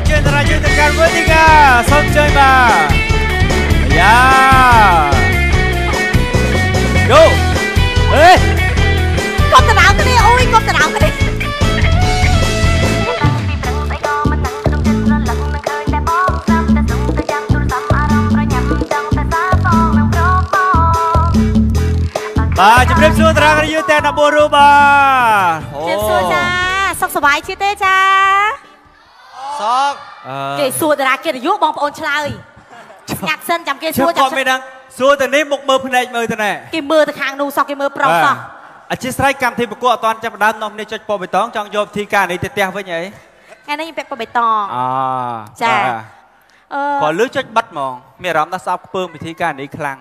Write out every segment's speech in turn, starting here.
lanjut dengan bertiga. Som chơi mà. Ya. Go. Eh. កុំដណ្ដើមគ្នាអូយកុំដណ្ដើមគ្នាបាទជំរាបសួរតារាងយុទាំង14រូបបាទអូជម្រាបសួរចាសុខសប្បាយជាទេចា សកអឺគេសួរតារាកិត្តិយសបងប្អូនឆ្លើយស្ងាត់សិនចាំគេសួជួរបចាំគាត់មិនដឹងសួរទៅនេះមុខមើលភ្នែកមើលទៅណែគេមើលទៅខាងនោះសោះគេមើលប្រុសសោះអធិស្ឋានកម្មវិធីប្រកួតអត់ទាន់ចាប់ផ្ដើមនាំគ្នាចុចពណ៌បៃតងចង់យកវិធីការនេះទៅផ្ទះវិញអីថ្ងៃនេះខ្ញុំពាក់ពណ៌បៃតងអូចាអឺក៏លឺចុចបិទហ្មងមានអារម្មណ៍ថាស្អប់ខ្ពើមវិធីការនេះខ្លាំង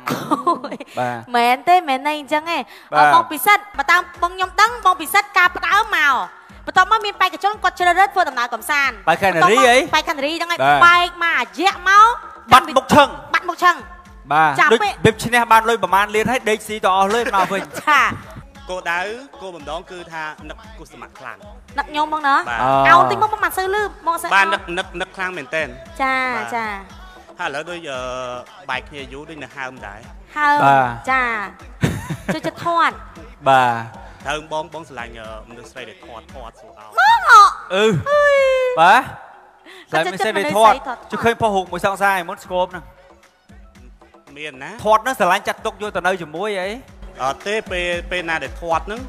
បាទមែនទេមែនទេអញ្ចឹងឯងបាទបងពិសិដ្ឋបើតាមបងខ្ញុំដឹងបងពិសិដ្ឋការផ្ដើមមក បន្ទាប់មកមានបេក្ខជនគាត់ជ្រើសរើសធ្វើដំណើរកំសាន្តបែកខេនារីអីបេក្ខនារីហ្នឹងឯងបាទបែកមកអាយៈមកបាត់មុខឈឹងបាត់មុខឆឹងបាទចាំដូចពេលបិបឈ្នះបានលុយប្រហែលលានហើយដេកស៊ីទៅអស់លុយមកវិញចាគោលដៅគោលបំណងគឺថានឹកគុសមាក់ខ្លាំងនឹកខ្ញុំបងណាបាទអោតិចមកមកមិនសូវលឺមកសូវបាទនឹកនឹកនឹកខ្លាំងមែនតើចាបាទចាហើយឥឡូវដូចអឺបែកគ្នាយូរដូចនៅហើមដែរហើមបាទចាជួយចិត្តធាត់បាទ ហើមបងបងស្រឡាញ់អឺមនុស្សស្រីដែលធាត់ធាត់សួរអោបងអអឺបាទអតែត់មិនចិត្តសេចិត្តវាមនុស្សធាត់ស្រីធាត់ជិះឃើញផុសរូបមួយសង្សារឯមុនស្គបហ្នឹងមានណាធាត់ហ្នឹងស្រឡាញ់ចាត់ទុកយកទៅនៅជាមួយអីអត់ទេពេលពេលណាដែលធាត់ហ្នឹង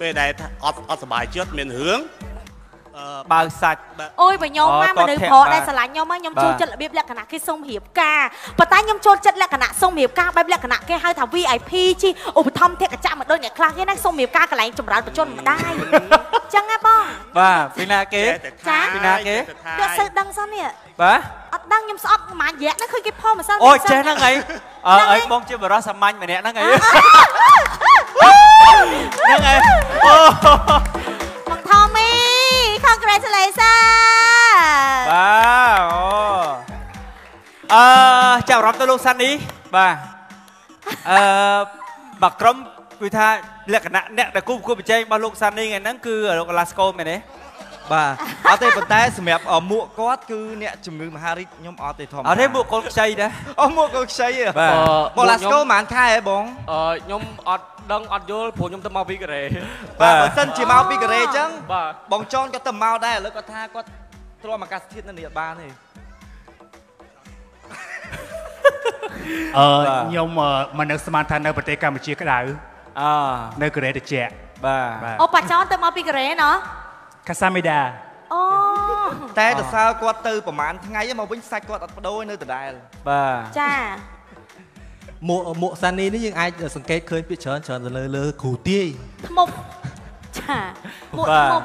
ពេលដែលថាអត់អត់សុបាយចិត្តមានរឿងអឺ បើសាច់បាទអូយបើខ្ញុំអូមកគាត់មនុស្សធាក់ប្រុសបាទដែលស្រឡាញ់ខ្ញុំមកខ្ញុំបាទចូលចិត្តរបៀបលក្ខណៈគេសុំរៀបការប៉ុន្តែខ្ញុំចូលចិត្តលក្ខណៈសុំរៀបការបែបលក្ខណៈគេហៅថា VIP ជីឧបត្ថម្ភធក្កចៈមកដូចអ្នកខ្លះគេណាសុំរៀបការកន្លែងចម្រើនបញ្ជនម្ដាយអញ្ចឹងហ៎បងបាទពីណាគេចេះតែថាយពីណាគេចេះតែថាទោះយសូវដឹងសិននេះបាទអត់ដឹងខ្ញុំស្អប់ប្រហែលរយៈហ្នឹងឃើញគេផុសម្សិលអូម្សិលចេះហ្នឹងអីអើអីបងជាបរិសសាមញ្ញម្នាក់ហ្នឹងអីហ្នឹងអីអូបងថមី congratulations បាទអូអឺចាប់អារម្មណ៍ទៅលោកសាន់នេះបាទអឺបាក់ក្រុមគឺថាលក្ខណៈអ្នកដែលគូប្រកួតប្រជែងរបស់លោកសាន់នេះថ្ងៃហ្នឹងគឺលោក Lasco មែនទេបាទអត់ទេប៉ុន្តែសម្រាប់អមួកគាត់គឺអ្នកជំងឺមហារីកខ្ញុំអត់ទេធម្មតាអត់ទេមួកកូនខ្ចីដែរអូមួកក៏ខ្ចីហ៎បាទមកឡាស្កូប៉ុន្មានខែហ៎បងអឺខ្ញុំអត់ ដឹងអត់យល់ព្រោះខ្ញុំទៅមកពីកូរ៉េបាទបើសិនជាមកពីកូរ៉េអញ្ចឹងបាទបងចនគាត់ទៅមកដែរឥឡូវគាត់ថាគាត់ទ្រាំអាកាសធាតុនៅនេះអត់បានទេអឺខ្ញុំអឺមិននឹកស្មានថានៅប្រទេសកម្ពុជាក្តៅអឺនៅកូរ៉េត្រជាក់បាទបាទអូបាចោនទៅមកពីកូរ៉េណោះកាសាមីដាអូតែទៅសើគាត់ទៅប្រហែលថ្ងៃមកវិញសាច់គាត់អត់បដូរនៅដដែលបាទចា មួកមួកសានីនេះយើងអាចសង្កេតឃើញពីច្រើនច្រើនទៅលើលើគ្រូទាយថ្មុកចាមួកថ្មុក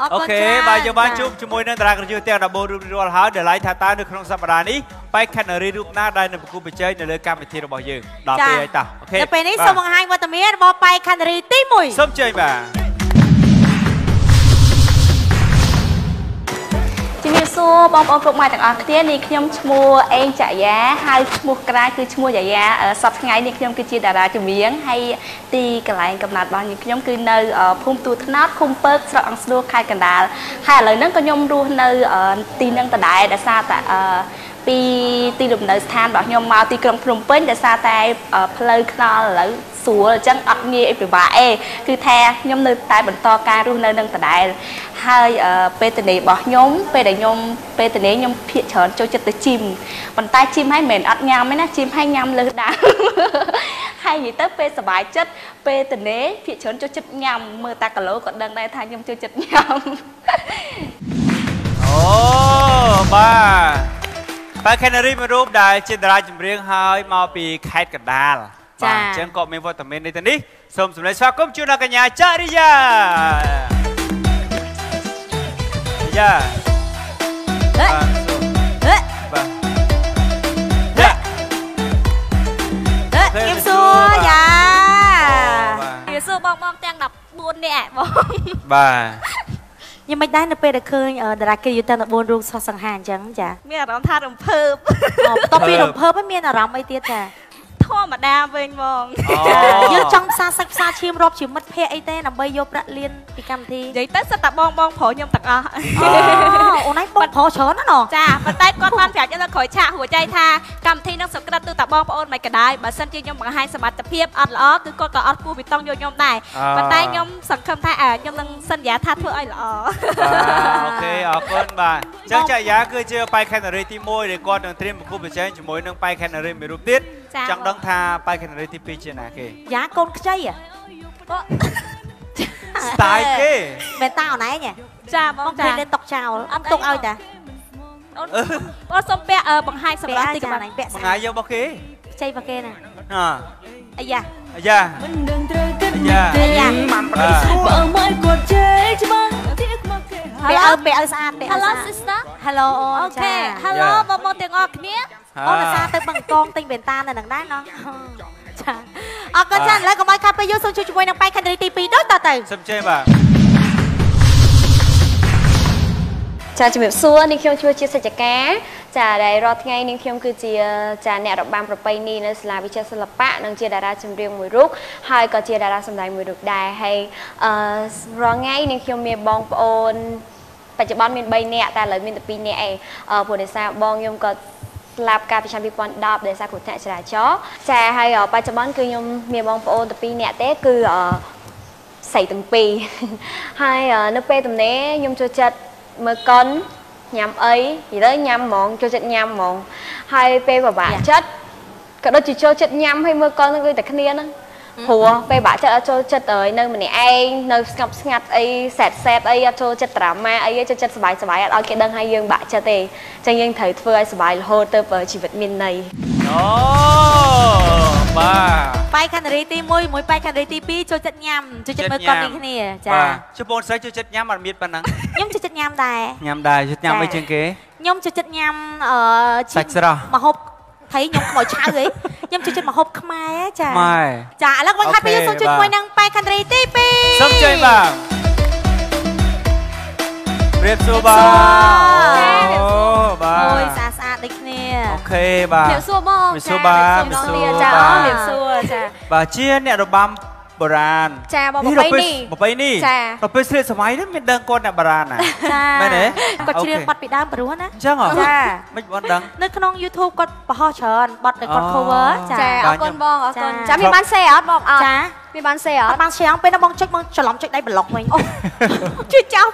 អរអូគុណខេច្រើនបាទយើងបានចាជួបជាមួយនឹងតារាក្រយុទាំង14រូបរាល់ហើយដែលឡៃថាតើនៅក្នុងសប្តាហ៍នេះបែកខេត្តនារីរូបណាដែលនឹងប្រគល់ប្រជែងនៅលើកម្មវិធីរបស់យើងដល់ពេលហើយតោះអូខេនៅពេលនេះបាទសូមបង្ហាញវត្តមានរបស់បៃខណ្ឌរីទី1សូមជើញបាទ ជំរាបសួរបងប្អូនគ្រប់ម៉ែទាំងអស់គ្នានេះខ្ញុំឈ្មោះអេងចយាហើយឈ្មោះក្រៅគឺឈ្មោះយាយាអឺសប្តាហ៍ថ្ងៃនេះខ្ញុំគឺជាតារាចម្រៀងហើយទីកន្លែងកំណើតរបស់ខ្ញុំគឺនៅអឺភូមិទូថ្នោតឃុំពើកស្រុកអង្គស្នួរខេត្តកណ្ដាលហើយឥឡូវហ្នឹងក៏ខ្ញុំរស់នៅអឺទីហ្នឹងដដែលដោយសារតែអឺ ពីទីលំនៅស្ថានរបស់ខ្ញុំមកទីក្រុងភ្នំពេញដោយសារតែអឺផ្លូវថ្នល់ឥឡូវស្រួលអញ្ចឹងអត់ងាយអីពិបាកអេគឺថាខ្ញុំនៅតែបន្តការរស់នៅនឹងដដែលហើយអឺពេលតនេរបស់ខ្ញុំ ពេលដែលខ្ញុំពេលតនេខ្ញុំភាកច្រើនចូលចិត្តទៅជីមប៉ុន្តែជីមហើយមិនមែនអត់ញ៉ាំទេណាជីមហើយញ៉ាំលើសដើមហើយនិយាយទៅពេលសុបាយចិត្តពេលតនេភាកច្រើនចូលចិត្តញ៉ាំមើលតាគីឡូក៏ដឹងដែរថាខ្ញុំចូលចិត្តញ៉ាំអូបាទ បែកខេត្តនារីមួយរូបដែលជាតារាចម្រៀងហើយមកពីខេត្តកណ្ដាលចាបាទអញ្ចឹងក៏មានវត្តមាននេះទៅនេះសូមសម្លេងស្វាគមន៍ជូនដល់កញ្ញាចារិយាយ៉ាហេបាទសូមហេបាទយ៉ាហេខ្ញុំសួរយ៉ាបាទជំរាបសួរបងបងទាំង14នាក់បងបាទ ខ្ញុំមិនដែរនៅពេលដែលឃើញអឺតារាកិរិយុទាំង14រូបសោះសង្ហាអញ្ចឹងចាមានអារម្មណ៍ថារំភើបអូបន្ទាប់ពីរំភើបហើយមានអារម្មណ៍អីទៀតចា ធម្មតាវិញបងយើងចង់ផ្សារសាច់ផ្សារឈាមរាប់ជាមិត្តភ័ក្តិអីទេដើម្បីយកប្រាក់លៀនពីកម្មវិធីនិយាយទៅសិតតែបងបងប្រុសខ្ញុំទាំងអស់អូនឯងបងប្រុសច្រើនណាស់ណចាប៉ុន្តែគាត់បានប្រាប់ខ្ញុំដល់ក្រោយឆាករួចហើយថាកម្មវិធីនឹងសក្តិទូតបងប្អូនមិនក្តាយបើសិនជាខ្ញុំបង្ហាញសមត្ថភាពអត់ល្អគឺគាត់ក៏អត់គូវិតង់យកខ្ញុំដែរប៉ុន្តែខ្ញុំសង្ឃឹមថាខ្ញុំនឹងសន្យាថាធ្វើឲ្យល្អអូខេអរគុណបាទអញ្ចឹងចាយាគឺជាបៃខេនរីទី1ដែលគាត់នឹងត្រៀមប្រគល់ប្រជែងជាមួយនឹងបៃខេនរីមួយរូបទៀតចង់ដឹងថាបាយខេននារីទី2ជាណាគេយ៉ាកូនខ្ចីហ៎ស្ទាយគេមែនតាអូនឯងហ៎ចាបមកងឃើចាញលេនតុកចោលអត់អីទុកឲ្យតាអូនអូនសុំពាក់អឺបង្ហាញសម្រាប់ទីចាក្បាលណៃពាក់មួយស្ថ្ងៃអាតយករបស់គេខ្ចីរបស់គេណាអ่าអាយ៉ាអាយ៉ាអាយ៉ាអាយ៉ាបាទពាក់ឲ្យពាក់ឲ្យស្អាតពាក់ឲ្យ Hello ស្អាត sister Hello អូអូនខេចា Hello បងប្អូនទាំងអស់គ្នា អូនអាសាទៅបឹងកងទិញវ៉ែនតានៅនឹងដែរណោះចាអរគុណចាឥឡូវកុំឲ្យខាត់ពេលយើងសូមជួយជាមួយនឹងបាយខេនរីទី2ដូចតទៅសុំជេបាទចាជំរាបសួរនាងខ្ញុំឈ្មោះជាសច្ចការចាដែលរាល់ថ្ងៃនាងខ្ញុំគឺជាចាអ្នករបាំប្រពៃណីនៅសាលាវិទ្យាសិល្បៈនិងជាតារាចម្រៀងមួយរូបហើយក៏ជាតារាសម្ដែងមួយរូបដែរហើយអឺរាល់ថ្ងៃនាងខ្ញុំមានបងប្អូនបច្ចុប្បន្នមាន3នាក់តែឥឡូវមានតែ2នាក់ឯងអឺព្រោះដោយសារបងខ្ញុំក៏ ស្លាប់កាលពីឆ្នាំ2010ដោយសារគ្រោះថ្នាក់ចរាចរណ៍ចាហើយអឺបច្ចុប្បន្នគឺខ្ញុំមានបងប្អូនតែ2នាក់ទេគឺអឺស្រីទាំងពីរហើយអឺនៅពេលទំនេរខ្ញុំចូលចិត្តមើលកុនញ៉ាំអីនិយាយទៅញ៉ាំហ្មងចូលចិត្តញ៉ាំហ្មងហើយពេលពិបាកចិត្តក៏ដូចជាចូលចិត្តញ៉ាំហើយមើលកុនហ្នឹងគឺតែគ្នាហ្នឹង ព្រោះពេលបាក់ចិត្តអត់ចូលចិត្តអើយនៅម្នាក់ឯងនៅស្ងប់ស្ងាត់អីសែតសែតអីអត់ចូលចិត្តដ្រាម៉ាអីទេចូលចិត្តសบายសบายអត់ឲ្យគេដឹងឲ្យយើងបាក់ចិត្តទេអញ្ចឹងយើងត្រូវធ្វើឲ្យសบายរហូតទៅបើជីវិតមានន័យ អូបាទ បាយខេនរីទី1មួយបាយខេនរីទី2ចូលចិត្តញ៉ាំចូលចិត្តមើលកុននេះគ្នាចា បាទជប៉ុនស្រីចូលចិត្តញ៉ាំអត់មានប៉ុណ្ណឹង ខ្ញុំចូលចិត្តញ៉ាំដែរ ញ៉ាំដែរចូលចិត្តញ៉ាំ ចា៎ អីជាងគេ ខ្ញុំចូលចិត្តញ៉ាំអឺ សាច់ស្រស់ មហូប ថៃខ្ញុំខ្មោចឆៅអីខ្ញុំចូលចិត្តមហូបខ្មែរចាម៉ែចាឥឡូវបងខាត់អូខេពីយើងសូមជួយបាទជាមួយនឹងបេក្ខនារីទី2សុំជើញបាទព្រៀបសួរបាទចា៎អូបាទអូយស្អាតស្អាតដូចគ្នា OK បាទជំរាបសួរបងជំរាបសួរបាទជំរាបសួរជំរាបសួរចាបាទជំរាបសួរចាបាទជាអ្នករបាំ បុរាណចាបងនេះប្រពៃណីប្រពៃណីចាប្រពៃស្រីសម័យនេះមានដឹងគាត់អ្នកបុរាណណាចាមែនទេគាត់ច្រៀងអូខេបទពីដើមព្រោះណាអញ្ចឹងហ៎ចាមិនបានដឹងនៅក្នុង YouTube គាត់បង្ហោះច្រើនបទដែលគាត់អូ cover ចាចាអរគុណបងអរគុណចាចាមានបានសេអត់បងអត់ចាមានបានសេអអត់ត់បានឈៀងពេលណាបងចុចបងច្រឡំចុចដៃប្លុកវិញអូជួយចោល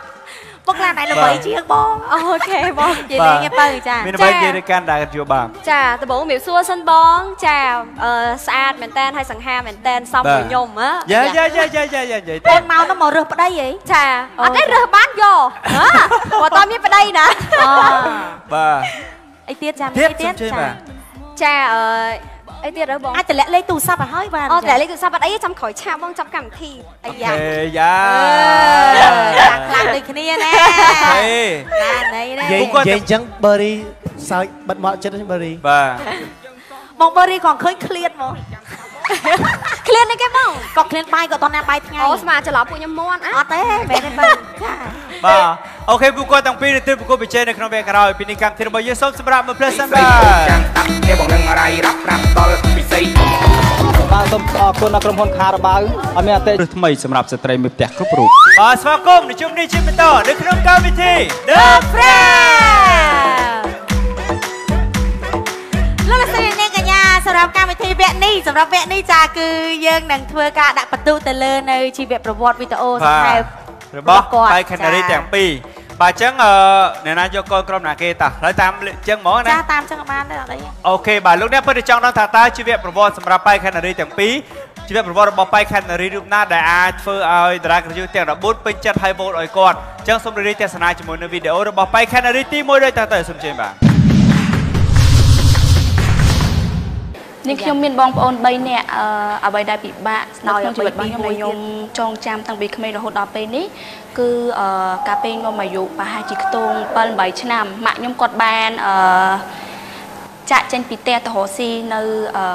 បងឡានឯងល្បីជាងបងអូខេបងនិយាយលេងឯទៅចាមានអ្វីនិយាយទៅកាន់ដែរជួបបាទចាដំបូងជំរាបសួរសិនបងចាអឺស្អាតមែនតើហើយសង្ហាមែនតើសមបាទមួយខ្ញុំហ៎យ៉ាយ៉ាយ៉ាយ៉ាយ៉ាយ៉ានិយាយបងមកនោះមករើសប្តីអីចាអូអត់ទេរើសបានយកហ៎ព្រោះតើមានប្តីណាអូបាទអីទៀតចាទៀតមានសុំជើញបាទចាអឺ អីទៀតរើបងអាចតម្លាក់លេខទូរស័ព្ទឲ្យហើយបានអូតែលេខទូរស័ព្ទអត់អីចាំក្រោយឆាបងចាប់កម្មវិធីអាអូយ៉ាខេយ៉ាយ៉ាងខ្លាំងដូចគ្នាណាហេណាណៃណានិយាយនិយាយអញ្ចឹងបឺរីសើចបិទមកចិត្តបឺរីបាទបងបឺរីក៏ឃើញឃ្លាតមក ឃ្លាននេះគេបងក៏ឃ្លាតបាយក៏អត់តណាបាយថ្ងៃអូស្មានច្រឡំពួកខ្ញុំមាន់អ่ะអត់ទេមែនទេបងចាបាទអូខេពួកគាត់ទាំងពីរនឹងត្រូវប្រកួតប្រជែងនៅក្នុងវគ្គក្រោយពីនេះកម្មវិធីរបស់យើងសូមសម្រាប់មើលផ្លេសិនបាទចាំតាប់គ្នាបងនឹងរៃរាប់ប្រាប់ដល់ពិសីបាទសូមអរគុណដល់ក្រុមហ៊ុនខារបាវឲ្យមានអតិថិជនថ្មីសម្រាប់ស្ត្រីមេផ្ទះគ្រប់រូបបាទស្វាគមន៍នៅជុំនេះជាបន្តនៅក្នុងកម្មវិធី The Friend លោកលោកស្រីអ្នកកញ្ញា សម្រាប់កម្មវិធីវគ្គនេះសម្រាប់វគ្គនេះចាគឺយើងនឹងធ្វើការដាក់បន្ទុកទៅលើនៅជីវប្រវត្តិវីដេអូសង្ខេបរបស់គាត់បៃខេណារីចាទាំងពីរបាទអញ្ចឹងអឺអ្នកណាយកកូនក្រុមណាគេតាហើយតាមអញ្ចឹងហ្មងណាចាតាមចឹងបានទេអត់អីអូខេបាទលោកអ្នកពិតតែចង់ដឹងថាតើជីវប្រវត្តិសម្រាប់បៃខេណារីទាំងពីរជីវប្រវត្តិរបស់បៃខេណារីរូបណាដែលអាចធ្វើឲ្យតារាក្រយុទាំង14ពេញចិត្តហើយវោតឲ្យគាត់អញ្ចឹងសូមរីករាយទស្សនាជាមួយនៅវីដេអូរបស់បៃខេណារីទី1ដូចតទៅសូមជើញបាទ នេះខ្ញុំមានបងប្អូន3នាក់អឺអ្វីដែលពិបាកនៅក្នុងជីវិតរបស់ខ្ញុំដែលខ្ញុំចងចាំតាំងពីក្មេងរហូតដល់ពេលនេះគឺអឺកាលពេលខ្ញុំអាយុប្រហែលជាខ្ទង់7 8ឆ្នាំម៉ាក់ខ្ញុំគាត់បានអឺចាក់ចេញពីផ្ទះទៅរកស៊ីនៅអឺ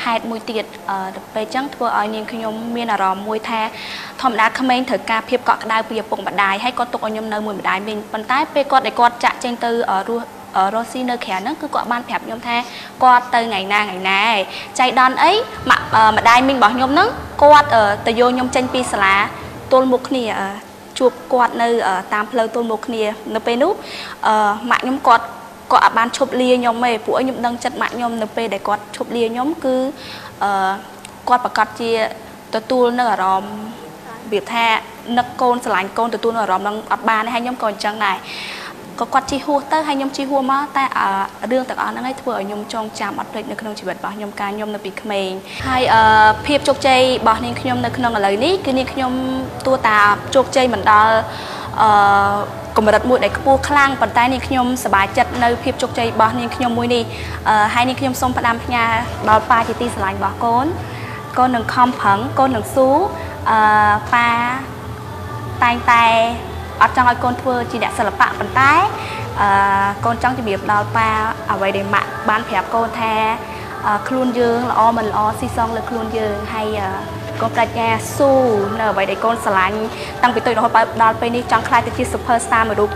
ខេត្តមួយទៀតអឺដល់ពេលអញ្ចឹងធ្វើឲ្យនាងខ្ញុំមានអារម្មណ៍មួយថាធម្មតាក្មេងត្រូវការភាពកក់ក្ដៅពីឪពុកម្ដាយហើយគាត់ទុកឲ្យខ្ញុំនៅមួយម្ដាយវិញប៉ុន្តែពេលគាត់ដែលគាត់ចាក់ចេញទៅអឺរស់អឺ រស់ស៊ីនៅក្រៅហ្នឹងគឺគាត់បានប្រាប់ខ្ញុំថាគាត់ទៅថ្ងៃណាថ្ងៃណាឯងចៃដន្យអីម៉ាក់អឺម្ដាយមីងរបស់ខ្ញុំហ្នឹងគាត់អឺទៅយកខ្ញុំចេញពីសាលាទល់មុខគ្នាអឺជួបគាត់នៅអឺតាមផ្លូវទល់មុខគ្នា នៅពេលនោះអឺម៉ាក់ខ្ញុំគាត់គាត់អាចបានឈប់លាខ្ញុំទេពួកខ្ញុំដឹងចិត្តម៉ាក់ខ្ញុំនៅពេលដែលគាត់ឈប់លាខ្ញុំគឺអឺគាត់ប្រកាសជាទទួលនៅអារម្មណ៍របៀបថានឹកកូនស្រឡាញ់កូនទទួលនៅអារម្មណ៍នឹងអត់បានទេហើយខ្ញុំក៏អញ្ចឹងដែរ ក៏គាត់ជិះហួសទៅហើយខ្ញុំជិះហួសមកតែអឺរឿងទាំងអស់ហ្នឹងឯងធ្វើឲ្យខ្ញុំចងចាំអត់ភ្លេចនៅក្នុងជីវិតរបស់ខ្ញុំកាលខ្ញុំនៅពីក្មេងហើយអឺភាពជោគជ័យរបស់នាងខ្ញុំនៅក្នុងឥឡូវនេះគឺនាងខ្ញុំទោះតាជោគជ័យមិនដល់អឺកម្រិតមួយដែលខ្ពស់ខ្លាំងប៉ុន្តែនាងខ្ញុំសប្បាយចិត្តនៅភាពជោគជ័យរបស់នាងខ្ញុំមួយនេះអឺហើយនាងខ្ញុំសូមផ្ដាំផ្ញើដល់ប៉ាជាទីស្រឡាញ់របស់កូនកូននឹងខំប្រឹងកូននឹងស៊ូអឺប៉ាតែងតែ អត់ចង់ឲ្យកូនធ្វើជាអ្នកសិល្បៈប៉ុន្តែអឺកូនចង់ជម្រាបដល់ប៉ាអ្វីដែលម៉ាក់បានប្រាប់កូនថាអឺខ្លួនយើងល្អមិនល្អស៊ីសងលើខ្លួនយើងហើយ កូនប្រាជ្ញាស៊ូនៅអ្វីដែលកូនស្រឡាញ់តាំងពីតូចរហូតដល់ពេលនេះចង់ខ្លាចទៅជា super star មួយរូប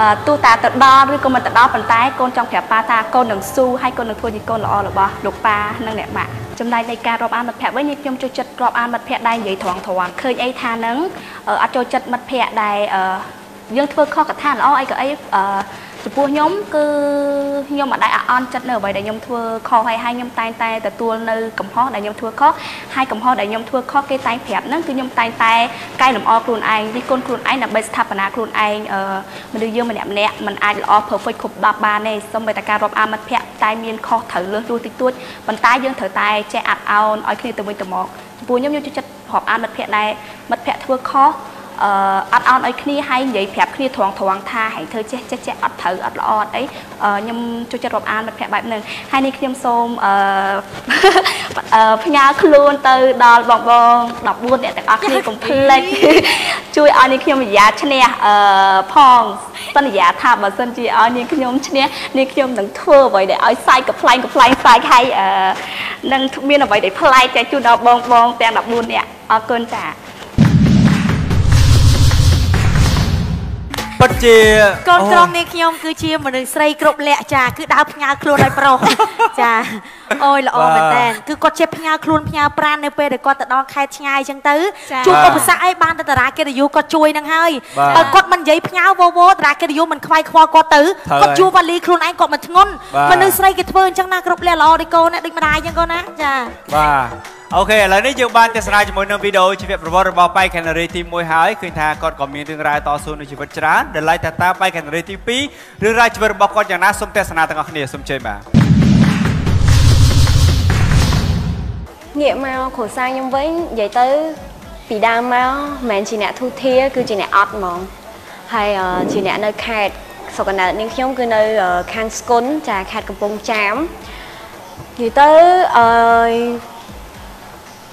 អឺទោះតាទៅដល់ឬក៏មិនទៅដល់ប៉ុន្តែកូនចង់ប្រាប់ប៉ាថាកូននឹងស៊ូហើយកូននឹងធ្វើជាកូនល្អរបស់លោកប៉ានិងអ្នកម៉ាក់ចំណែកនៃការរាប់អានមិត្តភ័ក្តិវិញខ្ញុំចូលចិត្តរាប់អានមិត្តភ័ក្តិដែលនិយាយត្រង់ត្រង់ឃើញអីថានឹងអត់ចូលចិត្តមិត្តភ័ក្តិដែលយើងធ្វើខុសកថាល្អអីក៏អីអឺ ចំពោះខ្ញុំគឺខ្ញុំអត់ដែលអន់ចិត្តនៅអ្វីដែលខ្ញុំធ្វើខុសហើយហើយខ្ញុំតែងតែទទួលនៅកំហុសដែលខ្ញុំធ្វើខុសហើយកំហុសដែលខ្ញុំធ្វើខុសគេតែងប្រាប់ហ្នឹងគឺខ្ញុំតែងតែកែលម្អខ្លួនឯងរិះគន់ខ្លួនឯងដើម្បីស្ថាបនាខ្លួនឯងអឺមនុស្សយើងម្នាក់ម្នាក់មិនអាចល្អ perfect គ្រប់10បានទេសូម្បីតែការរាប់អានមិត្តភ័ក្តិតែមានខុសត្រូវលើសលួសតិចតួចប៉ុន្តែយើងត្រូវតែចេះអាប់អោនឲ្យគ្នាទៅវិញទៅមកចំពោះខ្ញុំខ្ញុំចូលចិត្តរាប់អានមិត្តភ័ក្តិដែលមិត្តភ័ក្តិធ្វើខុស អឺអត់អោនឲ្យគ្នាហើយនិយាយប្រាប់គ្នាត្រង់ត្រង់ថាហែងធ្វើចេះចេះចេះអត់ត្រូវអត់ល្អអត់អីខ្ញុំចូលចិត្តរាប់អានមិត្តភ័ក្តិបែបហ្នឹងហើយនេះខ្ញុំសូមអឺផ្ញើខ្លួនទៅដល់បងបង14អ្នកទាំងអស់គ្នាកុំភ្លេចជួយឲ្យនេះខ្ញុំរយ៉ាឈ្នះអឺផងសន្យាថាបើសិនជាឲ្យនាងខ្ញុំឈ្នះនាងខ្ញុំនឹងធ្វើអ្វីដែលឲ្យសាយកំ pl ែងកំ pl ែងសាយហើយអឺនឹងមានអ្វីដែលប្លែកតែជូនដល់បងបងទាំង14នាក់អរគុណចា ពិតជាកូនក្រុមនេះខ្ញុំគឺជាមនុស្សស្រីគ្រប់លក្ខចាគឺដើរផ្ញើខ្លួនឲ្យប្រុសចាអូយល្អមែនតើគឺគាត់ចេះផ្ញើខ្លួនផ្ញើប្រាណនៅពេលដែលគាត់ទៅដល់ខេត្តឆ្ងាយអញ្ចឹងទៅជួបឧបសគ្គអីបានទៅតារាកិត្តិយសគាត់ជួយនឹងហើយបើគាត់មិននិយាយផ្ញើវវតារាកិត្តិយសមិនខ្វាយខ្វល់គាត់ទៅគាត់ជួបវ៉ាលីខ្លួនឯងគាត់មិនធ្ងន់មនុស្សស្រីគេធ្វើអញ្ចឹងណាគ្រប់លក្ខល្អដូចកូនណាដូចម្ដាយអញ្ចឹងកូនណាចាបាទអូខេឥឡូវនេះយើងបានទស្សនាជាមួយនឹងវីដេអូជីវប្រវត្តិរបស់បៃកាណារីទី1ហើយឃើញថាគាត់ក៏មានរឿងរ៉ាវតស៊ូនៅជីវិតច្រើនដែលឡៃតាតាបៃកាណារីទី2រឿងរ៉ាវជីវិតរបស់គាត់យ៉ាងណាសូមទស្សនាទាំងអស់គ្នាសូមជើញបាទងាកមកគ្រួសារខ្ញុំវិញនិយាយទៅពីដើមមកមិនមែនជាអ្នកធូធាគឺជាអ្នកអត់ហ្មងហើយជាអ្នកនៅខេត្តសុកណើតនាងខ្ញុំគឺនៅខាងស្គុនចាខេត្តកំពង់ចាមនិយាយទៅអឺ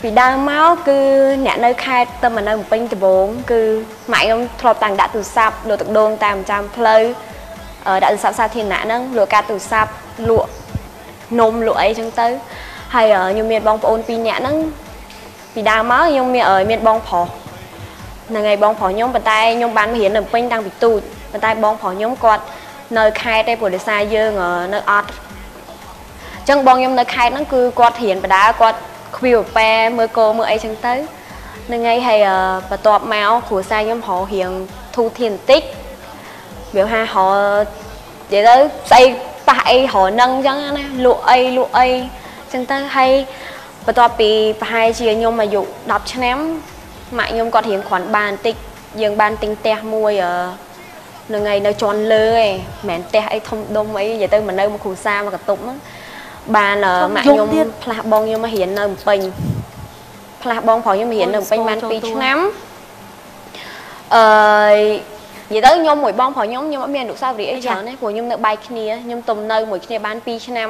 ពីដើមមកគឺអ្នកនៅខេត្តទៅមកនៅភ្នំពេញដំបងគឺម៉ាក់ខ្ញុំធ្លាប់តាំងដាក់ទូរស័ព្ទលក់ទឹកដូងតាមចាំផ្លូវដាក់ទូរស័ព្ទសាធារណៈហ្នឹងលក់កាតទូរស័ព្ទលក់នំលក់អីចឹងទៅហើយខ្ញុំមានបងប្អូន2នាក់ហ្នឹងពីដើមមកខ្ញុំមានមានបងប្រុសហ្នឹងហើយបងប្រុសខ្ញុំប៉ុន្តែខ្ញុំបានមករៀននៅភ្នំពេញតាំងពីទូចប៉ុន្តែបងប្រុសខ្ញុំគាត់នៅខេត្តទេព្រោះដោយសារយើងនៅអត់អញ្ចឹងបងខ្ញុំនៅខេត្តហ្នឹងគឺគាត់រៀនបដាគាត់ ខ្វៀវប៉ែមើលគោមើលអីចឹងទៅនឹងហើយហើយបន្ទាប់មកគ្រួសារខ្ញុំរករៀងធូរធានបន្តិចវាហារនិយាយទៅស្អីប៉ះអីរនឹងចឹងណាលក់អីលក់អីចឹងទៅហើយបន្ទាប់ពីប្រហែលជាខ្ញុំអាយុ10ឆ្នាំម៉ាក់ខ្ញុំគាត់រៀងគ្រាន់បានបន្តិចយើងបានទិញផ្ទះមួយនឹងឯងនៅជន់លើឯងមិនមែនផ្ទះអីធំដុំអីនិយាយទៅមកនៅមកគ្រួសារមកកតុបហ្នឹង បានម៉ាក់ខ្ញុំផ្លាស់បងខ្ញុំមករៀននៅភ្នំពេញផ្លាស់បងប្រុសខ្ញុំរៀននៅភ្នំពេញបាន2ឆ្នាំអឺនិយាយទៅខ្ញុំមួយបងប្រុសខ្ញុំខ្ញុំអត់មានអនុស្សាវរីយ៍អីច្រើនទេព្រោះខ្ញុំនៅបែកគ្នាខ្ញុំទំនៅមួយគ្នាបាន2ឆ្នាំ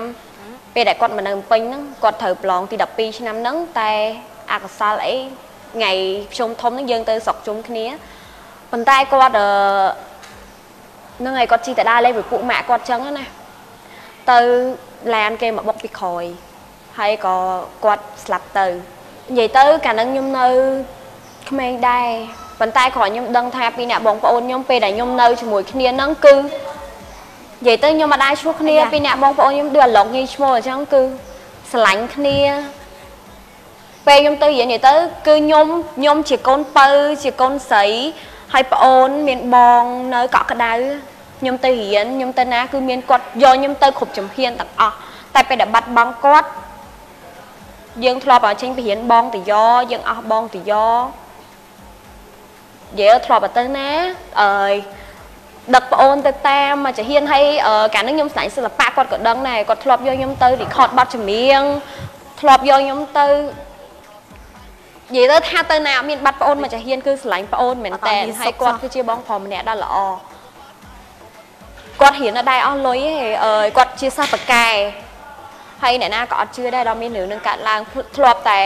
ពេលដែលគាត់មកនៅភ្នំពេញហ្នឹងគាត់ត្រូវប្រឡងទី12ឆ្នាំហ្នឹងតែអកុសលអីថ្ងៃភ្ជុំធំហ្នឹងយើងទៅស្រុកជុំគ្នាប៉ុន្តែគាត់អឺនឹងឯងគាត់ជីតដើរលេង với ពួកម៉ាក់គាត់ចឹងណាទៅ ឡានគេមកបុកពីក្រោយហើយក៏គាត់ស្លាប់ទៅនិយាយទៅកាលហ្នឹងខ្ញុំនៅក្មេងដែរប៉ុន្តែគ្រាន់ខ្ញុំដឹងថាពីអ្នកបងប្អូនខ្ញុំពេលដែលខ្ញុំនៅជាមួយគ្នាហ្នឹងគឺនិយាយទៅខ្ញុំមិនដែរឈ្មោះគ្នាពីអ្នកបងប្អូនខ្ញុំដូចអាឡុកញីឈ្មោះអញ្ចឹងគឺស្រឡាញ់គ្នាពេលខ្ញុំទៅរៀននិយាយទៅ គឺខ្ញុំខ្ញុំជាកូនបើជាកូនស្រីហើយប្អូនមានបងនៅកក់ក្ដៅ ខ្ញុំទៅរៀនខ្ញុំទៅណាគឺមានគាត់យកខ្ញុំទៅគ្រប់ជំហានទាំងអស់តែពេលដែលបាត់បង់គាត់យើងធ្លាប់ឲ្យចេញពីរៀនបងតយ៉យើងអស់បងតយ៉យើងធ្លាប់ទៅណាអើយដឹកប្អូនទៅតាមមកចាហ៊ានហើយកាលហ្នឹងខ្ញុំស្លាញ់សិល្បៈគាត់ក៏ដឹងដែរគាត់ធ្លាប់យកខ្ញុំទៅ record បទចម្រៀងធ្លាប់យកខ្ញុំទៅនិយាយទៅថាទៅណាអត់មានបាត់ប្អូនមកចាហ៊ានគឺស្រឡាញ់ប្អូនមែនតើហើយគាត់គឺជាបងប្រុសម្នាក់ដ៏ល្អ គាត់រៀននៅដែរអស់លុយហេគាត់ជាសិស្សបកែហើយអ្នកណាក៏អត់ជឿដែរដល់មានរឿងនឹងកាត់ឡើងធ្លាប់តែ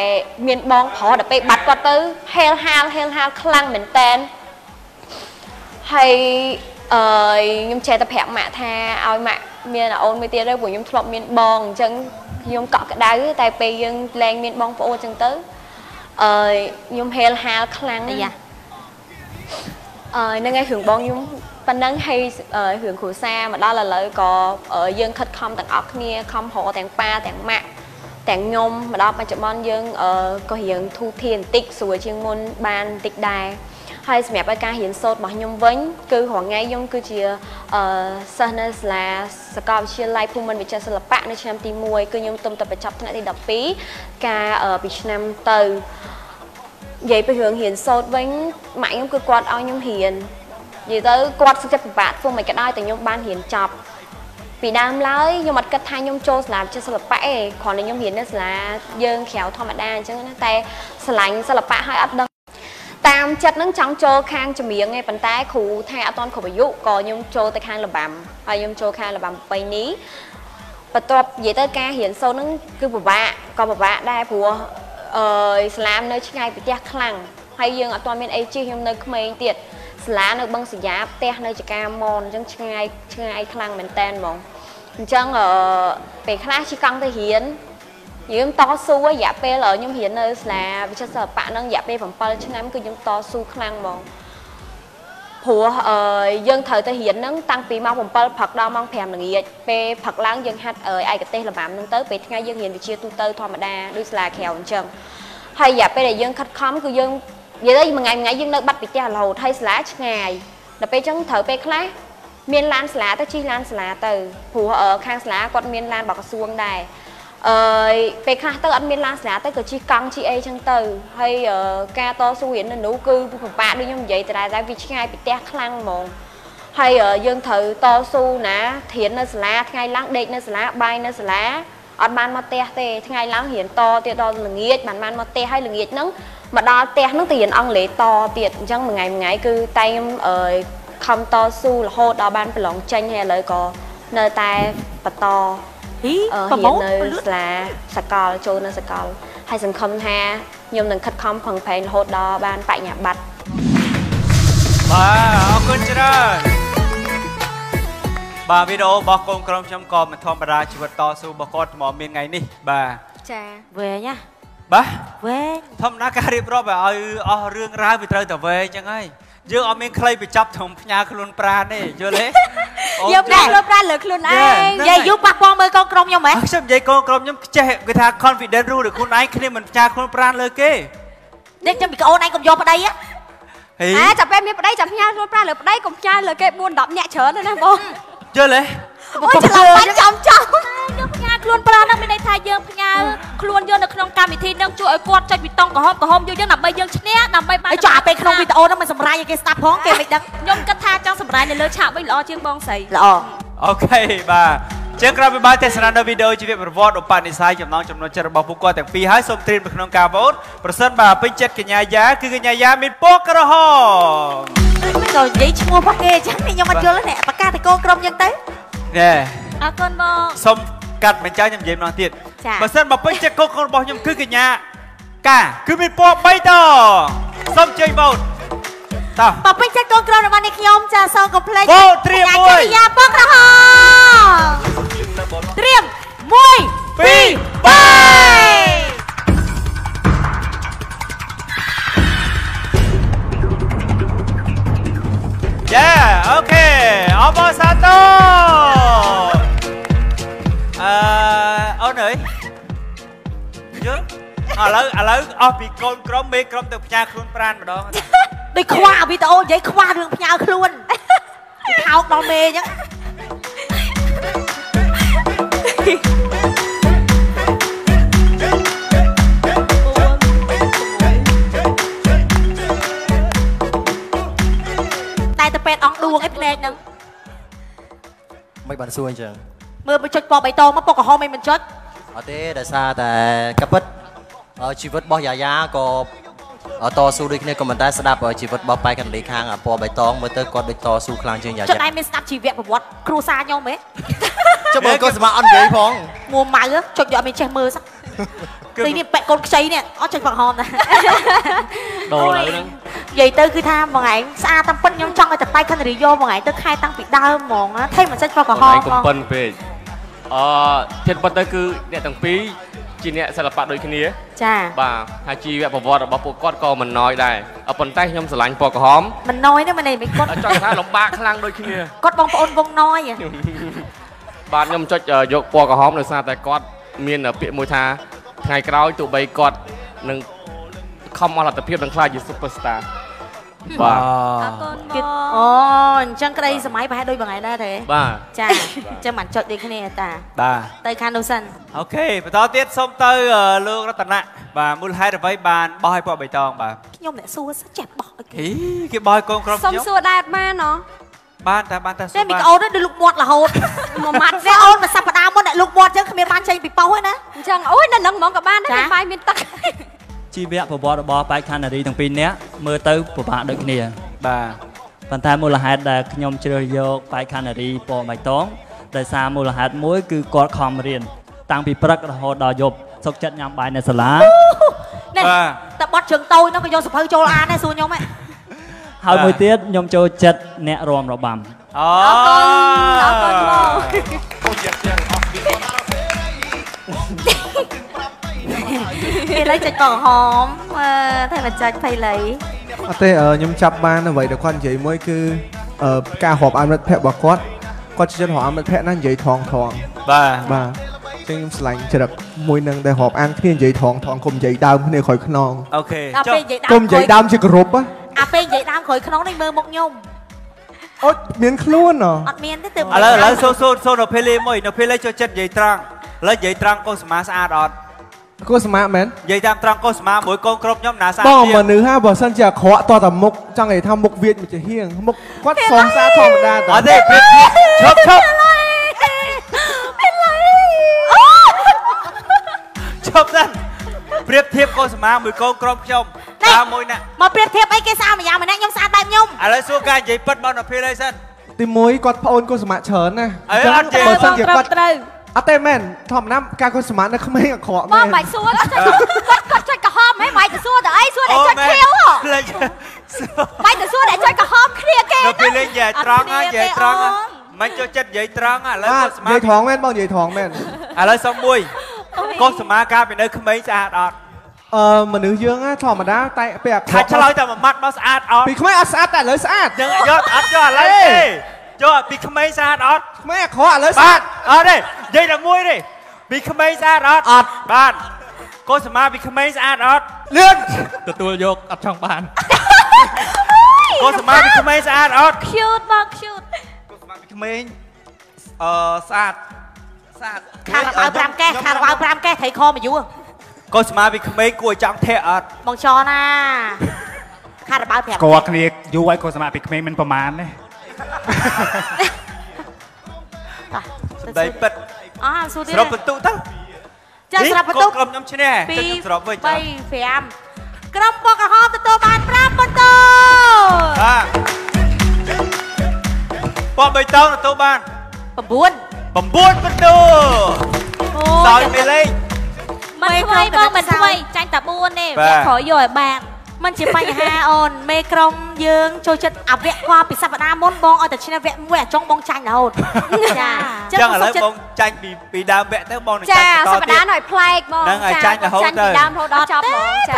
មានបងប្រុសដល់ពេលបាត់គាត់ទៅហេលហាលហេលហាលខ្លាំងមែនតែនហើយអឺខ្ញុំចេះតែប្រាប់ម៉ាក់ថាឲ្យម៉ាក់មានអូនមួយទៀតទៅព្រោះខ្ញុំធ្លាប់មានបងអញ្ចឹងខ្ញុំកក់ក្ដៅតែពេលយើងលែងមានបងប្អូនអញ្ចឹងទៅអឺខ្ញុំហេលហាលខ្លាំងណាស់អឺនឹងឯងរឿងបងខ្ញុំ ប៉ុណ្ណឹងហើយរឿងគ្រួសារមកដល់ឥឡូវក៏យើងខិតខំទាំងអស់គ្នាខំរកទាំងប៉ាទាំងម៉ាក់ទាំងខ្ញុំមកដល់បច្ចុប្បន្នយើងក៏រៀងធូរធានបន្តិចស្រួលជាងមុនបានបន្តិចដែរហើយសម្រាប់ឲ្យការរៀនសូត្ររបស់ខ្ញុំវិញគឺរាល់ថ្ងៃខ្ញុំគឺជាអឺសិស្សនៅសាលាសាកលវិទ្យាល័យភូមិន្ទវិចិត្រសិល្បៈនៅឆ្នាំទី1គឺខ្ញុំទុំតែបញ្ចប់ថ្នាក់ទី12ការពីឆ្នាំទៅនិយាយពីរឿងរៀនសូត្រវិញម៉ាក់ខ្ញុំគឺគាត់ឲ្យខ្ញុំរៀន និយាយទៅគាត់សុខចិត្តពិបាកធ្វើមិនក៏ដោយតែខ្ញុំបានរៀនចប់ពីដើមឡើយខ្ញុំអត់គិតថាខ្ញុំចូលសាលាវិទ្យាសិល្បៈទេគ្រាន់តែខ្ញុំរៀននៅសាលាយើងក្រៅធម្មតាអញ្ចឹងណាតែស្រឡាញ់សិល្បៈហើយអត់ដឹងតាមចិត្តនឹងចង់ចូលខាងចម្រៀងឯងប៉ុន្តែគ្រូថាអត់ទាន់គ្រប់អាយុក៏ខ្ញុំចូលទៅខាងលបាំហើយខ្ញុំចូលខាងលបាំប្រពៃណីបន្ទាប់និយាយទៅការរៀនសូត្រនឹងគឺពិបាកក៏ពិបាកដែរព្រោះអឺស្លាមនៅឆ្ងាយពីផ្ទះខ្លាំងហើយយើងអត់ទាន់មានអីជិះខ្ញុំនៅក្មេងទៀត សាលានៅបឹងសយ៉ាផ្ទះនៅចកាមនអញ្ចឹងឆ្ងាយឆ្ងាយខ្លាំងមែនតែនហ្មងអញ្ចឹងអឺពេលខ្លះជិះកង់ទៅរៀនយើងតស៊ូរយៈពេលខ្ញុំរៀននៅសាលាវិចិត្រសិល្បៈហ្នឹងរយៈពេល7ឆ្នាំគឺយើងតស៊ូខ្លាំងហ្មងព្រោះអឺយើងត្រូវទៅរៀនហ្នឹងតាំងពីម៉ោង7ព្រឹកដល់ម៉ោង5ល្ងាចពេលព្រឹកឡើងយើងហាត់ឯកទេសលំបាំហ្នឹងទៅពេលថ្ងៃយើងរៀនវិជ្ជាទូទៅធម្មតាដូចសាលាក្រៅអញ្ចឹងហើយរយៈពេលដែលយើងខិតខំគឺយើង និយាយទៅមួយថ្ងៃមួយថ្ងៃយើងនៅបាត់ពីផ្ទះរហូតហើយសាលាឆ្ងាយដល់ពេលអញ្ចឹងត្រូវពេលខ្លះមានឡានសាលាទៅជិះឡានសាលាទៅព្រោះខាងសាលាគាត់មានឡានរបស់ក្រសួងដែរអឺពេលខ្លះទៅអត់មានឡានសាលាទៅក៏ជិះកង់ជិះអីចឹងទៅហើយការតស៊ូរៀននៅនោះគឺពិបាកដូចខ្ញុំនិយាយតែតែវាឆ្ងាយពីផ្ទះខ្លាំងហ្មងហើយយើងត្រូវតស៊ូណាធាននៅសាលាថ្ងៃឡើងដេកនៅសាលាបាយនៅសាលាអត់បានមកផ្ទះទេថ្ងៃឡើងរៀនតទៀតដល់ល្ងាចបានបានមកផ្ទះហើយល្ងាចហ្នឹង មកដល់ផ្ទះហ្នឹងទៅរៀនអង់គ្លេសតទៀតអញ្ចឹងមួយថ្ងៃមួយថ្ងៃគឺតែខ្ញុំអឺខំតស៊ូរហូតដល់បានប្រឡងចេញហើយឥឡូវក៏នៅតែបន្តហ៊ីប្រមូលនៅសាលាសកលចូលនៅសកលហើយសង្ឃឹមថាខ្ញុំនឹងខិតខំប្រឹងប្រែងរហូតដល់បានបញ្ញាបត្របាទអរគុណច្រើនបាទវីដេអូរបស់កូនក្រុមខ្ញុំក៏មិនធម្មតាជីវិតតស៊ូរបស់គាត់ថ្មមានថ្ងៃនេះបាទចាវែងណា បាទវែងធម្មតាការរៀបរាប់ឲ្យអស់រឿងរ៉ាវវាត្រូវតែវែងចឹងហើយយើងអត់មានខ្លីបញ្ចប់ត្រឹមផ្ញើខ្លួនប្រានទេយល់ទេយកប្រានខ្លួនប្រានលើខ្លួនឯងនិយាយយូរប៉ះពាល់មើលកូនក្រុមខ្ញុំហ៎ខ្ញុំនិយាយកូនក្រុមខ្ញុំចេះគេថា confident រួចខ្លួនឯងគ្នាមិនផ្ញើខ្លួនប្រានលើគេនេះខ្ញុំពីក្អូនឯងកុំយកប្តីហ៎ហេចាំពេលមានប្តីចាំផ្ញើខ្លួនប្រានលើប្តីកុំផ្ញើលើគេ4 10នាក់ច្រើនណាបងយល់ទេអូយច្រឡំបាញ់ចំចំយើងផ្ញើ ខ្លួនប្រាហ្នឹងមានន័យថាយើងផ្ញើខ្លួនយើងនៅក្នុងកម្មវិធីនឹងជួយឲ្យគាត់ចុចប៊ីតុងក្រហមក្រហមយកយើងដើម្បីយើងឈ្នះដើម្បីបានចុះអាពេលក្នុងវីដេអូហ្នឹងមិនសម្រាយឲ្យគេស្ដាប់ផងគេមិនដឹងខ្ញុំគិតថាចង់សម្រាយនៅលើឆាកវិញល្អជាងបងស្រីល្អអូខេបាទជាក្រោយពីបានទេសនានៅវីដេអូជីវប្រវត្តិឧបនិស្ស័យចំណងចំណុចចិត្តរបស់ពួកគាត់ទាំងពីរហើយសូមត្រៀមនៅក្នុងការវោតប្រសិនបើពេញចិត្តកញ្ញាយ៉ាគឺកញ្ញាយ៉ាមានពណ៌ក្រហមក៏និយាយឈ្មោះរបស់គេអញ្ចឹងខ្ញុំអត់យល់ទេប្រកាសតែកូនក្រុមអញ្ចឹងទៅណែអរគុណបងសូម កាត់បញ្ចាំខ្ញុំនិយាយម្ដងទៀតបើសិនបើពេញចិត្តកូនកូនរបស់ខ្ញុំគឺកញ្ញាកាគឺមានពណ៌3តសូមជ័យវោតតោះបើពេញចិត្តកូនក្រុមរបស់នេះខ្ញុំចាសូមកុំភ្លេចវោតត្រៀមមួយយ៉ាពងក្រហមត្រៀម1 2 3យ៉ាអូខេអបសាទរ ឥឡូវឥឡូវអស់ពីកូនក្រុមមេក្រុមទៅផ្ញើខ្លួនប្រានម្ដងដូចខ្វះវីដេអូនិយាយខ្វះរឿងផ្ញើខ្លួនគេថោកដល់មេអញ្ចឹងតែទៅពេទ្យអង្គឌួងឯភ្នែកហ្នឹងមិនបានសួរអញ្ចឹងមើលមកចុចពណ៌បៃតងមកពណ៌ក្រហមមិនមិនចុចអត់ទេដោយសារតែកាពិតអឺ ជីវិតរបស់យ៉ាយ៉ាក៏អត់តស៊ូដូចគ្នាក៏មិនតែស្ដាប់អឺជីវិតរបស់បែកកណ្ដីខាងអាពណ៌បៃតងមើលទៅគាត់ដូចតស៊ូខ្លាំងជាងយ៉ាចុចយ៉ាឯងមានស្ដាប់ជីវប្រវត្តិគ្រួសារខ្ញុំហ៎ចុះបើគាត់សម្រាប់អត់និយាយផងមួម៉ៅហ៎ចុចយកអត់មានចេះមើលសោះទីនេះពាក់កូនខ្ចីនេះអត់ចុចបង្ហមដែរដូរឥឡូវហ្នឹងនិយាយទៅគឺថាបងឯងស្អាតតាមពិតខ្ញុំចង់ឲ្យតតៃខិនរីយកបងឯងទៅខែតាំងពីដើមហ្មងណាថៃមិនសិចប្រក្រហឯមងកំពិនពេកអឺធៀបពិតទៅគឺអ្នកទាំងពីរ ជាអ្នកសិល្បៈដូចគ្នាចាបាទហើយជីវប្រវត្តិរបស់ពួកគាត់ក៏មិនណយដែរអប៉ុន្តែខ្ញុំស្រឡាញ់ពណ៌ក្រហមមិនណយទេមិនឯងមិនគាត់ចង់ថាលំបាកខ្លាំងដូចគ្នាគាត់បងប្អូនវងណយហ៎បាទខ្ញុំចុចយកពណ៌ក្រហមដោយសារតែគាត់មានពាក្យមួយថាថ្ងៃក្រោយទោះបីគាត់នឹងខំអស់លទ្ធភាពនឹងខ្លាចជា superstar បាទគឺអូអញ្ចឹងក្តីសម័យប្រហែលដូចបងឯងដែរទេបាទចាអញ្ចឹងមិនចុចដូចគ្នាតាបាទទៅខាងនោះសិនអូខេបន្តទៀតសូមទៅអឺលោករតនៈបាទមូលហេតុអ្វីបានបោះឲ្យពណ៌បៃតងបាទខ្ញុំអ្នកសួរសិនចេះបោះឲ្យគេហីគេបោះឲ្យកូនក្រុមសុំខ្ញុំសួរដែរអត់បានណោះបានតែបានតែតែសួរមីបានក្អូនទៅលុកមាត់រហូតមួយម៉ាត់តែអូនមួយសប្តាហ៍មុនអ្នកលុកមាត់អញ្ចឹងគ្មានបានចេញពីប៉ោះទេណាអញ្ចឹងអូយនៅនឹងហ្មងក៏បានដែរចាតែបាយមានទឹក ជីវប្រវត្តិរបស់បែកខណ្ឌនារីទាំងពីរនាក់មើលទៅពិបាកដូចគ្នា បាទប៉ុន្តែមូលហេតុដែលខ្ញុំជ្រើសយកបែកខណ្ឌនារីពណ៌បៃតងដោយសារមូលហេតុមួយគឺគាត់ខំរៀនតាំងពីព្រឹករហូតដល់យប់សុខចិត្តញ៉ាំបាយនៅសាលានេះតែបត់ជើងតូចនោះក៏យកសភៅចូលអានដែរសួរខ្ញុំហ៎ហើយមួយទៀតខ្ញុំចូលចិត្តអ្នករាំរបាំអូអរគុណអរគុណគេឡើយ ចុចបោះហមអឺតែមិនចុចភ័យលៃអត់ទេអឺខ្ញុំចាប់បានអ្វីដែលគាត់និយាយមួយគឺអឺការរាប់អានមិត្តភ័ក្តិរបស់គាត់គាត់ជិះរាប់អានមិត្តភ័ក្តិណានិយាយថងថងបាទបាទចឹងខ្ញុំឆ្លាញ់ចរិតមួយនឹងដែលរាប់អានគ្នានិយាយថងថងកុំនិយាយដើមគ្នាក្រោយខ្នងអូខេដល់ពេលនិយាយដើកុំនិយាយដើមជាគោរពហ៎អាពេលនិយាយដើមក្រោយខ្នងនេះមើលមុខខ្ញុំអូមានខ្លួនហ៎អត់មានទេទើបឥឡូវឥឡូវសូសូសូនៅពេលលេមួយនៅពេលលេចូលចិត្តនិយាយត្រង់ឥឡូវនិយាយត្រង់កូនសមាស្អាតអត់ គួរសមៈមែននិយាយតាមត្រង់កូនសមាមួយកូនក្រុមខ្ញុំណាស្អាតបងជាងមនុស្សហ่าបើសិនជាអាក្រក់តតែមុខចង់និយាយថាមុខវាចមួយជាហៀងមុខគាត់សងសាធម្មតាតើអត់ទេប្រៀបធៀបឈប់ឈប់ឈប់សិនប្រៀបធៀបកូនសមាមួយកូនក្រុមខ្ញុំតាមមួយណាមកប្រៀបធៀបអីគេស្អាតម្យ៉ាងម្នាក់ខ្ញុំស្អាតបែបខ្ញុំឥឡូវសួរការនិយាយពិតបងនៅពេលអីសិនទីមួយគាត់ប្អូនគូសមៈច្រើនណាអីអត់ទេបើសិនជាគាត់ត្រូវ អត់ទេមែនធម្មតាការគូសមៈនៅក្មេងអាក្រក់បមែងនបាច់សួរគាត់គាត់ចុចក្រហមហ៎បាច់ទៅសួរទៅអីសួរតែចុចខៀវហ៎ភ្លេចបាច់ទៅសួរតែចុចក្រហមគ្នាគេនៅពេលលេងនិយាយត្រង់ហើយនិយាយត្រង់ហើយមិនចូលចិត្តនិយាយត្រង់ឥឡូវបាទកូនសមានិយាយថងមែនបងនិយាយថងមែនឥឡូវសុំមួយកូនសមាកាលពីនៅក្មេងស្អាតអត់អឺមនុស្សយើងណាធម្មតាតែពេលអាក្រថាក់ឆ្លើយតែមួយម៉ាត់មកស្អាតអត់ពីក្មេងអត់ស្អាតតែឥឡូវស្អាតយើងយកអត់យកឥឡូវទេ យកពីក្មេងស្អាតអត់ក្មេងអាក្រក់ឥឡូវស្បាអាទតអត់ទេនិយាយតែមួយទេពីក្មេងស្អាតអត់អត់បាទកូនសមាពីក្មេងស្អាតអត់លឿនទទួលយកអត់ចង់បានកូនសមាពីក្មេងស្អាតអត់ cute បង cute ក្មេងអឺស្អាតស្អាតខារ៉ាបាវ5កេះខារ៉ាបាវ5កេះត្រីខមកយូរកូនសមាពីក្មេងគួរឲ្យចង់ធាក់អត់បងចណាខារ៉ាបាវ5ស្គាល់គ្នាយូរហើយកុសមាពីក្មេងមិនប្រមាណទេ ដៃពិតអស់សួរទៀតស្របបន្ទុកទៅចាស្រាប់បន្ទុកក្រុមខ្ញុំឈ្នះ2ទៅខ្ញុំស្របវិញ3 5ក្រុមពណ៌ក្រហមទទួលបាន5បន្ទុបាទពណ៌បៃតងទទួលបានក9 9បន្ទុកសោយមេលេងមិនថ្មីបងមិនថ្មីចាញ់តែ4ទេបាទវាក្រោយយកឲ្យបាន មិនជាបញ្ហាអូនមេក្រុមយើងចូលចិត្តអវៈខ្វល់ពីសប្តាហ៍មុនបងឲ្យតែឈ្នះវគ្គមួយអាចុងបងចាញ់រហូតចាចឹងឥឡូវបងចាញ់ពីពីដើមវគ្គទៅបងនឹងចាចាញ់បន្តសប្តាហ៍ទៀតឲ្យប្លែកហ្មងហ្នឹងហើយចាញ់រហូតចាញ់ទៅពីដើមរហូតដល់ចប់ហ្មងចា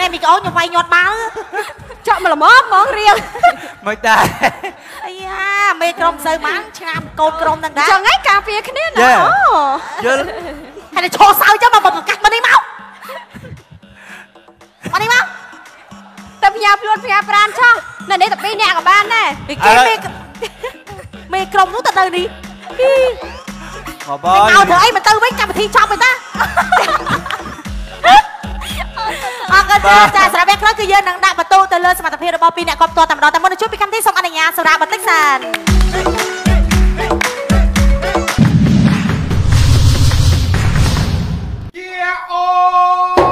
តែមីក្អូនខ្ញុំវាយញាត់បាល់ចប់មកល្មមហ្មងរៀងមិនដែរអាយ៉ាមេក្រុមសូវបានឆ្នាំកូនក្រុមហ្នឹងដែរចឹងហើយការពារគ្នាណា Yeah. អូយល់ហើយតែឈរសើចចឹងមកបង្កាច់មកនេះមក ខ្លួន ផ្ញើប្រានចោះនៅនេះតែពីរនាក់ក៏បានដែរពីគេមេមេក្រុមនោះទៅទៅនេះហ៊ីមកបឲ្យយធ្វើអីមកទៅវិញកម្មវិធីចប់ហើយតាអរគុណចាចាសម្រាប់ពេលខ្លះគឺយើងនឹងដាក់បន្ទូទៅលើសមត្ថភាពរបស់ពីរអ្នកគ្រប់តតែម្ដងតែមុននឹងជួបពីកម្មវិធីសូមអនុញ្ញាតសម្រាប់បន្តិចសិនចា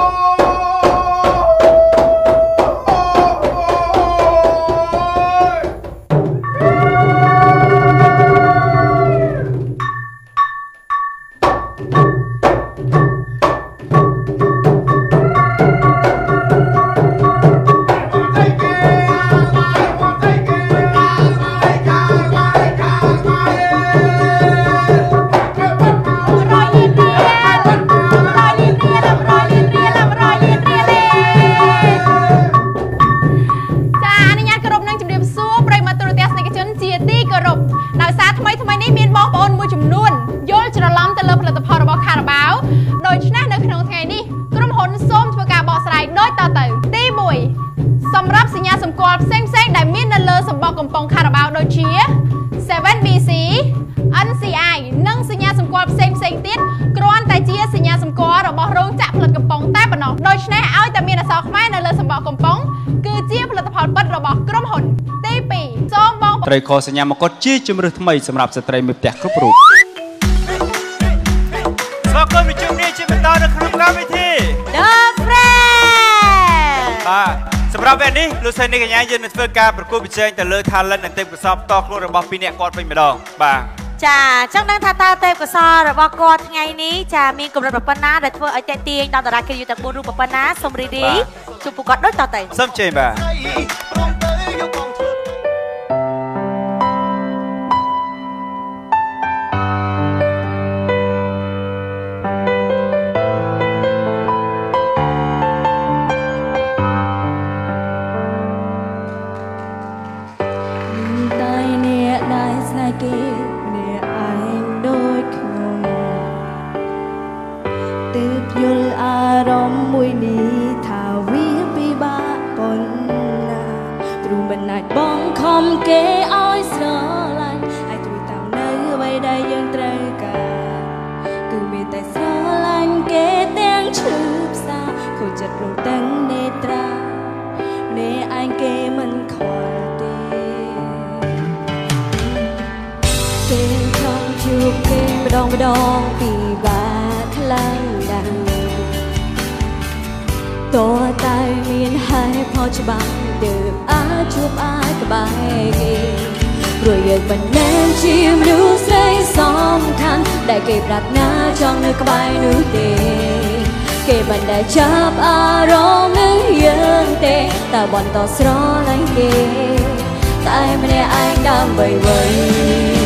ត្រីខសញ្ញាមកុដជាជំរឿសថ្មីសម្រាប់ស្ត្រីមេផ្ទះគ្រប់រូបស្វាគមន៍មកជួបគ្នាជាបន្តនៅក្នុងកម្មវិធី The Friend បាទសម្រាប់វគ្គនេះលោកស្រីនេះកញ្ញាយើងនឹងធ្វើការប្រកួតប្រជែងទៅលើ talent និងទេពកោសល្យបន្តខ្លួនរបស់ពីរអ្នកគាត់វិញម្ដងបាទចាចង់ដឹងថាតើទេពកោសលរបស់គាត់ថ្ងៃនេះចាមានកម្រិតប៉ុណ្ណាដែលធ្វើឲ្យតេទៀងដល់តារាគេយូទាំង4រូបប៉ុណ្ណាសូមរីរីជួបពួកគាត់ដូចតទៅសូមជើញបាទ ម្ដងម្ដងពីបាខ្លាំងណាស់តើតែមានហេតុផលច្បាស់ទើបអាចជួបអាចក្បែរគេព្រោះយើងមិនមែនជាមនុស្សស្រីសំខាន់ដែលគេប្រាថ្នាចង់នៅក្បែរនោះទេគេមិនដែលចាប់អារម្មណ៍នឹងយើងទេតែបន្តស្រឡាញ់គេតែម្នាក់ឯងដើម្បីអ្វី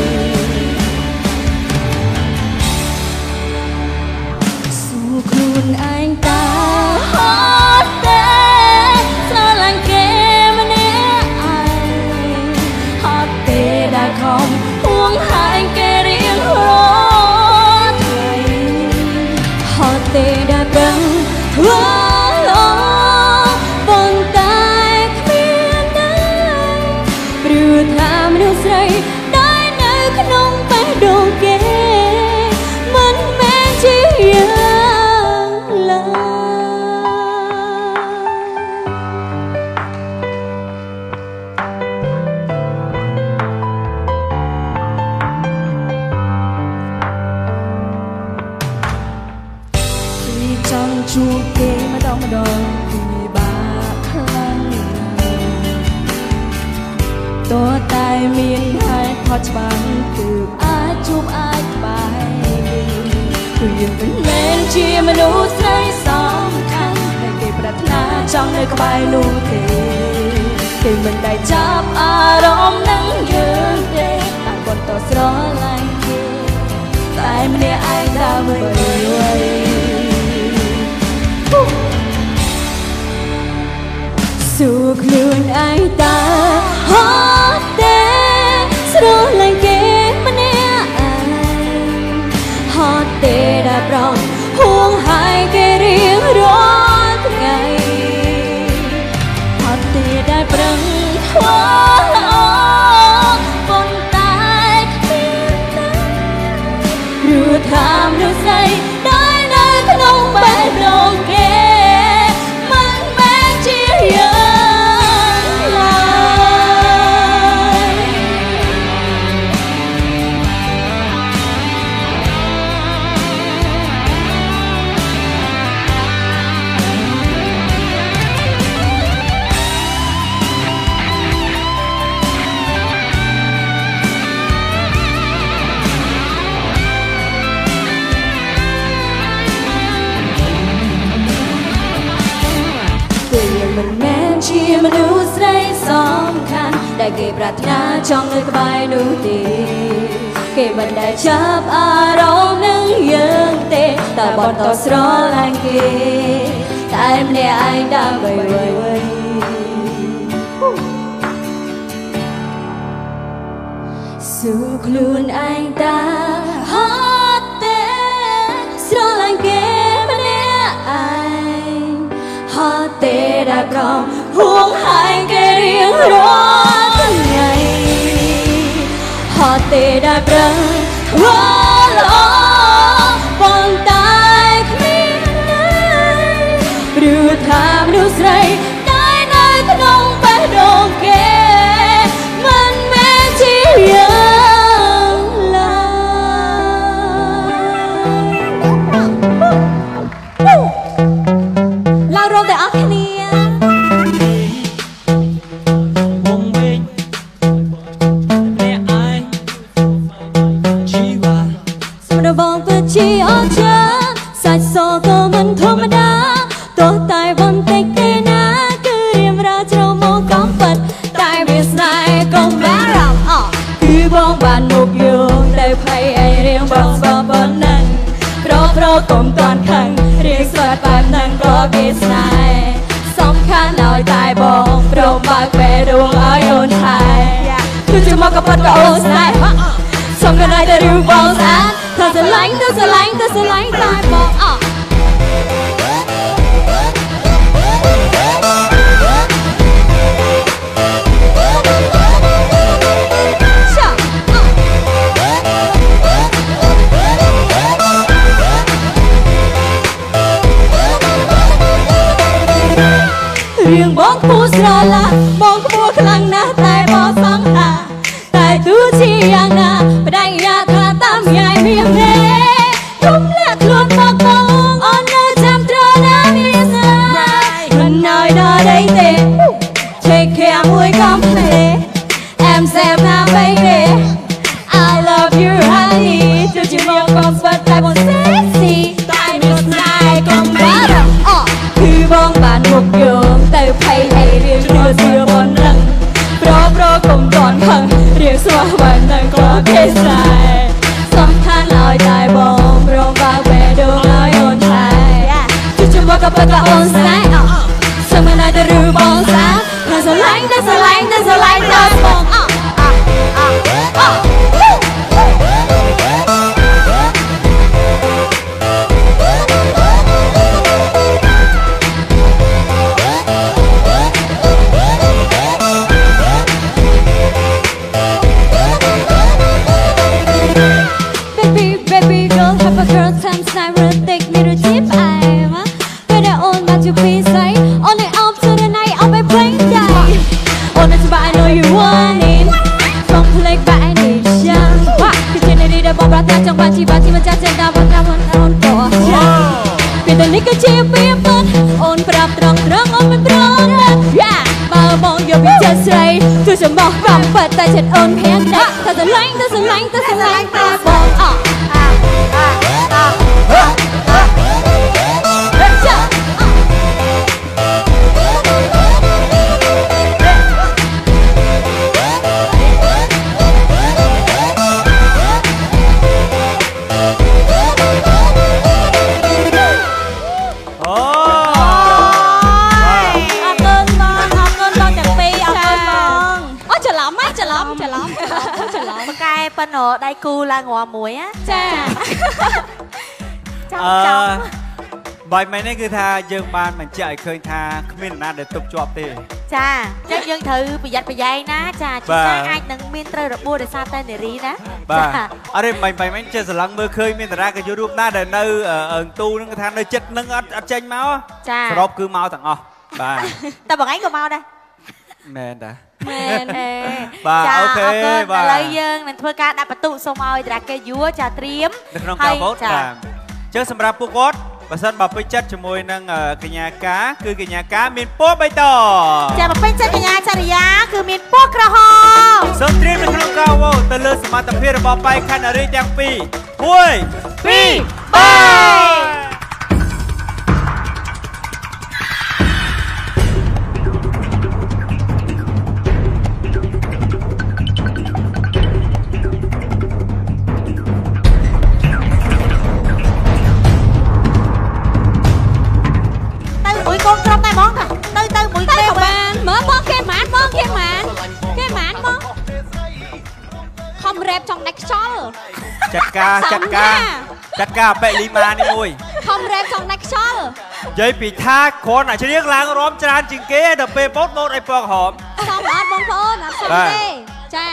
ដែលចាប់អារម្មណ៍នឹងយើងទេតែបន្តស្រឡាញ់គេតែម្នាក់ឯងដើម្បីអ្វីសួរខ្លួនឯងតើហត់ ចង់នៅក្បែរនោះទេ គេមិនដែលចាប់អារម្មណ៍នឹងយើងទេតែបន្តស្រឡាញ់គេតែម្នាក់ឯងដើម្បីអ្វីសួរខ្លួនឯងតើហត់ទេស្រឡាញ់គេម្នាក់ឯងហត់ទេដែលកំហួងហែងគេរៀងរាល់ថ្ងៃហត់ ទេដែលប្រឹងវល់ល្អប៉ុន្តែគ្មានន័យឬថាមនុស្សស្រី កុំតាន់ខឹងរៀងស្វាតបែបហ្នឹងក៏គេស្នេ បាយមែននេះគឺថាយើងបានបញ្ជាក់ឲ្យឃើញថាគ្មានអ្នកណាដែលទុកជាប់ទេចាអញ្ចឹងយើងត្រូវប្រយ័ត្នប្រយែងណាចាជួនបាទកាលអាចនឹងមានត្រូវរបួសដោយសារតែនារីណាបាទចាអរិយបាយបាយមែនចេះស្រឡឹងមើលឃើញមានតារាកយុរូបណាដែលនៅអឺអឺទូហ្នឹងគេថានៅចិត្តហ្នឹងអត់អត់ចេញមកចាសរុបគឺមកទាំងអស់បាទតែបងឯងក៏មកដែរមែនតាមែនទេបាទចាអូខេអរគុណបាទឥឡូវយើងនឹងធ្វើការដាក់បន្ទុកសូមឲ្យតារាកេយួរចាត្រៀមនៅក្នុងហើការយវោតចាបាទអញ្ចឹងសម្រាប់ពួកគាត់ បើសិនបើពេញចិត្តជាមួយនឹងអឺកញ្ញាការគឺកញ្ញាការមានពណ៌បៃតងចាប្រពេញចិត្តកញ្ញាចរិយាគឺមានពណ៌ក្រហមសូមត្រៀមនៅក្នុងការវោតទៅលើសមត្ថភាពរបស់បៃខណ្ឌនារីទាំងពីរ1 2 3 ការសំចាត់ការណាចាត់ការអប៉ិលីម៉ានេះមួយខំរ៉េបចង់ដាច់ខ្យល់និយាយពីថាគ្រាន់តែច្រៀងឡើងរំច្រើនជាងគេដល់ពេលបោតបោតឲ្យពងក្រហមសមអត់បងប្អូនអត់សមបាទទេចា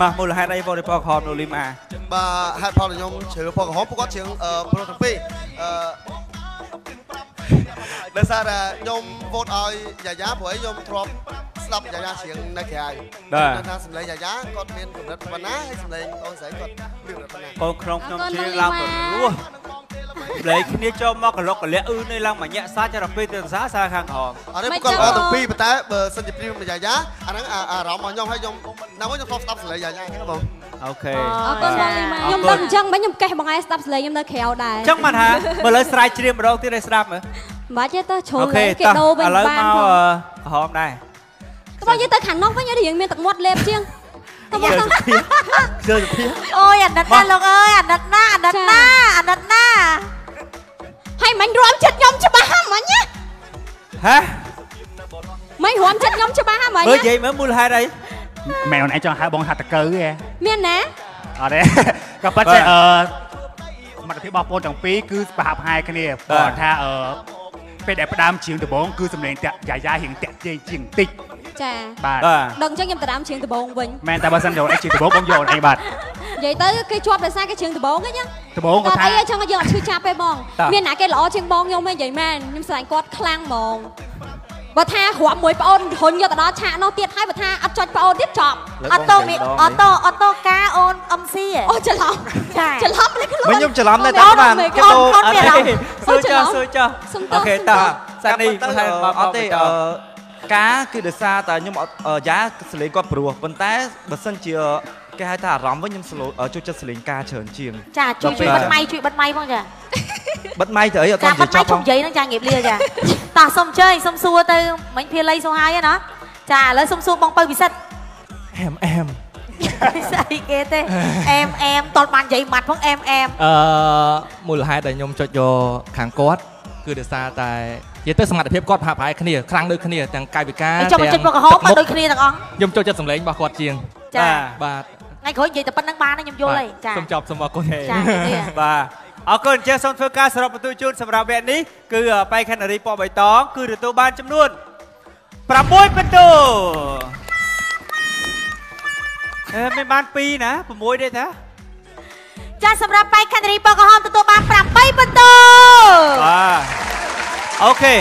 មកមូលហេតុអីបោតឲ្យពងក្រហមនៅលីម៉ាបាទហេតុផលដែលខ្ញុំជ្រើសពណ៌ក្រហមព្រោះគាត់ជ្រៀងអឺប្រុសទាំងពីរអឺដោយសារតែខ្ញុំវោតឲ្យយ៉ាយ៉ាព្រោះអីខ្ញុំធ្លាប់ ស្ដាប់យ៉ាយ៉ាជ្រៀងនៅក្រៅបាទខ្ញុំថាសម្លេងយ៉ាយ៉ាគាត់មានកម្រិតប៉ុណ្ណាហើយសម្លេងអូនស្រីគាត់មានកម្រិតប៉ុណ្ណាកូនក្នុងខ្ញុំជ្រៀងឡើងព្រោះលេខគ្នាចូលមកកលុកកលាក់អ៊ឺនេះឡើងមួយញាក់សាច់ដល់ពេលទៅសាសាខាងក្រហមអត់ទេព្រោះគាត់គាត់ទាំងពីរប៉ុន្តែបើសិនជាព្រីមយ៉ាយ៉ាអាហ្នឹងអាអារម្មណ៍របស់ខ្ញុំហើយខ្ញុំណាមួយខ្ញុំធ្លាប់ស្ដាប់សម្លេងយ៉ាយ៉ាហ្នឹងបងអូខេអរគុណបងលីម៉ាខ្ញុំដឹងអញ្ចឹងមិញខ្ញុំកេះបងឯងស្ដាប់សលេងខ្ញុំនៅក្រៅដែរចឹងបានថាបើលើស្រ័យជ្រាបម្ដងទៀតឲ្យស្ដាប់មើលមិនបាច់ទេទៅជ្រុលអូខេគេដូរវិញឥឡូវបានមកផងអឺក្រហមដែរ ក៏បងយើងទៅខាងនោះវិញរៀងមានទឹកមាត់លេបជាងទៅមកទៅជឿសុភាអូយអាណិតណាលោកអើយអាណិតណាអាណិតណាអាណិតណាហើយមិញរួមចិត្តខ្ញុំច្បាស់ហ่ะមិញណាហ៎មិញរួមចិត្តខ្ញុំច្បាស់ហ่ะមិញមើលនិណាយាយមើលមូលហេតុអីមែនអូនឯងចង់ហៅបងហាត់តកើទេមានណាអត់ទេក៏ប៉ុន្តែអឺសមត្ថភាពរបស់បងទាំងពីរគឺប្រហាប់ហាយគ្នាគាត់ថាអឺពេលដែលផ្ដើមជាងដំបងគឺសម្លេងតាក់យ៉ាយ៉ារៀងតាក់ជេងជាងតិច ចាបាទដឹងអញ្ចឹងខ្ញុំទៅដាំជើងដបងវិញមែនតែបើសិនយកឯងជាដំបងបងយកអូនឯងបាទនិយាយទៅគេជាប់ដោយសារគេជើងដបងហ្នឹងណាដំបងគាត់ថាអីអញ្ចឹងយើងអត់ឈឺចាប់ទេបងតើមានណាគេល្អជាងបងខ្ញុំទេនិយាយមែនខ្ញុំស្រឡាញ់គាត់ខ្លាំងហ្មងបើថារាប់មួយប្អូនរុញយកទៅដល់ឆាកនោះទៀតហើយបើថាអត់ចុចប្អូនទៀតចប់អត់តមីអត់តអត់តការអូនអឹមស៊ីអូច្រឡំចាច្រឡំលេខ្លួនមិញខ្ញុំច្រឡំដែរតែបានគេអូដូនរគាត់មានអារម្មណ៍សួរចុះសួរចុះសុំទោសអូខេសុំទោតោះសសានេះមូលហេតុមកអត់ទេអឺ ការគឺដោយសារតែខ្ញុំអត់អឺយ៉ាសលេងគាត់ព្រោះប៉ុន្តែបើសិនជាគេហៅថាអារម្មណ៍វិញខ្ញុំស្លូចូលចិត្តសលេងការច្រើនជាងចាជួយជួយបិទម៉ៃជួយបិទម៉ៃផងចាបិទម៉ៃទៅអីអត់ចាទាន់បិនិយាទម៉ៃជុំយចប់ផងនិយាយហ្នឹងចាងាបលាចាតោះសុំជើញសុំសួរទៅមិញភាលីសួរហើយណាចាឥឡូវសុំសួរបងពៅពិសិដ្ឋអែមអែមស្អីគេទេអែមអែមតតបាននិយាយម៉ាត់ផងអែមអែមអឺមូលហេតុដែលខ្ញុំចុចយកខាងគាត់គឺដោយសារតែ និយាយទៅសមត្ថភាពគាត់ប្រហាក់ប្រហែលគ្នាខ្លាំងដូចគ្នាទាំងកាយវិការអីចុះមកចិត្តមកក្រហមមកដូចគ្នាទាំងអង្គខ្ញុំចូលចិត្តសម្លេងរបស់គាត់ជាងចាបាទថ្ងៃក្រោយនិយាយតែប៉ុណ្្នឹងបានហើយខ្ញុំយល់ហើយចាសូមចប់សូមអរគុណចាបាទអរគុណអញ្ចឹងសូមធ្វើការសរុបបន្ទូលជូនសម្រាប់វគ្គនេះគឺបៃខណ្ឌរីពណ៌បៃតងគឺទទួលបានចំនួន6ពិន្ទុអឺមិនបាន2ណា6ទេតាចាសម្រាប់បៃខណ្ឌរីបកក្រហមទទួលបាន8បន្ទូបាទ អូខេ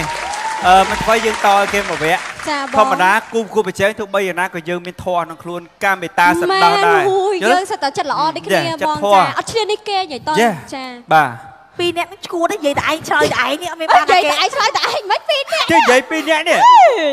អឺមិនធ្វើយើងតឲ្យគេមួយវគ្គចាបងធម្មតាគូគូប្រជែងទោះបីយ៉ាងណាក៏យើងមានធម៌ក្នុងខ្លួនការមេត្តាសន្តោសមែនដែរអូយយល់យើងសិតតែចិត្តល្អដូចគ្នាចាចិត្តបងធម៌ចាអត់ឈ្លាននេះគេនិយាយត Yeah ចាបាទពីរនាក់នឹងឈួតទេនិយាយតែឯងឆ្លើយតែឯងនេះអត់មានអបានត់និយាយតែឯងឆ្លើយតែឯងមិនពីរនាក់គេនិយាយពីរនាក់នេះ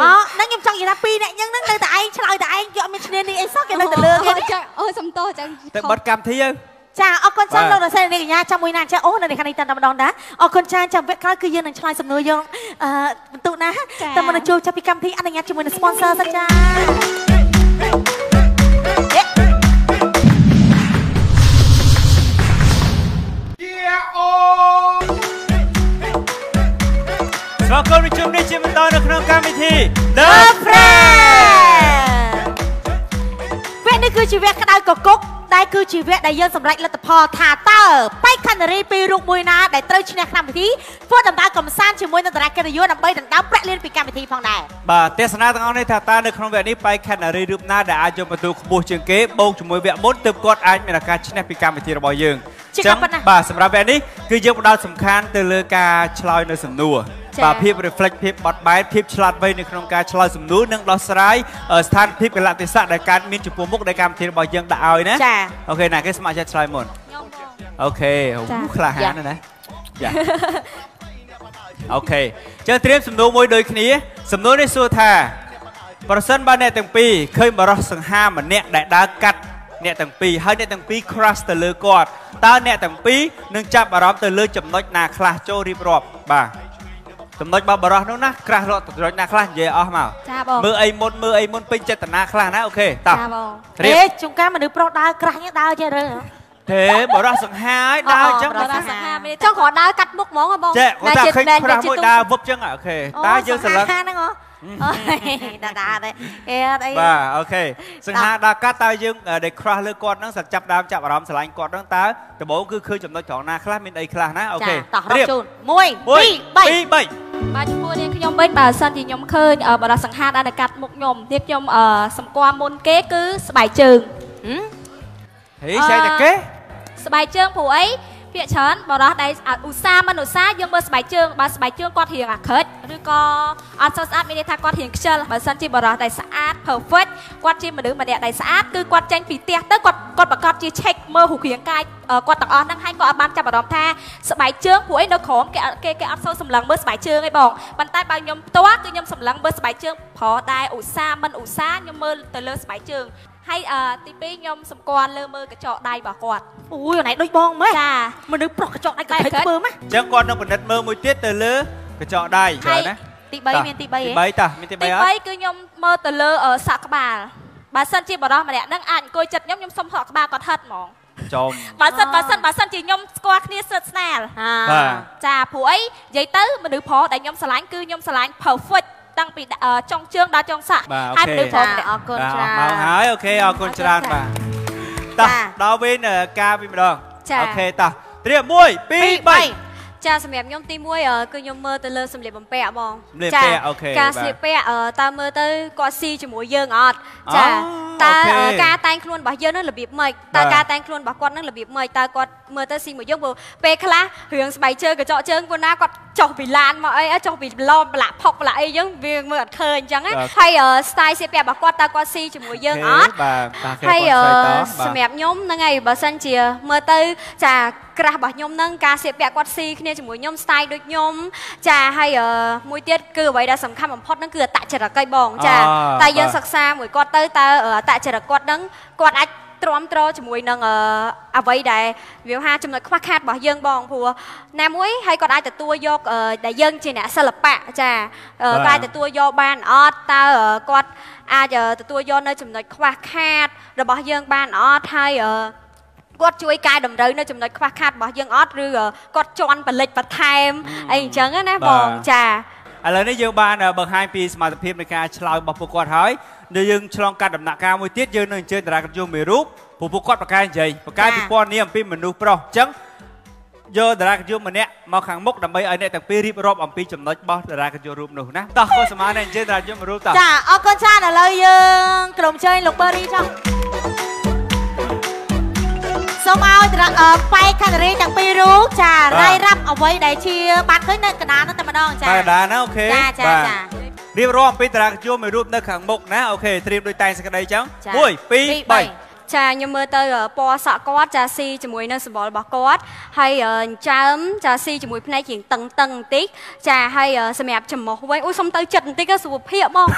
អូហ្នឹងខ្ញុំចង់និយាយថាពីរនាក់ហ្នឹងនៅតែឯងឆ្លើយតែឯងគេអត់មានឈ្នានីអីសោះគេនៅតែលើគេអូចាអូសំទោសចាទៅបတ်កម្មវិធីយើង ចាអរគុណច្រើនបាទលោករសេនីកញ្ញាចាំមួយណាចាអូនៅខាងនេះតាំងតែម្ដងដែរអរគុណច្រើនចាំវគ្គក្រោយគឺយើងនឹងឆ្លើយសំណួរយើងអឺបន្ទុកណាតែមុននឹងចូលចាប់ពីកម្មវិធីអនុញ្ញាតជាមួយនឹង sponsor សិនចា គុកដែលគឺជាវគ្គដែលយើងសម្រេចលទ្ធផលថាតើបេក្ខនារីពីររូបមួយណាដែលត្រូវឈ្នះក្នុងពិធីធ្វើដំណើរកំសាន្តជាមួយនឹងតារាកិត្តិយសដើម្បីដណ្ដើមប្រាក់លានពីកម្មវិធីផងដែរបាទទេសនាទាំងអស់នេះថាតើនៅក្នុងវគ្គនេះបៃខណ្ឌនារីរូបណាដែលអាចយកបន្ទូខ្ពស់ជាងគេបូកជាមួយវគ្គមុនទើបគាត់អាចមានឱកាសឈ្នះពីកម្មវិធីរបស់យើងជាការប៉ុណ្ណាបាទសម្រាប់វគ្គនេះគឺយើងផ្ដោតសំខាន់ទៅលើការឆ្លើយនៅសំណួរចា៎ បាទភាព reflect ភាពបត់បែនភាពឆ្លាតវៃនៅក្នុងការឆ្លើយសំណួរនិងដោះស្រាយអឺស្ថានភាពកលៈទេសៈដែលកើតមានចំពោះមុខនៃកម្មវិធីរបស់យើងដាក់ឲ្យណាចា៎ OK ណាគេស្ម័គ្រចិត្តឆ្លើយមុន OK អូចា៎ក្លាហាយ៉ានណាស់ណាយ៉ា OK ចឹងត្រៀមសំណួរមួយដូចគ្នា សំណួរនេះសួរថាប្រសិនបើអ្នកទាំងពីរឃើញបរិសសង្ហាម្នាក់ដែលដើរកាត់អ្នកទាំងពីរហើយអ្នកទាំងពីរ crush ទៅលើគាត់តើអ្នកទាំងពីរនឹងចាប់អារម្មណ៍ទៅលើចំណុចណាខ្លះចូលរៀបរាប់បាទ ចំណុចរបស់បរិសនោះណា crush រកចំណុចណាខ្លះនិយាយអស់មកចាបងមើលអីមុនមើលអីមុនពេញចិត្តតាណាខ្លះណាអូខេតោះចាបងរៀបអេជួនកាលមនុស្សប្រុសដើរក្រាស់ហ្នឹងដើរចេះរើអទេបរោះសង្ហាឲ្យដើរអញ្ចឹងបរោះសង្ហាមានចង់គ្រាន់ដើរកាត់មុខហ្មងហ៎បងចេះគាត់ថាឃើញក្រាស់មួយដើរវឹបអញ្ចឹងអូខេតើយើងស្រឡឹងហ្នឹងហ៎អូយដាដាទេអេអត់អីបាទអូខេសង្ហាដើរកាត់តើយើងដែល crush លើគាត់ហ្នឹងសិតចាប់ដើមចាប់អារម្មណ៍ស្រឡាញ់គាត់ហ្នឹងតើដំបូងគឺឃើញចំណុចត្រង់ណាខ្លះមានអីខ្លះណាអូខេតោះរកជូន1 1 2 3 2 3 បាទចំពោះនាងខ្ញុំវិញបើសិនជាខ្ញុំឃើញអឺបរិសង្ហាដែលនៅកាត់មុខខ្ញុំនាងខ្ញុំអឺសម្គាល់មុនគេគឺស្បែកជើងហេស្អីតែគេស្បែកជើងព្រោះអី ភាកច្រើនបរោះដែលឧស្សាហ៍មិនឧស្សាហ៍យើងមើលស្បែកជើងបើស្បែកជើងគាត់រៀងអាក្រិចឬក៏អត់សូវស្អាតមានន័យថាគាត់រៀងខ្ជិលបើសិនជាបរោះដែលស្អាត perfect គាត់ជាមនុស្សម្នាក់ដែលស្អាតគឺគាត់ចេញពីផ្ទះទៅគាត់គាត់ប្រកាសជា check មើលរូបរាងកាយអឺគាត់ទាំងអស់ហ្នឹងហើយគាត់អត់បានចាប់អារម្មណ៍ថាស្បែកជើងព្រោះអីនៅក្រោមគេអត់គេគេអត់សូវសម្លឹងមើលស្បែកជើងឯងបងប៉ុន្តែបើខ្ញុំផ្ទាល់គឺខ្ញុំសម្លឹងមើលស្បែកជើងព្រោះតែឧស្សាហ៍មិនឧស្សាហ៍ខ្ញុំមើលទៅលើស្បែកជើង ហើយអឺទី2ខ្ញុំសម្គាល់លើមើលកញ្ចក់ដៃរបស់គាត់អូយអូនឯងដូចបងម៉េះចាមនុស្សប្រុសកញ្ចក់ដៃក៏ឃើញធ្វើម៉េះអញ្ចឹងគាត់នឹងពិនិត្យមើលមួយទៀតទៅលើកញ្ចក់ដៃច្រើនណាទី3មានទី3ហ៎ទី3តាមានទីទី3អត់3គឺខ្ញុំមើលទៅលើអឺសាក់ក្បាលបើសិនជាបរោះម្នាក់ហ្នឹងអាចអង្គុយចិត្តខ្ញុំខ្ញុំសុំសក់ក្បាលគាត់ហិតហ្មងចំបើសិនបើសិនបើសិនជាខ្ញុំស្គាល់គ្នាស្និទ្ធស្នាលបាទចាព្រោះអីនិយាយទៅមនុស្សប្រុសដែលខ្ញុំស្រឡាញ់គឺខ្ញុំស្រឡាញ់ perfect តាំងពីអឺចុងជើងដល់ចុងសក់បាទហើយ OK មនុស្សប្រុសម្នាក់អរគុណបាទច្រើនមកហើយ OK អរគុណច្រើនបាទតោះដល់វិញការវិញម្ដងចា OK តោះត្រៀម1 2 3ចាសម្រាប់ខ្ញុំទី1អឺគឺខ្ញុំមើលទៅលើសម្លៀកបំពាក់បងសម្លៀកបំពាក់ OK ការបាទស្លៀកពាក់អឺតើមើលទៅគាត់ស៊ីជាមួយយើងអត់ចាអូតើអូខេអឺការតែងខ្លួនរបស់យើងនឹងរបៀបម៉េចតើបាទការតែងខ្លួនរបស់គាត់នឹងរបៀបម៉េចតើគាត់មើលទៅស៊ីមួយយើងព្រោះពេលខ្លះរឿងស្បែកជើងកញ្ចក់ជើងគាត់ណាគាត់ ចុះពីឡានមកអីចុះពីឡំប្រឡាក់ផុកប្រឡាក់អីចឹងវាមើលអត់ឃើញអញ្ចឹងណាបាទហើយអឺ style ស្លៀកពាក់របស់គាត់តើគាត់ស៊ីជាមួយយើងអត់បាទតាគេហើយគាត់អឺស្រីតបាទសម្រាប់ខ្ញុំហ្នឹងហើយបើសិនជាមើលទៅចាក្រាស់របស់ខ្ញុំហ្នឹងការស្លៀកពាក់គាត់ស៊ីគ្នាជាមួយខ្ញុំ style ដូចខ្ញុំចាហើយអឺមួយទៀតគឺអ្វីដែលសំខាន់បំផុតហ្នឹងគឺអត្តចរិតឯងបងចាអតែយើងបាទសិក្សាមួយគាត់ទៅតើអឺអត្តចរិតគាត់ហ្នឹងគាត់អាច ទ្រាំទ្រជាមួយនឹងអឺអ្វីដែលវាហៅចំណុចខ្វះខាតរបស់យើងបងព្រោះណាមួយហើយគាត់អាចទទួលយកអឺដែលយើងជាអ្នកសិល្បៈចាអឺបាទគាត់អាចទទួលយកបានអត់តើអឺគាត់អាចអឺទទួលយកនៅចំណុចខ្វះខាត របស់យើងបានអត់ហើយអឺគាត់ជួយកែតម្រូវនៅចំណុចខ្វះខាតរបស់យើងអត់ឬអឺគាត់ជន់បលិចបន្ថែមអីអញ្ចឹងណាបងចាឥឡូវនេះយើងបានបង្ហាញពីសមត្ថភាពនៃការឆ្លើយរបស់ពួកគាត់ហើយ នៅយើងឆ្លងកាត់ដំណាក់កាលមួយទៀតយើងនឹងអញ្ជើញតារាកិត្តិយសមួយរូបព្រោះពួកគាត់ប្រកែកនិយាយប្រកែកពីព័ត៌មានអំពីមនុស្សប្រុសអញ្ចឹងយកតារាកិត្តិយសម្នាក់មកខាងមុខដើម្បីឲ្យអ្នកទាំងពីររៀបរាប់អំពីចំណុចរបស់តារាកិត្តិយសរូបនោះណាតោះក៏សមានអញ្ជើញតារាកិត្តិយសមួយរូបតោះចាអរគុណច្រើនឥឡូវយើងក្រុមជើញលោកបឺរីចុះ សូមឲ្យតារាអឺបែកខាងរីទាំងពីររូបចាបាទរាយរាប់អ្វីដែលជាបានឃើញនៅកណ្ដាលនោះតែម្ដងចាតែដាណាអូខេចាចាបាទចារៀបរាប់អំពីតារាកិត្តិយសមួយរូបនៅខាងមុខណាអូខេត្រៀមដូចតែងសក្តីអញ្ចឹងចា1 2 3ចាខ្ញុំមើលទៅអឺពណ៌សក់គាត់ចាស៊ីជាមួយនៅសម្បុររបស់គាត់ហើយអឺអញ្ចឹមចាស៊ីជាមួយភ្នែកជាងតឹងតឹងបន្តិចចាហើយអឺសម្រាប់ចំមុះវិញអូយសុំទៅចិត្តបន្តិចទៅសុខភាពបង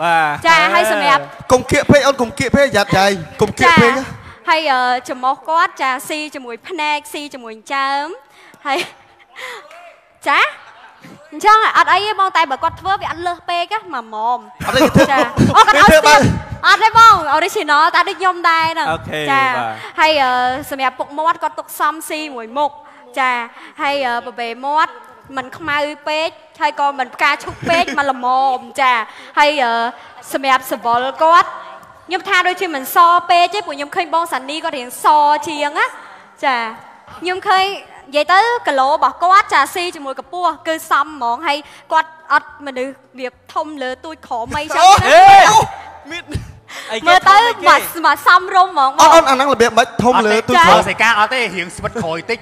បាទចាហើយសម្រាប់កុំគៀកពេកអូនកុំគៀកពេកយ៉ាត់យាយកុំគៀកពេកណា ហើយអឺចំមុះគាត់ចាស៊ីជាមួយភ្នែកស៊ីជាមួយអញ្ចឹមហើយចាអញ្ចឹងអត់អីទេបងតែបើគាត់ធ្វើវាអត់លើសពេកណាមួយម៉ម អត់ទេធ្វើ ចាអូគាត់ឲ្យទៀតអត់ទេបង original តែដូចខ្ញុំដែរហ្នឹង អូខេ ចា បាទ ហើយអឺសម្រាប់ពុកមាត់គាត់ទុកសំស៊ីមួយមុខចាហើយអឺបបេមាត់มันខ្មៅពេកហើយក៏มันផ្កាឈូកពេកมันល្មមចាហើយអឺសម្រាប់សវលគាត់ ខ្ញុំថាដូចជាមិនសពេកទេព្រោះខ្ញុំឃើញបងសានីគាត់រៀងសជាងណាចាខ្ញុំឃើញនិយាយទៅគីឡូរបស់គាត់ចាស៊ីជាមួយកពស់គឺសមហ្មងហើយគាត់អត់មនុស្សវាធំលើទូចក្រមអីចឹងណាអីគេមើលទៅធំអីគេមកមកសំរុំហ្មងអត់អត់អាហ្នឹងរបៀបមិនធំលើទូចាខោសេកាអត់ទេរៀងស្វិតក្រោយតិច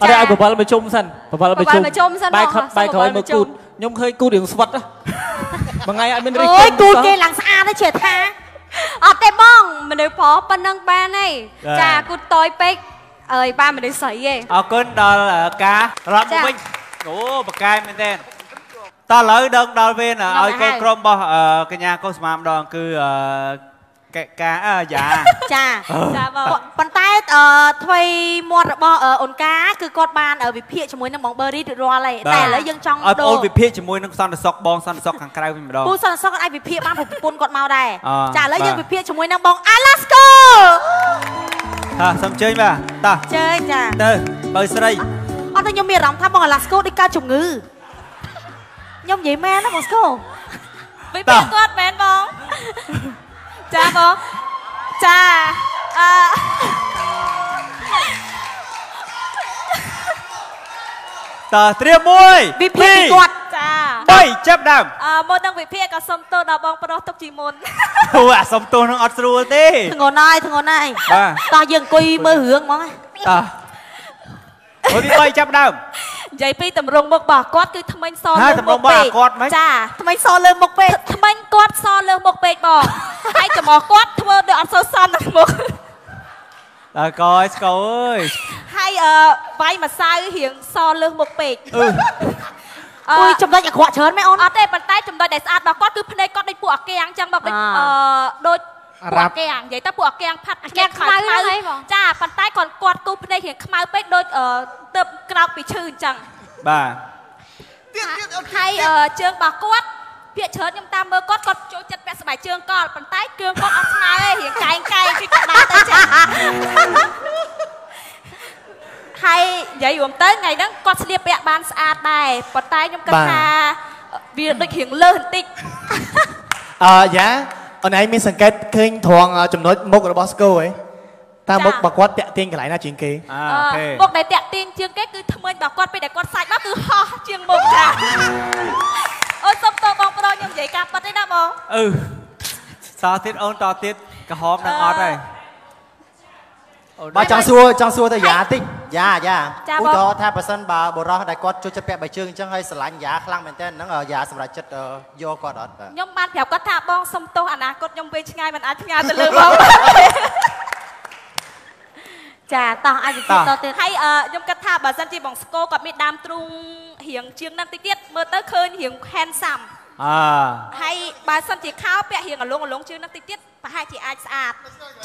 អត់ទេឲ្យបបលមកជុំសិនបបលមកជុំបបលមកជុំសិនបែកបងខិតសុំបែកក្រោយបបលមកមកជុំគូតខ្ញុំឃើញគូតរៀងស្វិតណាមួយថ្ងៃអត់មានរីកអូយជុំគូសោះគេឡើងស្អាតទេជឿថា អត់ទេបងមនុស្សប្រុសប៉ុណ្ណឹងបានទេចាចាគូតតយពេកអើយបានមនុស្សស្រីទេអរគុណដល់អឺការរាប់មកចាវិញអូបកកែមែនទេតោះឥឡូវដឹងដល់វេនឲ្យកូនក្រុមរបស់អឺកញ្ញាកុស្មាម្ដងគឺអឺ កែកាអឺយ៉ាចាចាបងប៉ុន្តែអឺថ្មីមាត់របស់អឺអូនកាគឺគាត់បានអឺវិភាគជាមួយនឹងបងបឺរីរួចរាល់ហើយតែឥឡូវយើងចង់ឲ្យបងដូអូរនវិភាគជាមួយនឹងសន្តិសុខបងសន្តិសុខខាងក្រៅវិញម្ដងពូសន្តិសុខគាត់អាចវិភាគបានព្រោះប្រពន្ធគាត់មកដែរអ่าចាឥឡូវយើងបាទវិភាគជាមួយនឹងបង Alaska តាសុំជើញបាទតាជើញចាទៅបើស្រីអត់តែខ្ញុំមានអារម្មណ៍ថាបងអាឡាស្កូដូចកើតជំងឺខ្ញុំនិយាយមែនណាបងស្កូវិភាគគាត់មែនបង ចាបងចាអឺតើត្រៀមមួយវិភាគពីគាត់ចា3ចាប់ដើមអឺមុននឹងវិភាគក៏សុំទោសដល់បងប្រុសទុកជាមុនអូអាសុំទោសនឹងអត់ស្រួលទេធ្ងន់ហើយធ្ងន់ហើយបាទតោះយើងអង្គុយមើលរឿងហ្មងតើមួយទី3ចាប់ដើម និយាយពីតម្រងមុខរបស់គាត់គឺថ្មិញសហ่าលើតម្រមុងខរបស់ពេកគាត់ហ្មងចាថ្មិញសលើមុខពេកថ្មិញគាត់សលើមុខពេកបងហើយចំអកគាត់ធ្វើដូចអត់សូវសមនឹងមុខតើកយស្កូអើយហើយអឺវាយម្សៅរៀងសលើមុខពេកអឺអឺអុយចំណុចអាក្រក់ច្រើនមែនអូនអត់ទេប៉ុន្តែចំណុចដែលស្អាតរបស់គាត់គឺភ្នែកគាត់ដូចពួកអាកាំងអញ្ចឹងបងដូចអាអឺដូច អាពួករ៉ាអាប់កាំងនិយាយទៅពួកអាកាំងផាត់អាកាំងខ្មៅហ្នឹងហីបងចាប៉ុន្តែគាត់គាត់គូភ្នែករៀងខ្មៅពេកដូចអឺទៅក្រោកពីឈឺអញ្ចឹងបាទហើយអឺជើងរបស់គាត់ភាកច្រើនខ្ញុំតាមមើលគាត់គាត់ចូលចិត្តពាក់ស្បែកជើងកលប៉ុន្តែគ្រឿងគាត់អត់ស្មើទេរៀងកែងកែងគឺគាត់ដើរទៅចាហើយនិយាយរួមទៅថ្ងៃហ្នឹងគាត់ស្លៀកពាក់បានស្អាតដែរប៉ុន្តែខ្ញុំគិតបាទថាវាដូចរៀងលើសបន្តិចអឺយ៉ា អូនឯងមានសង្កេតឃើញត្រង់ចំណុចមុខរបស់ស្គូហ៎តើមុខរបស់គាត់តាក់ទាញកន្លែងណាជាងគេអអឺមុខដែលតាក់ទាញជាងគេគឺថ្មើញរបស់គាត់ពេលដែលគាត់សាច់មកគឺហោះជាងមុខចាអូយសុំតបងប្រុសខ្ញុំនិយាយការប៉ັດទេណាបងអឺសល់ទៀតអូនតទៀតក្រហមនឹងអត់ហើយ បាទចង់សួរចង់សួរទៅយ៉ាតិចយ៉ាយ៉ាចាឧបងទាហរណ៍ថាបើសិនបើបរោះដែលគាត់ចូលចិត្តពាក់បាយជើងអញ្ចឹងហើយស្រឡាញ់យ៉ាខ្លាំងមែនតើហ្នឹងយ៉ាសម្រាប់ចិត្តយកគាត់អត់បាទខ្ញុំបានប្រាប់គាត់ថាបងសុំទោសអនាគតខ្ញុំពេលឆ្ងាយមិនអាចផ្ញើទៅលើបងបានទេចាតោះអាចវិភាគតទៀតហើយអឺខ្ញុំគិតថាបើសិនជាបងស្គរគាត់មានដើមទ្រូងរៀងជាងហ្នឹងតិចទៀតមើលទៅឃើញរៀង handsome អើហើយបើសិនជាខោពាក់រៀងអលងអលងជើងហ្នឹងតិចទៀត ប្រហែលជាអាចស្អាត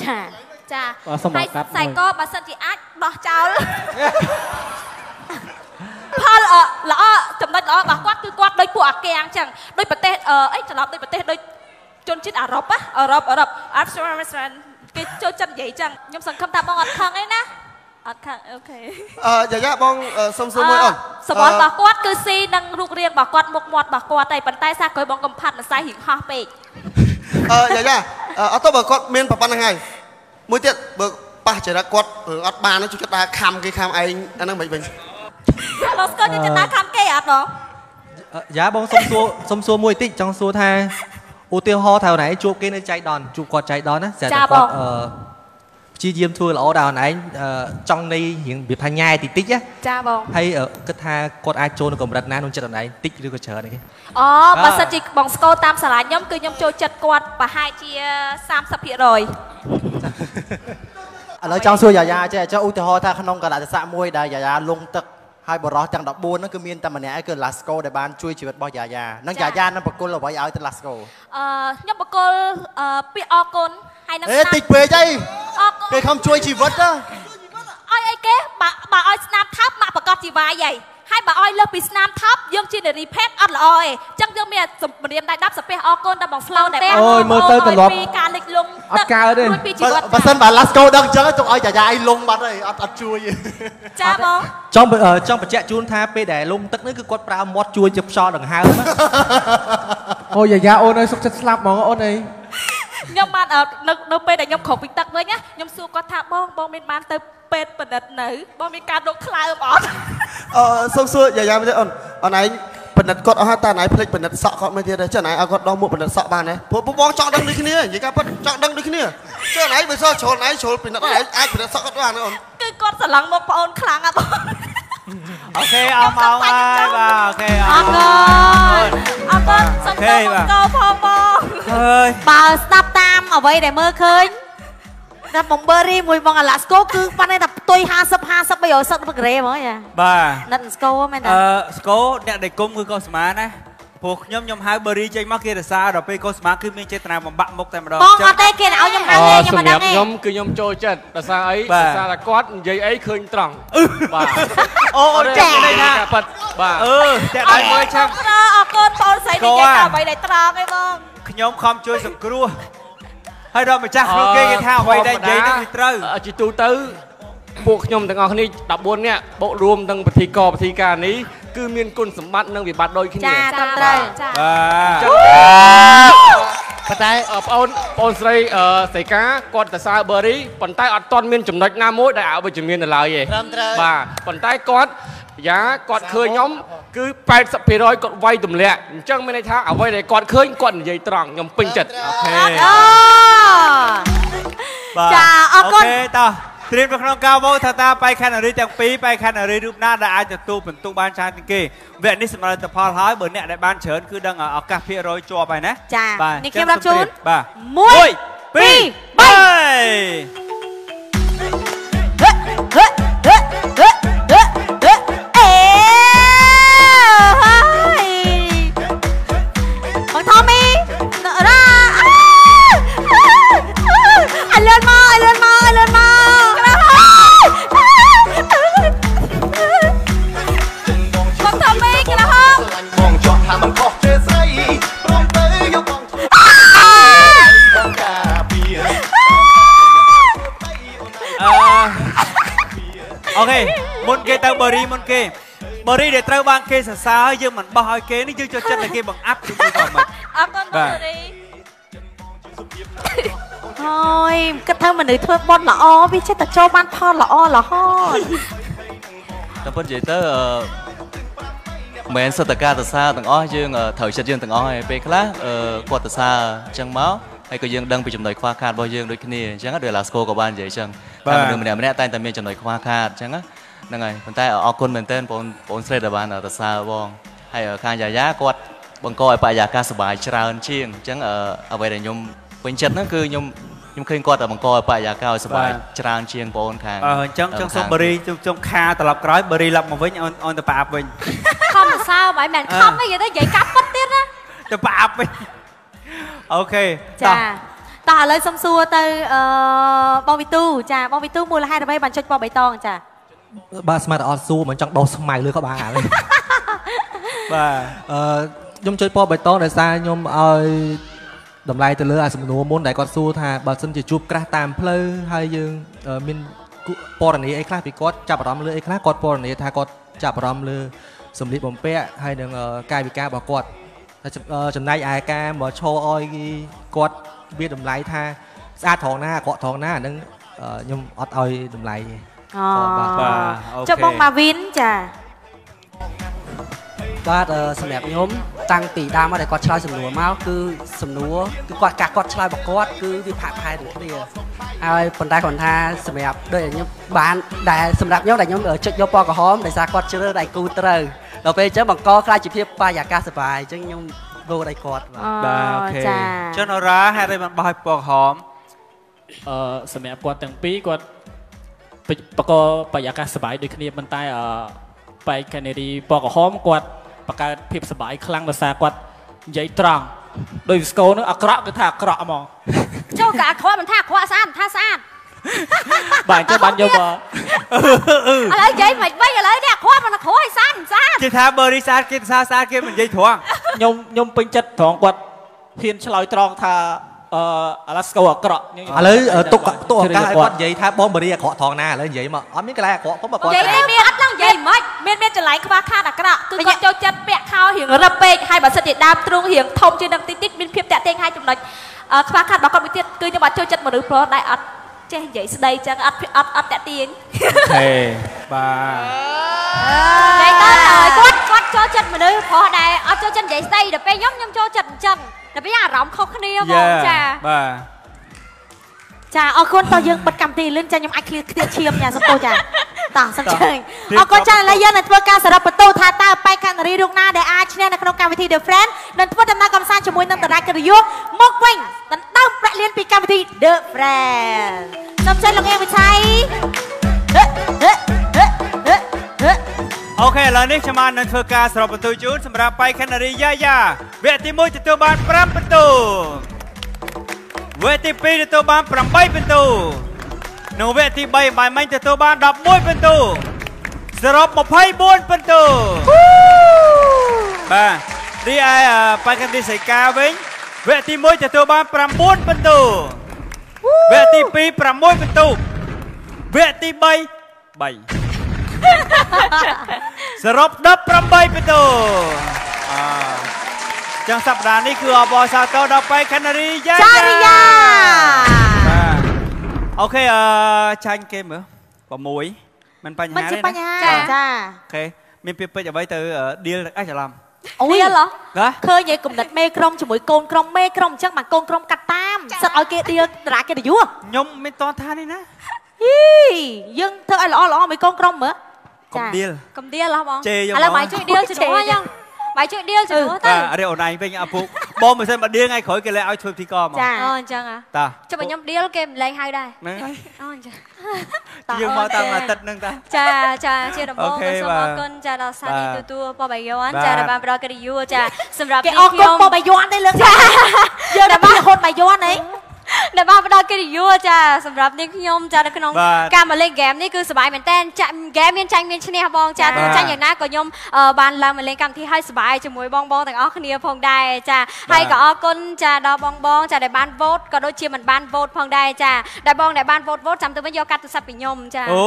ចាចាបាទសូមហើយកាត់ខ្សែមួយកបើសិនជាអាចដោះចោលផលអល្អចំណុចល្អរបស់គាត់គឺគាត់ដូចពួកអាកាំងអញ្ចឹងដូចប្រទេសអឺអីត្រឡប់ដូចប្រទេសដូចជនជាតិអារ៉ុបណាអឺរ៉ុបអឺរ៉ុបអាប់ស្រានគេចូលចិត្តនិយាយអញ្ចឹងខ្ញុំសង្ឃឹមថាបងអត់ខឹងអីណា អត់ខឹងអូខេអឺយ៉ាយ៉ាបងអឺសុំសួរមួយអូនសបល់របស់គាត់គឺស៊ីនឹងរូបរាងរបស់គាត់មុខមាត់របស់គាត់តែប៉ុន្តែសាក្រោយបងកំផាត់ម្សៅរៀងហោះពេកអឺយ៉ាយ៉ាអឺអត់ទៅបើគាត់មានប្រប៉ុណ្្នឹងហើយមួយទៀតបើប៉ះចរិតគាត់រឿងអត់បានហ្នឹងជួយគាត់ដើរខំគេខំឯងអាហ្នឹងមិនវិញបងស្គាល់ជាចិត្តដើរខំគេអត់បងអឺយ៉ាបងសុំសួរសុំសួរមួយតិចចង់សួរថាឧទាហរណ៍ថាអូនឯងជួបគេនៅចៃដន្យជួបគាត់ចៃដន្យណាស្រាប់តែគាត់អឺ ព្យាយាមធ្វើល្អដល់អូនឯងអឺចង់នៃរៀងវាផាញ៉ែតិចតិចណាចាបងហើយអឺគិតថាគាត់អាចចូលនៅកម្រិតណាក្នុងចិត្តអូនឯងតិចឬក៏ច្រើនអីគេអូបាទបើសិនជាបងស្គាល់តាមសាលាខ្ញុំគឺខ្ញុំចូលចិត្តគាត់ប្រហែលជា30%ឥឡូវចង់សួរយ៉ាយ៉ាចេះចុះឧទាហរណ៍ថាក្នុងកលៈទេសៈមួយដែលយ៉ាយ៉ាលងទឹកហើយបរោះទាំង14ហ្នឹងគឺមានតែម្នាក់ឯងគឺ Lasco ដែលបានជួយជីវិតរបស់យ៉ាយ៉ានឹងយ៉ាយ៉ានឹងបកគលអ្វីឲ្យទៅ Lasco អឺខ្ញុំបកគលអឺពាក្យអរគុណ ហើយនឹងអេតិចពេកអីអរគុណគេខំជួយជីវិតទៅឲ្យអីគេបើបើឲ្យស្នាមថប់មកប្រកាសជីវាយហីហើយបើឲ្យលើសពីស្នាមថប់យើងជានារីភេទអត់ល្អទេអញ្ចឹងយើងមានសម្រៀមដៃ10សាពះអរគុណដល់បងផ្លោដែលអូយមើលទៅទម្លាប់ពីការលិចលង់អត់កើតទេរួចពីជីវិតបើសិនបើ Lasco ដឹងអញ្ចឹងទុកឲ្យយ៉ាយ៉ាឯងលងបាត់ហើយអត់អត់ជួយទេចាបងចង់អឺចង់បញ្ជាក់ជូនថាពេលដែលលងទឹកនេះគឺគាត់ប្រើមាត់ជួយជាខ្យល់ដង្ហើមណាអូយ៉ាយ៉ាអូនអើយសុខចិត្តស្លាប់ហ្មងអូនអើយ ខ្ញុំបានអឺនៅនៅពេលដែលខ្ញុំក្រោកពីទឹកវិញណាខ្ញុំសួរគាត់ថាបងបងមានបានទៅពេទ្យបណ្ឌិតនៅបងមានការដុកថ្លើមអត់អឺសុំសួរយ៉ាយ៉ាមួយទៀតអូនអូនឯងបណ្ឌិតគាត់អស់ហើយតើណៃភ្លេចបណ្ឌិតសក់គាត់មួយទៀតទេចុះណៃឲ្យគាត់ដោះមុខបណ្ឌិតសក់បានទេព្រោះពួកបងចង់ដឹងដូចគ្នានិយាយការពិតចង់ដឹងដូចគ្នាចុះណៃបើសោះជ្រុលណៃជ្រុលបណ្ឌិតណៃអាចបណ្ឌិតសក់គាត់បានទេអូនគឺគាត់ស្រឡឹងមកប្អូនខ្លាំងហ่ะបង អូខេអស់ម៉ោងហើយបាទអូខេអអររគុគុណណអរគុណសូមអូខេតបបាទកោផងបងហើយបើស្ដាប់តាមអ្វីដែលមើលឃើញតែបងបឺរីមួយបងអាឡាស្កូគឺប៉ាន់តែផ្ទុយ50 50បីរសិតមួយក្រេហ្មងចាបាទណិតស្កូមែនអតាឺស្គរអ្នកដែលគុំគឺកុសមាណា ព្រោះខ្ញុំខ្ញុំហៅបឺរីចេញមកគេរសារដល់ពេលកុសមាគឺមានចេតនាបំបាក់មុខតែម្ដងបងអត់ទេគេឲ្យខ្ញុំហៅទេខ្ញុំមិនដឹងសម្រាប់ទេខ្ញុំគឺខ្ញុំចូលចិត្តដោយសារអីបាទដោយសារតែគាត់និយាយអីឃើញត្រង់បាទអូអូចាក់នេះណាការប៉ັດបាទអឺតែដៃមួយឆាំប្រអរគុណបងស្រីនិយាយថាអ្វីដែលត្រង់ឯងបងខ្ញុំខំជួយសង្គ្រោះហហើយដល់ម្ចាស់ខ្លួនគេគេថាអ្វីដែលនិយាយហ្នឹងវាត្រូវអឺជាទូទៅ ពួកខ្ញុំទាំងអស់គ្នា14នាក់បូករួមទាំងពិធីករពិធីការនេះគឺមានគុណសម្បត្តិនិងវិបត្តិដូចគ្នាចាត្រឹមត្រូវចាបាទចឹងប៉ុន្តែអឺបងអូនបងអូនស្រីអឺសៃកាគាត់ទៅសើបឺរីប៉ុន្តែអត់ទាន់មានចំណុចណាមួយដែលអវិជ្ជមាននៅឡើយទេត្រឹមត្រូវបាទប៉ុន្តែគាត់យ៉ាគាត់ឃើញខ្ញុំគឺ80%គាត់វាយទម្លាក់អញ្ចឹងមានន័យថាអ្វីដែលគាត់ឃើញគាត់និយាយត្រង់ខ្ញុំពេញចិត្តអូខេអូបាទចាអរគុណអូខេតោះ ត្រៀមនៅក្នុងការវោថាតើបេក្ខនារីទាំងពីរបេក្ខនារីរូបណាដែលអាចទទួលពិន្ទុបានច្រើនជាងគេវគ្គនេះសម្រាប់លទ្ធផលហើយបើអ្នកដែលបានច្រើនគឺដឹងឱកាសភាគរយជាប់ហើយណាចាបាទនេះខ្ញុំរាប់ជូនបាទមួយពីរបីបីអេហើយបងថមមីរ៉ាអលឿនមកអលឿនមកអលឿនមក ថាមិនខុសទេស្រីព្រមទៅយកបងបងការពារអឺអូខេមុនគេទៅបរីមុនគេបរីដែលត្រូវបានគេសរសើរយើងមិនបោះឲ្យគេនេះយើងចូលចិត្តតែគេបង្អាប់ជាមួយក៏មិនអរគុណបាទបងរីហើយគិតថាមនុស្សធ្វើបន់ល្អវាចេះតែចូលបានផលល្អរហូតតែប៉ុន្តែនិយាយទៅអឺ មិនមែនសិតតការសរសើរទាំងអស់យើងអឺត្រូវចិត្តយើងទាំងអស់ហើយពេលខ្លះអឺគាត់សរសើរអញ្ចឹងមកហើយក៏យើងដឹងពីចំណុចខ្វះខាតរបស់យើងដូចគ្នាអញ្ចឹងដូចឡាស្កូក៏បាននិយាយអញ្ចឹងបាទថាមនុស្សម្នាក់ម្នាក់តែងតែមានចំណុចខ្វះខាតអញ្ចឹងណាហ្នឹងហើយប៉ុន្តែអរគុណមែនទែនបងបងស្រីដែលបានសរសើរបងហើយខាងយ៉ាយ៉ាគាត់បង្កឲ្យបរិយាកាសសុបាយច្រើនជាងអញ្ចឹងអឺអ្វីដែលខ្ញុំពេញចិត្តហ្នឹងគឺខ្ញុំខ្ញុំឃើញគាត់តែបង្កឲ្យបរិយាកាសឲ្យសុបាយច្រើនជាងបងខាងអឺអញ្ចឹងចង់សុំបរីជុំជុំខាត្រឡប់ក្រោយបរីឡប់មកវិញអូនអូនទៅប្រអាប់វិញខំ សរសើរបើមិនខំទេនិយាយទៅនិយាយកាប់ពិតទៀតណាទៅប្រអាប់វិញអូខេចាតោះឥឡូវសុំសួរទៅអឺបងវិទូចាបងវិទូមូលហេតុអ្វីបានចុចពណ៌បៃតងចាបាទស្មាតអត់សួរមិនចង់ដោះស្មៅលើក្បាលហើយបាទអឺខ្ញុំជួយពណ៌បៃតងដោយសារខ្ញុំឲ្យតម្លៃទៅលើអាសំណួរមុនដែលគាត់សួរថាបើសិនជាជួបក្រាស់តាមផ្លូវហើយយើងអឺមានគូពណ៌នាអីខ្លះពីគាត់ចាប់អារម្មណ៍លើអីខ្លះគាត់ពណ៌នាថាគាត់ចាប់អារម្មណ៍លើ សម្លៀកបំពាក់ហើយនឹងអឺកាយវិការរបស់គាត់ហើយចំអឺចំណែកឯការមកឈរឲ្យគាត់វាតម្លៃថាស្អាតត្រង់ណាអាក្រក់ត្រង់ណាអាហ្នឹងអឺខ្ញុំអត់ឲ្យតម្លៃទេអូបាទបាទអូខេចុះបងម៉ាវីនចាបាទអឺសម្រាប់ខ្ញុំតាំងពីដើមមកដែលគាត់ឆ្លើយសំណួរមកគឺសំណួរគឺគាត់កាសគាត់ឆ្លើយរបស់គាត់គឺវាផាកផែទាំងគ្នាហើយប៉ុន្តែគាត់ថាសម្រាប់ដូចឲ្យខ្ញុំបានដែលសម្រាប់ខ្ញុំដែលខ្ញុំចុចយកពណ៌ក្រហមដោយសារគាត់ជ្រើសដៃគូត្រូវ ដល់ពេលអញ្ចឹងបង្កខ្លាចជាភាពបរិយាកាសសប្បាយអញ្ចឹងខ្ញុំវោដៃគាត់បាទបាទអូខេចុះនរ៉ាហេតុអីបានបោះឲ្យពណ៌ក្រហមអឺសម្រាប់គាត់ទាំងពីរគាត់បបកបរិយាកាសសប្បាយដូចគ្នាប៉ុន្តែអឺបែកកានេរីពណ៌ក្រហមគាត់បង្កើតភាពសប្បាយខ្លាំងដោយសារគាត់និយាយត្រង់ដោយវីស្កូនឹងអាក្រក់គឺថាអាក្រក់ហ្មងចុះក៏អាក្រក់មិនថាអាក្រក់ស្អាតមិនថាស្អាត បាទអញ្ចឹងបានយកមកឥឡូវនិយាយមិនវិញឥឡូវនេះអាក្រក់មិនអាក្រក់ឲ្យស្អាតមិនស្អាតគេថាបើរីស្អាតគេថាស្អាតគេមិននិយាយត្រង់ខ្ញុំខ្ញុំពេញចិត្តត្រង់គាត់ហ៊ានឆ្លើយត្រង់ថាអឺអាឡាស្កូអាក្រក់ខ្ញុំឥឡូវអឺទុកទុកឱកាសឲ្យគាត់និយាយថាបងបរិយាអាក្រក់ថងណាឥឡូវនិយាយមកអត់មានកន្លែងអាក្រក់ផងបើគាត់និយាយនេះមានអត់ឡើងនិយាយមិនមានមានចន្លែងខ្វះខាតអាក្រក់គឺគាត់ចូលចិត្តពាក់ខោរៀងរឹបពេកហើយបើសិនជាដើមទ្រូងរៀងធំជាងនឹងតិចតិចមានភាពតាក់ទាញហើយចំណុចអឺខ្វះខាតរបស់គាត់មួយទៀតគឺខ្ញុំអត់ចូលចិត្តមនុស្សប្រុសដែលអត់ ចេះនិយាយស្ដីចឹងអត់អត់អត់តាក់ទាញអូខេបាទនិយាយទៅហើយគាត់គាត់ចូលចិត្តមនុស្សប្រុសដែលអត់ចូលចិត្តនិយាយស្ដីដល់ពេលខ្ញុំខ្ញុំចូលចិត្តអញ្ចឹងដល់ពេលអារម្មណ៍ខុសគ្នាហ្មងចាបាទ ចាអរគុណតោះយើងបិទកម្មវិធីលឿនចាខ្ញុំអាចឃ្លៀខ្ទៀតឈាមចាសុំទោសចាតោះសូមជើញអរគុណចាឥឡូវយើងនឹងធ្វើការសរុបបន្ទូថាតើបេក្ខនារីរូបណាដែលអាចឈ្នះនៅក្នុងកម្មវិធី The Friend នឹងធ្វើដំណើរកម្សាន្តជាមួយនឹងតារាកិត្តិយសមកវិញដណ្ដើមប្រាក់លានពីកម្មវិធី The Friend សូមជើញលោកអៀងវិឆ័យអូខេឥឡូវនេះខ្ញុំបាននឹងធ្វើការសរុបបន្ទូជូនសម្រាប់បេក្ខនារីយ៉ាយ៉ាវគ្គទី1ទទួលបាន5បន្ទូ វគ្គទី2ទទួលបាន8បន្ទូនិងវគ្គទី3បាយមិញទទួលបាន11បន្ទូសរុប24បន្ទូបាទរីឯអឺបេក្ខនារីសៃកាវិញវគ្គទី1ទទួលបាន9បន្ទូវគ្គទី2 6បន្ទុកវគ្គទី3 3សរុប18បន្ទុកអ ចឹងសប្តាហ៍នេះគឺអបអរសាទរដល់បែកខេណារីយ៉ាចារិយាបាទអូខេអឺចាញ់គេមើល6មិនបញ្ហាមិនទេជាណាបញ្ហាចាចាអូខេមានពាក្យពេចន៍អ្វីទៅឌីលអេច្រឡំអូយឌីលហ៎ណាឃើញឯគំនិតមេក្រុមជាមួយកូនក្រុមមេក្រុមអញ្ចឹងបានកូនក្រុមកាត់តាមសិតឲ្យគេឌីលតារាគេទៅយួរខ្ញុំមិនតន់ថានេះណាហ៊ីយើងធ្វើឲ្យល្អល្អមួយកូនក្រុមមើលកុំឌីលកំដៀលហ៎បងជេរយកឥឡូវមកបាយជួយឌៀលជំនួសយ៉ាង បាយជួយឌៀលជំនួសទៅបាទរៀបអូនឯងវិញអាពុកបងមិនសិនមកឌីលថ្ងៃក្រោយគេលែងឲ្យធ្វើពិធីករមកអូអញ្ចឹងហ៎តាចុះបើខ្ញុំឌៀលគេមិនលែងហៅដែរហ្នឹងហើយអូអញ្ចឹងយើងមកតាមអាទិត្យហ្នឹងតាចាចាជាដំបូងអូខេក៏សូមបាទអរគុណចាដល់សានីបាទទទួលបបយ័នបាទចាដែលបានផ្ដល់កិត្តិយសចាសម្រាប់គេនាអងរគុណបបាយ័នទេលើកចាយើងតែពីរហូតបាយ័នអី ដែលបានផ្ដល់កិត្តិយសចាសម្រាប់នាងខ្ញុំចានៅក្នុងបាទការមកលេងហ្គេមនេះគឺសប្បាយមែនតើចាហ្គេមមានចាញ់មានឈ្នះបងចាបាទទោះចាញ់យ៉ាងណាក៏ខ្ញុំអឺបានឡើងមកលេងកម្មវិធីឲ្យសប្បាយជាមួយបងបងទាំងអស់គ្នាផងដែរចាហើយក៏អរគុណចាដល់បងបងចាដែលបានវោតក៏ដូចជាមិនបានវោតផងដែរចាដែលបងដែលបានវោតវោតចាំទៅវិញយកកាត់ទូរស័ព្ទពីខ្ញុំចាអូ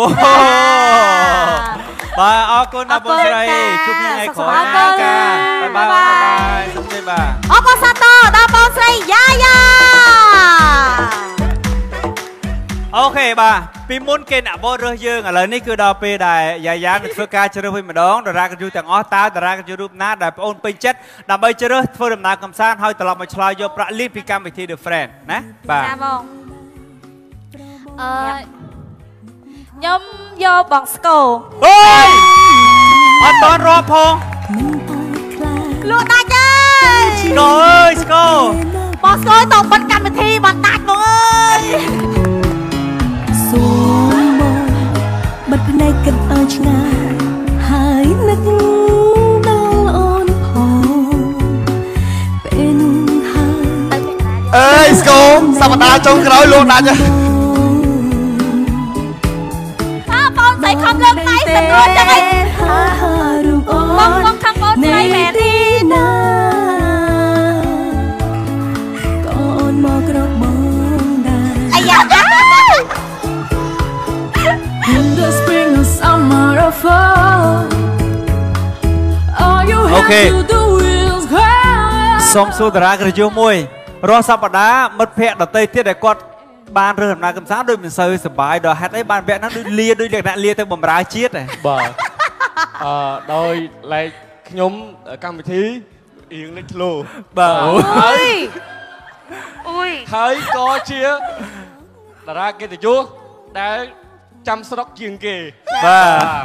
បាទអរគុណដល់បងស្រីជួបគ្នាថ្ងៃក្រោយណាចា bye bye bye សុខទេបាទអបអរសាទរដល់បងស្រីយ៉ាយ៉ា OK បាទពីមុនគេអ្នកបោរើសយើងឥឡូវនេះគឺដល់ពេលដែលយាយានឹងធ្វើការជ្រើសវិញម្ដងតារាកញ្ជូទាំងអស់តើតារាកញ្ជូរូបណាដែលបងអូនពេញចិត្តដើម្បីជ្រើសធ្វើដំណើរកំសាន្តហើយត្រឡប់មកឆ្លើយយកប្រាក់លីសពីកម្មវិធី The Friend ណាបាទចាបងអឺខ្ញុំយកបងស្គរអើយអត់តន់រាប់ផងលក់ដាច់អើយ ស្គរអើយស្គរបងស្គរតបិទកម្មវិធីបានដាច់បងអើយសូមមកបិទភ្នែកគិតឲ្យឆ្ងាយហើយនឹកដល់អូនផងពេលនោះហើយអើយស្គមសប្តាហ៍ចុងក្រោយលោកដាច់ហ៎អើបងស្រីខំលើកដៃស្គរចឹងអីរូបអូនបងបងខាងបងស្រីមែន All you have Okay. to do is cry សូមសួរតារាកញ្ជូមួយរាល់សប្តាហ៍មិត្តភ័ក្តិដទៃទៀតដែលគាត់បានរើសដំណើរកំសាន្តដូចមិនសូវសប្បាយដល់ហេតុអីបានវគ្គហ្នឹងដូចលាដូចលក្ខណៈលាទៅបំរើជាតិហ៎បាទអឺដោយឡែកខ្ញុំកម្មវិធីរៀងលេចធ្លោបាទហើយអូយហើយក៏ជាតារាកិត្តិយសដែលចាំស្រុកជាងគេបាទ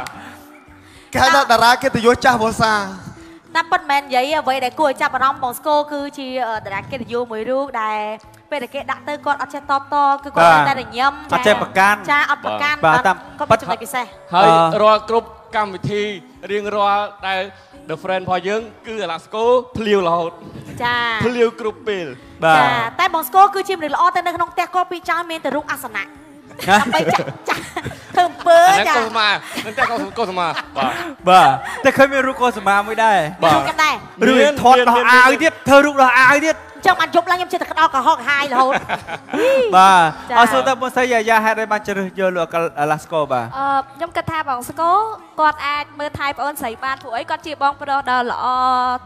គេហៅថាតារាកិត្តិយសចាស់វស្សា តាមពិតមែននិយាយអ្វីដែលគួរឲ្យចាប់អារម្មណ៍បងស្គរគឺជាអឺតារាកិត្តិយសមួយរូបដែលពេលដែលគេដាក់ទៅគាត់អត់ចេះតបតគឺគាត់បាទតែតែញញឹមអត់ចេះប្រកាន់ចាអត់ប្រកាន់បាទតាមគាត់មានចំណុចពិសេសហើយរាល់គ្រប់កម្មវិធីរៀងរាល់ដែល The Friend របស់យើង គឺអាឡាស្កូភ្លាវរហូតចាភ្លាវគ្រប់ពេលបាទចាតែបងស្គរគឺជាមនុស្សល្អតែនៅក្នុងផ្ទះគាត់ពីចោលមានតែរូបអាសនៈណា ដើម្បីចាក់ចាក់ធ្វើអំពើអានេះចាកុសមានឹងតែកុសកុសមាបាទបាទតែឃើញមានរូបកុសមាមួយដែរបាទគាត់ដែរឬថតដល់អាវទៀតធ្វើរូបដល់អាវទៀតចឹងបានយប់ឡើងខ្ញុំចិត្តតែក្តោបកុហកហាយរហូតបាទចា៎អរសូមតើបងស្រីយាយាហេតុអីបានជ្រើសយកលោកអាឡាស្កូបាទអឺខ្ញុំគិតថាបងស្គរគាត់អាចមើលថែប្អូនស្រីបានព្រោះអីគាត់ជាបងប្រុសដ៏ល្អ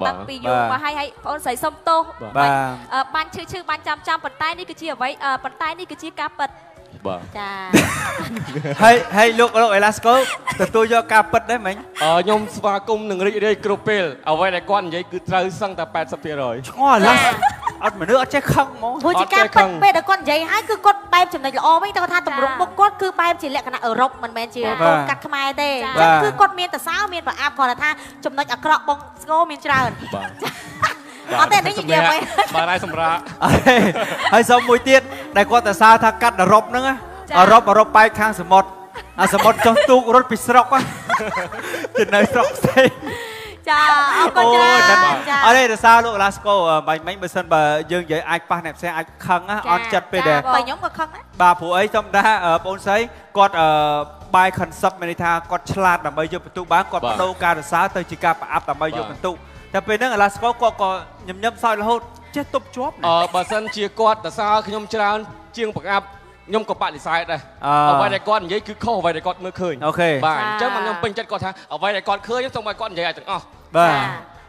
បាទតាំងពីយូរបាទមកហើយហើយប្អូនស្រីសុំទោសបាទអឺបានឈឺឈឺបានចាំចាំប៉ុន្តែនេះគឺជាអ្វីអឺប៉ុន្តែនេះគឺជាការពិត បាទចាហើយហើយលោកលោកអាឡាស្កូទទួលយកការពិតដែរមិញអឺខ្ញុំស្វាគមន៍នឹងរីករាយគ្រប់ពេលអ្វីដែលគាត់និយាយគឺត្រូវសឹងតែ80%ឆ្ងល់ឡាអត់មនុស្សអត់ចេះខឹងហ្មងព្រោះជាការពិតពេលដែលគាត់និយាយហើយគឺគាត់បែបចំណុចល្អវិញតែគាត់ថាតម្រង់មុខគាត់គឺបែបជាលក្ខណៈអឺរ៉ុបមិនមែនជាកូនកាត់ខ្មែរទេអញ្ចឹងគឺគាត់មានតសោមានប្រអាប់គាត់ថាចំណុចអាក្រក់បងស្គរមានច្រើនបាទ អត់ទេនេះនិយាយអ្វីបាទហើយសម្រាប់អេហើយសុំមួយទៀតដែលគាត់តែសារថាកាត់អឺរ៉ុបហ្នឹងណាចា៎អឺរ៉ុបអឺរ៉ុបបែកខាងសមុទ្រអាសមុទ្រចុះទូករត់ពីស្រុកណាទៅនៅស្រុកផ្សេងចាអរគុណច្រើនអូចាអត់ទេតែសារលោកឡាស្កូបាញ់មិញបើសិនបើយើងនិយាយអាចប៉ះអ្នកផ្សេងអាចខឹងណាអត់ចិត្តពេលដែលបើខ្ញុំក៏ខឹងដែរបាទព្រោះអីធម្មតាអឺបងស្រីគាត់អឺបាយ concept មានន័យថាគាត់ឆ្លាតដើម្បីយកបន្ទុកបានគាត់បដូរការរសារទៅជាការប្រអាប់ដើម្បីយកបន្ទុក តែពេលហ្នឹងអាឡាស្កូគាត់ក៏ញញឹមសោយរហូតចេះទប់ជាប់ណាអឺបើសិនជាគាត់តសើខ្ញុំច្រើន ជាងបង្អាប់ខ្ញុំក៏បដិសេធដែរអឺអ្វីដែលគាត់និយាយគឺខុសអ្វីដែលគាត់មើលឃើញអូខេបាទចាអញ្ចឹងមកខ្ញុំពេញចិត្តគាត់ថាអ្វីដែលគាត់ឃើញសូមឲ្យគាត់និយាយឲ្យទាំងអស់បាទ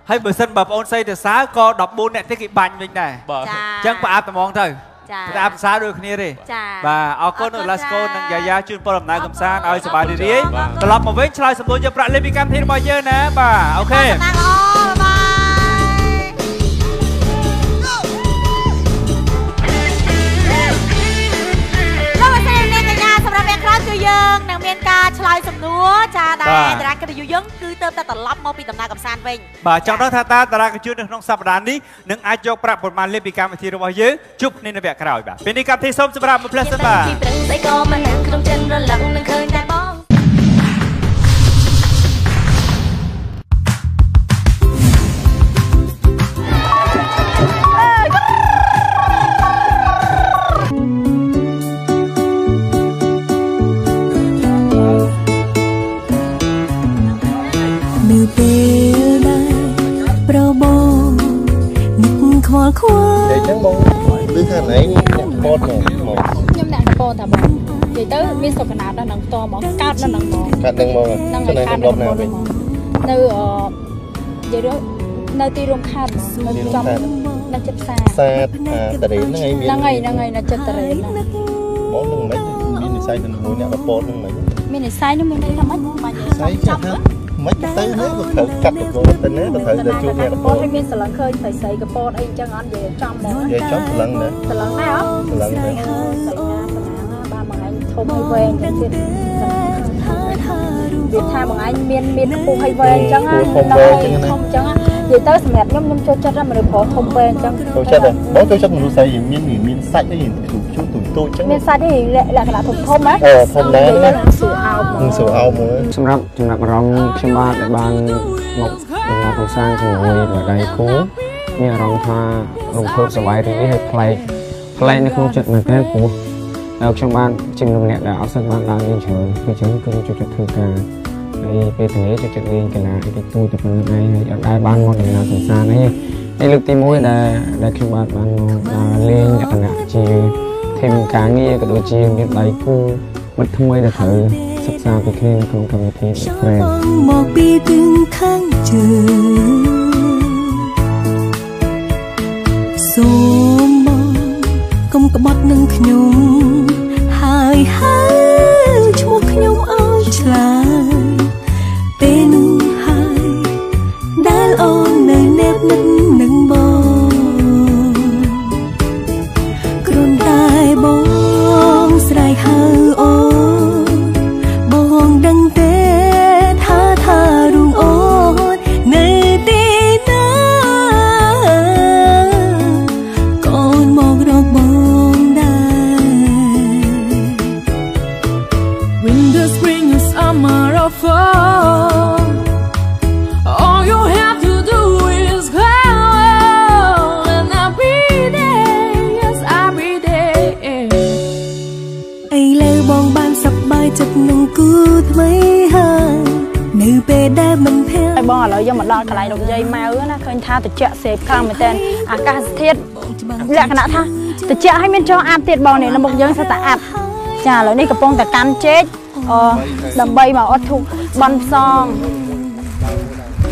ហើយបើសិនបើបងអូនស្រីទៅសើក៏14នាក់ទៀតគេបាញ់វិញដែរបាទចាអញ្ចឹងប្រអាប់ត្មងទៅចាប្រអាប់ភាសាដូចគ្នាទេចាបាទអរគុណដល់ Lasco និងយ៉ាយ៉ាជូនពលដំណើរកំសាន្តឲ្យសប្បាយរីករាយត្រឡប់មកវិញឆ្លើយសំណួរយកប្រាក់លេខពីកម្មវិធីរបស់យើងណាបាទអូខេលោក យគឺយើងនឹងមានការឆ្លើយសំណួរចាដែលបាទតារាកិត្តិយសយើងគឺទៅតែត្រឡប់មកពីដំណើរកំសាន្តវិញបាទចង់ដឹងថាតើតារាកញ្ជូននៅក្នុងសប្តាហ៍នេះនឹងអាចយកប្រាក់ប៉ុន្មានលេខពីកម្មវិធីរបស់យើងជួបគ្នានៅវគ្គក្រោយបាទពេលនេះកម្មវិធីសូមសម្រាប់មួយផ្លែសិនបាទ ខ្វល់ខ្វាយតែអញ្ចឹងបងឮថាណៃអ្នកបតមកមកខ្ញុំអ្នកតពោតាបងនិយាយទៅមានសុខណាត់ដល់នឹងផ្ទាល់ហ្មងកើតនៅនឹងហ្មងកាត់នឹងមកហ្នឹងចំណាហើយយកំកើតឡុនៅងណាក្នុងវិញនៅអឺនិយាយទៅនៅទីរួមខេត្តនៅចំនៅចិត្តផ្សារសាទអាតារីហ្នឹងឯងមានហ្នឹងហើយហ្នឹងហើយនៅចិត្តតរេនហ្នឹងបងនឹងមិនមាននិស័យទៅមួយអ្នកបពតហ្នឹងមិនមាននិស័យនោះមានន័យថាម៉េចបាញ់និស័យចាត់ថា មិនទៅនេះក៏ត្រូវកាត់ទៅទៅនេះក៏ត្រូវទៅជួបអ្នកបកពពោតតឲ្យមានស្រឡឹងឃើញស្រីស្រីកពោតអីចឹងអត់និយាយចំដែរនិយាយចំព្រលឹងណាស្រឡឹងណាអត់ព្រលឹងណាស្រីណាស្រីណាបាទបងឯងធំឲ្យវែងចឹងទៀតវាថាបងឯងមានមានខ្ពស់ឲ្យវែងចឹងណាធំចឹងណា និយាយទៅសម្រាប់ខ្ញុំខ្ញុំចូលចិត្តណាមនុស្សប្រុសធំវែងចឹងចូលចិត្តហ៎បងចូលចិត្តមនុស្សស្រីមានមានសាច់អីជូរជូរទូទូចឹងមានសាច់នេះលក្ខណៈធំធំណាអឺធំណាស់ណាសួរអោបហ្មងនឹងសួរអោមកសម្រាប់ចំណាប់អារម្មណ៍ខ្ញុំបាទដែលបានមកដំណើរកម្សាន្តជាមួយម្ដាយគូមានអារម្មណ៍ថារំភើបសប្បាយរីករាយហើយប្លែកប្លែកនៅក្នុងចិត្តមែនទែនព្រោះហើយខ្ញុំបានជាមនុស្សម្នាក់ដែលអត់សូវបានដើរលេងច្រើនគឺចឹងគឺចូលចិត្តធ្វើការ ហើយពេលថ្ងៃចូលចិត្តលេងកីឡាអីទៅទូទៅប៉ុណ្្នឹងឯងហើយអត់ដែលបានមកដំណើរកម្សាន្តនេះហើយលើកទី1ដែលដែលខ្ញុំបាទបានមកដើរលេងលក្ខណៈជាធីមការងារក៏ដូចជាមានដៃគូមិត្តថ្មីដែលត្រូវសិក្សាពីគ្នានៅក្នុងកម្មវិធី Friend មកពីទិសខាងជើងសូមបងកុំក្បត់នឹងខ្ញុំហើយហើយឈ្មោះខ្ញុំឲ្យឆ្លើយ ពេលនោះហើយដែលអូននៅនេបនឹង កមកដល់កន្លែងលោកយាយម៉ៅណាឃើញថាត្រជាក់សេបខ្លាំងមែនតើអាកាសធាតុលក្ខណៈថាត្រជាក់ឲ្យមានចោអាប់ទៀតបងនេះនៅមុខយើងសិតតែអាប់ចាឥឡូវនេះកំពុងតែកាន់ចេកអដើម្បីមកអត់ធូបបន់ផ្សង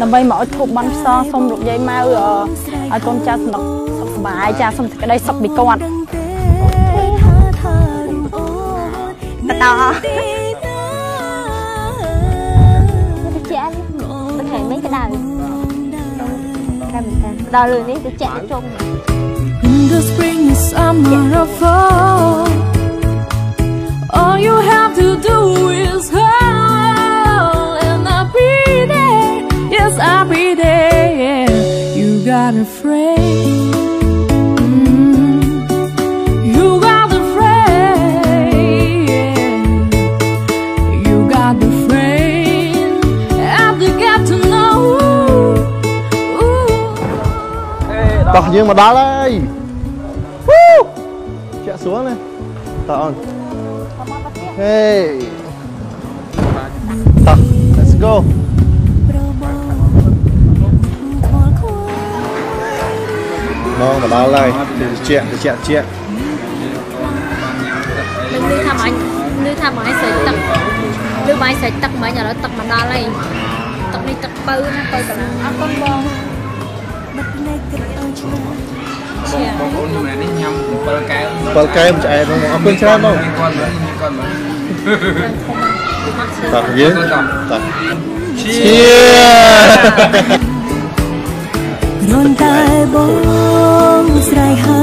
ដើម្បីមកអត់ធូបបន់ផ្សងសូមលោកយាយម៉ៅអឲ្យកូនចៅសំណុកសុខសប្បាយចាសូមសេចក្តីសុខពីគាត់បន្ត តែមិនតាដល់លើនេះទៅជាក់ជុំ Winter, spring, or summer, or fall. All you have to do is call, តោះយើងមកដល់ហើយជាក់ស្រួលណាតោះអូនហេតោះ let's go មកមកដល់ហើយតិចតិចតិចឮថាបងឯងស្រេចទឹកឬបងឯងស្រេចទឹកមិញឥឡូវទឹកមកដល់ហើយទឹកនេះទឹកបើណាបើកន្លងអរគុណបង បងប្អូនខ្ញុំនេះញ៉ាំ7កែវ7កែវឆ្អែតបងអរគុណច្រើនបងមានគាត់មើលមានគាត់មើលតោះយើងតោះគ្រាន់តែបងស្រ័យហៅ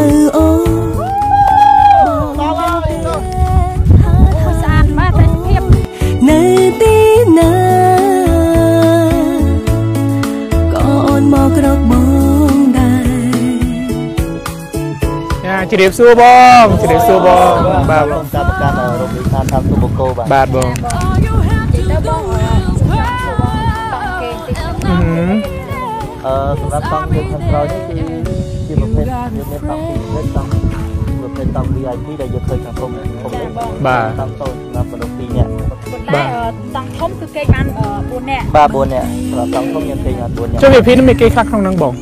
ជម្រាបសួរបងជម្រាបសួរបងបាទខ្ញុំតាមប្រកាសរោងវិខានតាមសុបកោបាទបាទបងទៅបងតង់គេតិចអឺអឺសម្រាប់តង់យើងខាងក្រោយនេះគឺជាប្រភេទយើងមានតង់ពីរប្រភេទតង់ប្រភេទតង់ VIP ដែលយើងឃើញខាងធំធំនេះបាទតង់តូចសម្រាប់មនុស្ស2នាក់តែតង់ធំគឺគេបាន4នាក់បាទ4នាក់សម្រាប់តង់ធំយើងឃើញបាន4នាក់ចុះ VIP នេះមានគេខ្លះក្នុងហ្នឹងបង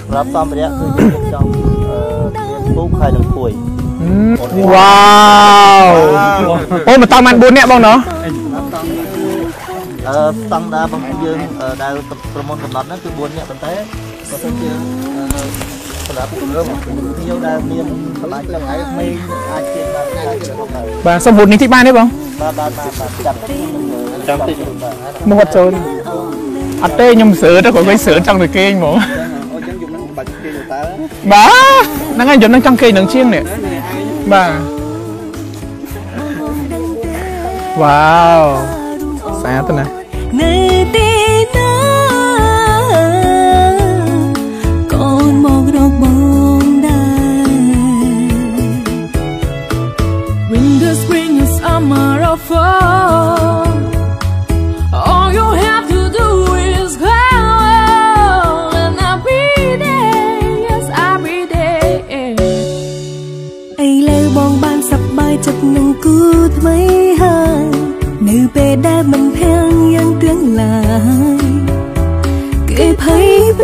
សម្រាប់សម្ភារៈគឺយើងចង់អឺមាន ពូកហើយនឹងភួយវ៉ាវអូមកតង់បាន4នាក់បងណោះអឺស្តង់ដាររបស់យើងអឺដែលប្រមូលកំណត់ហ្នឹងគឺ4នាក់ប៉ុន្តែបើសិនជាអឺសម្រាប់ពលរដ្ឋភ្ញៀវដែលមានឆ្លាញ់ទាំងឯងមេអាចជាបានអាចជាផងដែរបាទសុំ4នេះតិចបានទេបងបាទបាទបាទបាទចាំតិចចាំតិចបាទមកអត់ចូលអត់ទេខ្ញុំស្រើទៅគាត់វិញស្រើចង់ទៅគេងហ្មងអូចឹង បាទហ្នឹងហើយយន្តនឹងចង់គេងនឹងជាងនេះបាទវ៉ាវស្អាតណាស់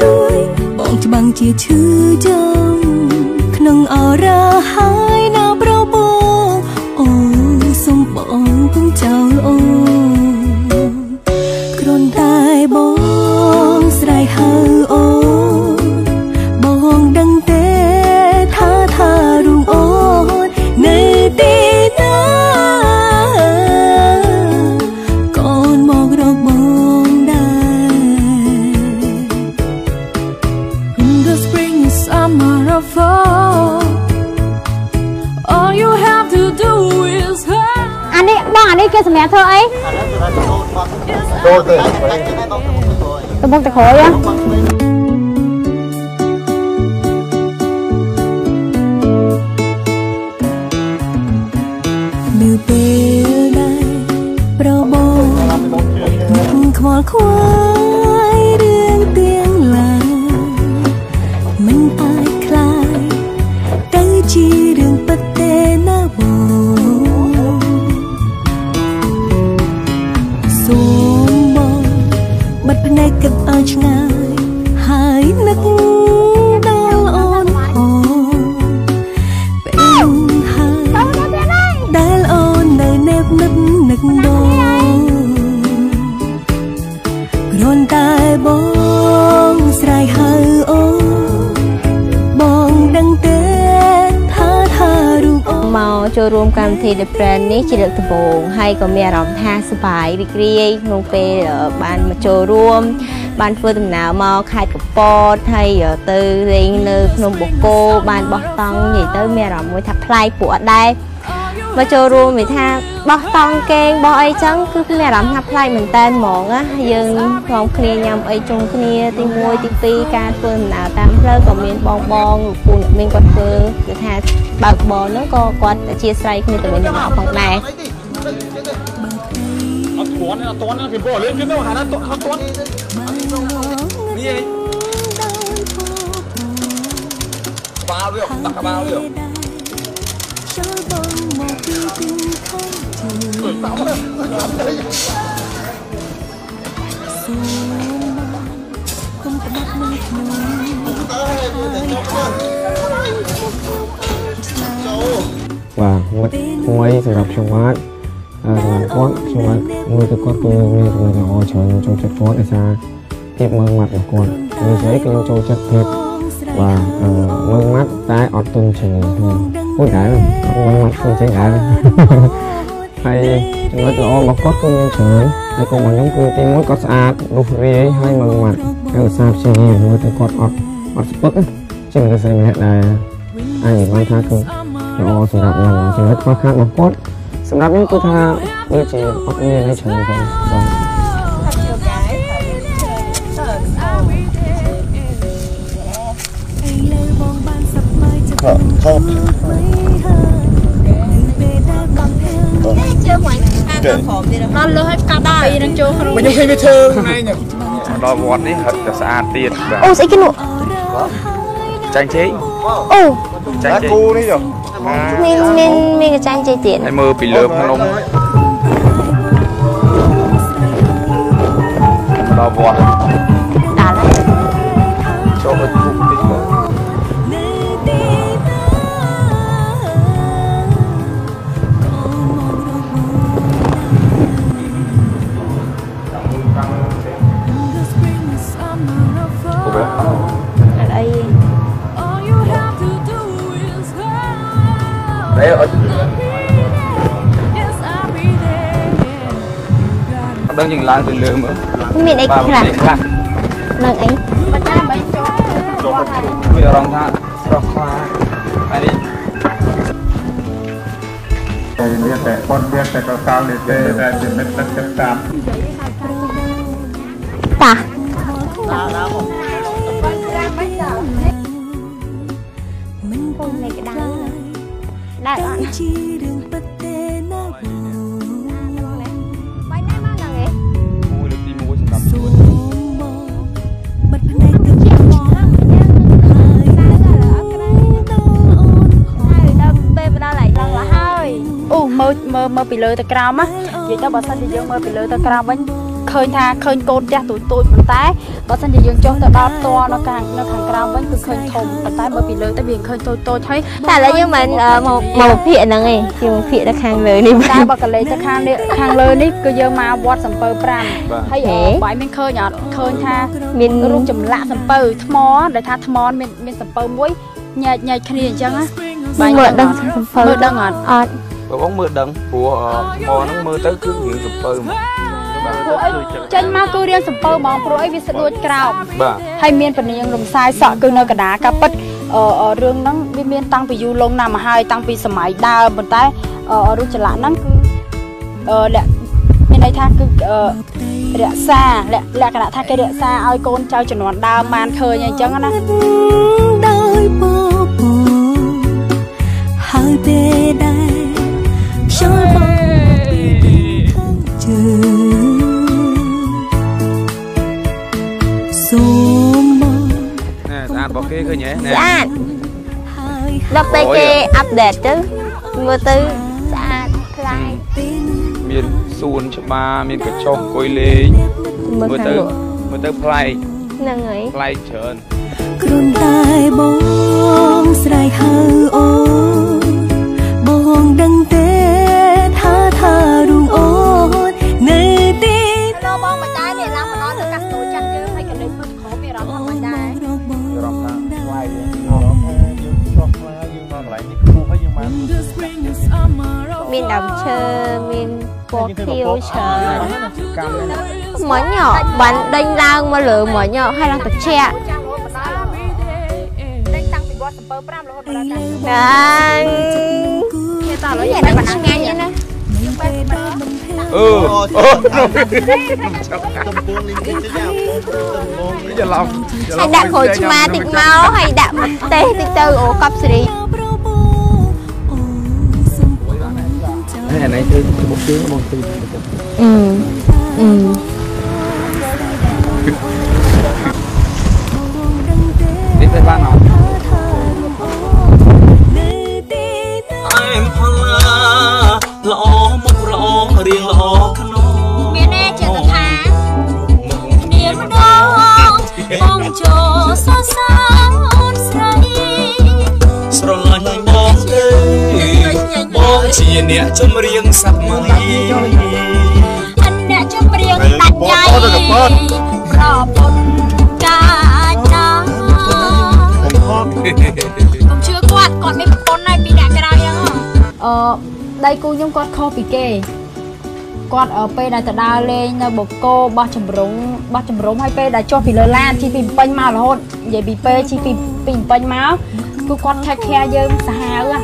ព្រួយបងច្បាំងជាឈឺចាំក្នុងអរ៉ាហើយណាប្របងអូសុំបងកុំចោលអូ សម្រាប់ធ្វើអីចូលទៅទៅមុខទៅក្រោយហ៎នៅពេលដែលប្របងនឹងខ្វល់ខ្វាយ គ្រាន់តែបងស្រ័យហៅអូនបងដឹងទេថាថារូបអូនមកចូលរួមកម្មវិធី The Brand នេះជាលើកដំបូងហើយក៏មានអារម្មណ៍ថាសប្បាយរីករាយក្នុងពេលអឺបានមកចូលរួមបានធ្វើដំណើរមកខេត្តកំពតហើយអឺទៅលេងនៅភ្នំបូកគោបានបោះតង់និយាយទៅមានអារម្មណ៍មួយថាប្លែកពួកអត់ដែរ មកចូលរួមវាថាបោះតង់គេងបោះអីចឹងគឺមានអារម្មណ៍ថាប្លែកមែនតើហ្មងណាយើងផងគ្នាញ៉ាំអីជុំគ្នាទី1ទី2ការធ្វើដំណើរតាមផ្លូវក៏មានបងបងលោកពូអ្នកមានគាត់ធ្វើគឺថាបើកបរហ្នឹងក៏គាត់អធិស្ឋានគ្នាទៅវិញទៅមកផងដែរអត់ទាន់អត់ទាន់គេបោះលឿនគេទៅហាត់អត់ទាន់នេះឯងក្បាលវាដាក់ក្បាលវា បាទមិត្តថ្មីសម្រាប់ខ្ញុំបាទអឺសម្រាប់គាត់ខ្ញុំបាទមើលទៅគាត់គឺមានចំណុ បស់គាត់និយាយគឺខ្ញុំចូលចិត្តភាពបាទអឺមើងម៉ាត់តែអត់ទន់ជ្រៅអូដែរមើងម៉ាត់ខ្លួនចេញដែរហើយចំណុចល្អរបស់គាត់គឺមានច្រើនហើយក៏របស់ខ្ញុំគឺទីមួយគាត់ស្អាតរុះរាយហើយមើងម៉ាត់ហើយឧស្សាហ៍ព្យាយាមមើលទៅគាត់អត់អត់ស្ពឹកជាមិនស្រីម្នាក់ដែលអាចនិយាយបានថាគឺល្អសម្រាប់ខ្ញុំចំណុចខ្វះខាតរបស់គាត់សម្រាប់ខ្ញុំគឺថាដូចជាអត់មានអីច្រើនទេបាទ ខកខកជើងហ្នឹងខាងខាងក្រោមទៀតដល់លើឲ្យកាប់ពីនឹងចូលក្នុងមិនខ្ញុំឃើញវាឈើហ្នឹងឯងដល់វត្តនេះហឹកតែស្អាតទៀតបាទអូស្អីគេនោះចាញ់ជេងអូចាញ់ជេងគូនេះយោមានមានមានកញ្ចាញ់ជ័យទៀតហើយមើលពីលើភ្នំដល់វត្ត đơn nhìn lại từ lửa nữa មានអីខ្លះ khác នឹងអី bây giờ rong tha rong khoa này đi តែមានតែប៉ុនមានតែកកលនេះទេតែជាមិត្តទឹកចិត្តតាមតាពុំនៃក្តៅដែរអត់ជារឿងពិត អូមើលមើលមើលពីលើទៅក្រោមណានិយាយទៅបើសិនជាយើងមើលពីលើទៅក្រោមវិញឃើញថាឃើញកូនផ្ទះទូចទូចប៉ុន្តែបើសិនជាយើងចុះទៅដល់ផ្ទាល់នៅខាងនៅខាងក្រោមវិញគឺឃើញធំប៉ុន្តែមើលពីលើទៅវាឃើញតូចតូចហើយតែឥឡូវយើងមិនអឺមកមកភាកហ្នឹងឯងជាមកភាកទៅខាងលើនេះតែបើកលេចទៅខាងនេះខាងលើនេះគឺយើងមកវត្តសំពៅ5ហើយអឺបាយមានឃើញអត់ឃើញថាមានរូបចម្លាក់សំពៅថ្មដែលថាថ្មមានមានសំពៅមួយញែកញែកគ្នាអញ្ចឹងណាមើលដឹងសំពៅមើលដឹងអត់អត់ បើបងមើលដឹងព្រោះថ្មហ្នឹងមើលទៅគឺរៀងសំពៅហ្មងបាទព្រោះអីចេញមកគឺរៀនសំពៅហ្មងព្រោះអីវាស្ដួចក្រោមបាទហើយមានពនាងរំសាយសក់គឺនៅកណ្ដាលការពិតអឺអឺរឿងហ្នឹងវាមានតាំងពីយូរលង់ណាស់មកហើយតាំងពីសម័យដើមប៉ុន្តែអឺរូបចម្លាក់ហ្នឹងគឺអឺលក្ខមានន័យថាគឺអឺរក្សាលក្ខលក្ខណៈថាគេរក្សាឲ្យកូនចៅជំនាន់ដើមបានឃើញអញ្ចឹងណាដោយពពហើយពេលដែល ខ្យល់បក់ពីខាងជើងសូមមក nè ស្អាតរបស់គេឃើញហ៎ស្អាតដល់ពេលគេអាប់ដេតទៅមើលទៅស្អាតខ្លាំងមានសួនច្បារមានកញ្ចុះអង្គុយលេងមើលមើលខាងទៅលោកមើលទៅប្លែកហ្នឹងហើយប្លែកច្រើនគ្រុនតែបងស្រែកហៅ ពណ៌ខៀវច្រើនកម្មនេះមិញហ៎បានដេញឡើងមកលើមិញហ៎ហើយឡើងត្រជាក់ដេញតាំងពីវត្តសំពៅ5រហូតដល់ដល់ហ្នឹងគេតើឥឡូវយ៉ាយើងនឹងបានឆ្ងាញ់ណាអឺអូច្រឡំហើយដាក់ក្រូចឆ្មាតិចមកហើយដាក់ម្ទេសតិចទៅអូកប់សេរី នេះអានេះគឺបុកជើង គាត់អឺពេលដែលទៅដើរលេងនៅបូកូបោះចម្រុងបោះចម្រុំហើយពេលដែលចុះពីលើឡានជិះពីពេញមករហូតនិយាយពីពេលជិះពីពីពេញមកគឺគាត់ take care យើងសាហាវហ៎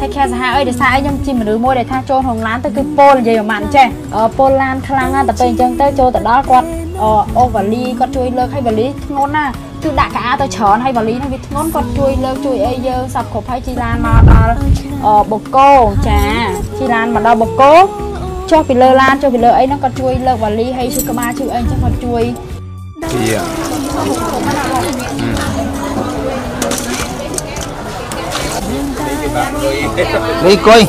take care សាហាវអីដោយសារអីខ្ញុំជាមនុស្សមួយដែលថាចូលក្នុងឡានទៅគឺពលនិយាយមិនចេះអឺពលឡានខ្លាំងណាស់តែពេលអញ្ចឹងទៅចូលទៅដល់គាត់អឺអូវ៉ាលីគាត់ជួយលើកឲ្យវ៉ាលីធ្ងន់ណាគឺដាក់កាអាទៅច្រើនហើយវ៉ាលីហ្នឹងវាធ្ងន់គាត់ជួយលើកជួយអីយើងសពគ្រប់ហើយជីឡានមកដល់អឺបូកូចាជីឡានមកដល់បូកូ ចុះពីលើឡានចុះពីលើអីហ្នឹងគាត់ជួយលើកវ៉ាលីហើយជួយក្បាលជួយអីអញ្ចឹងគាត់ជួយ đi coi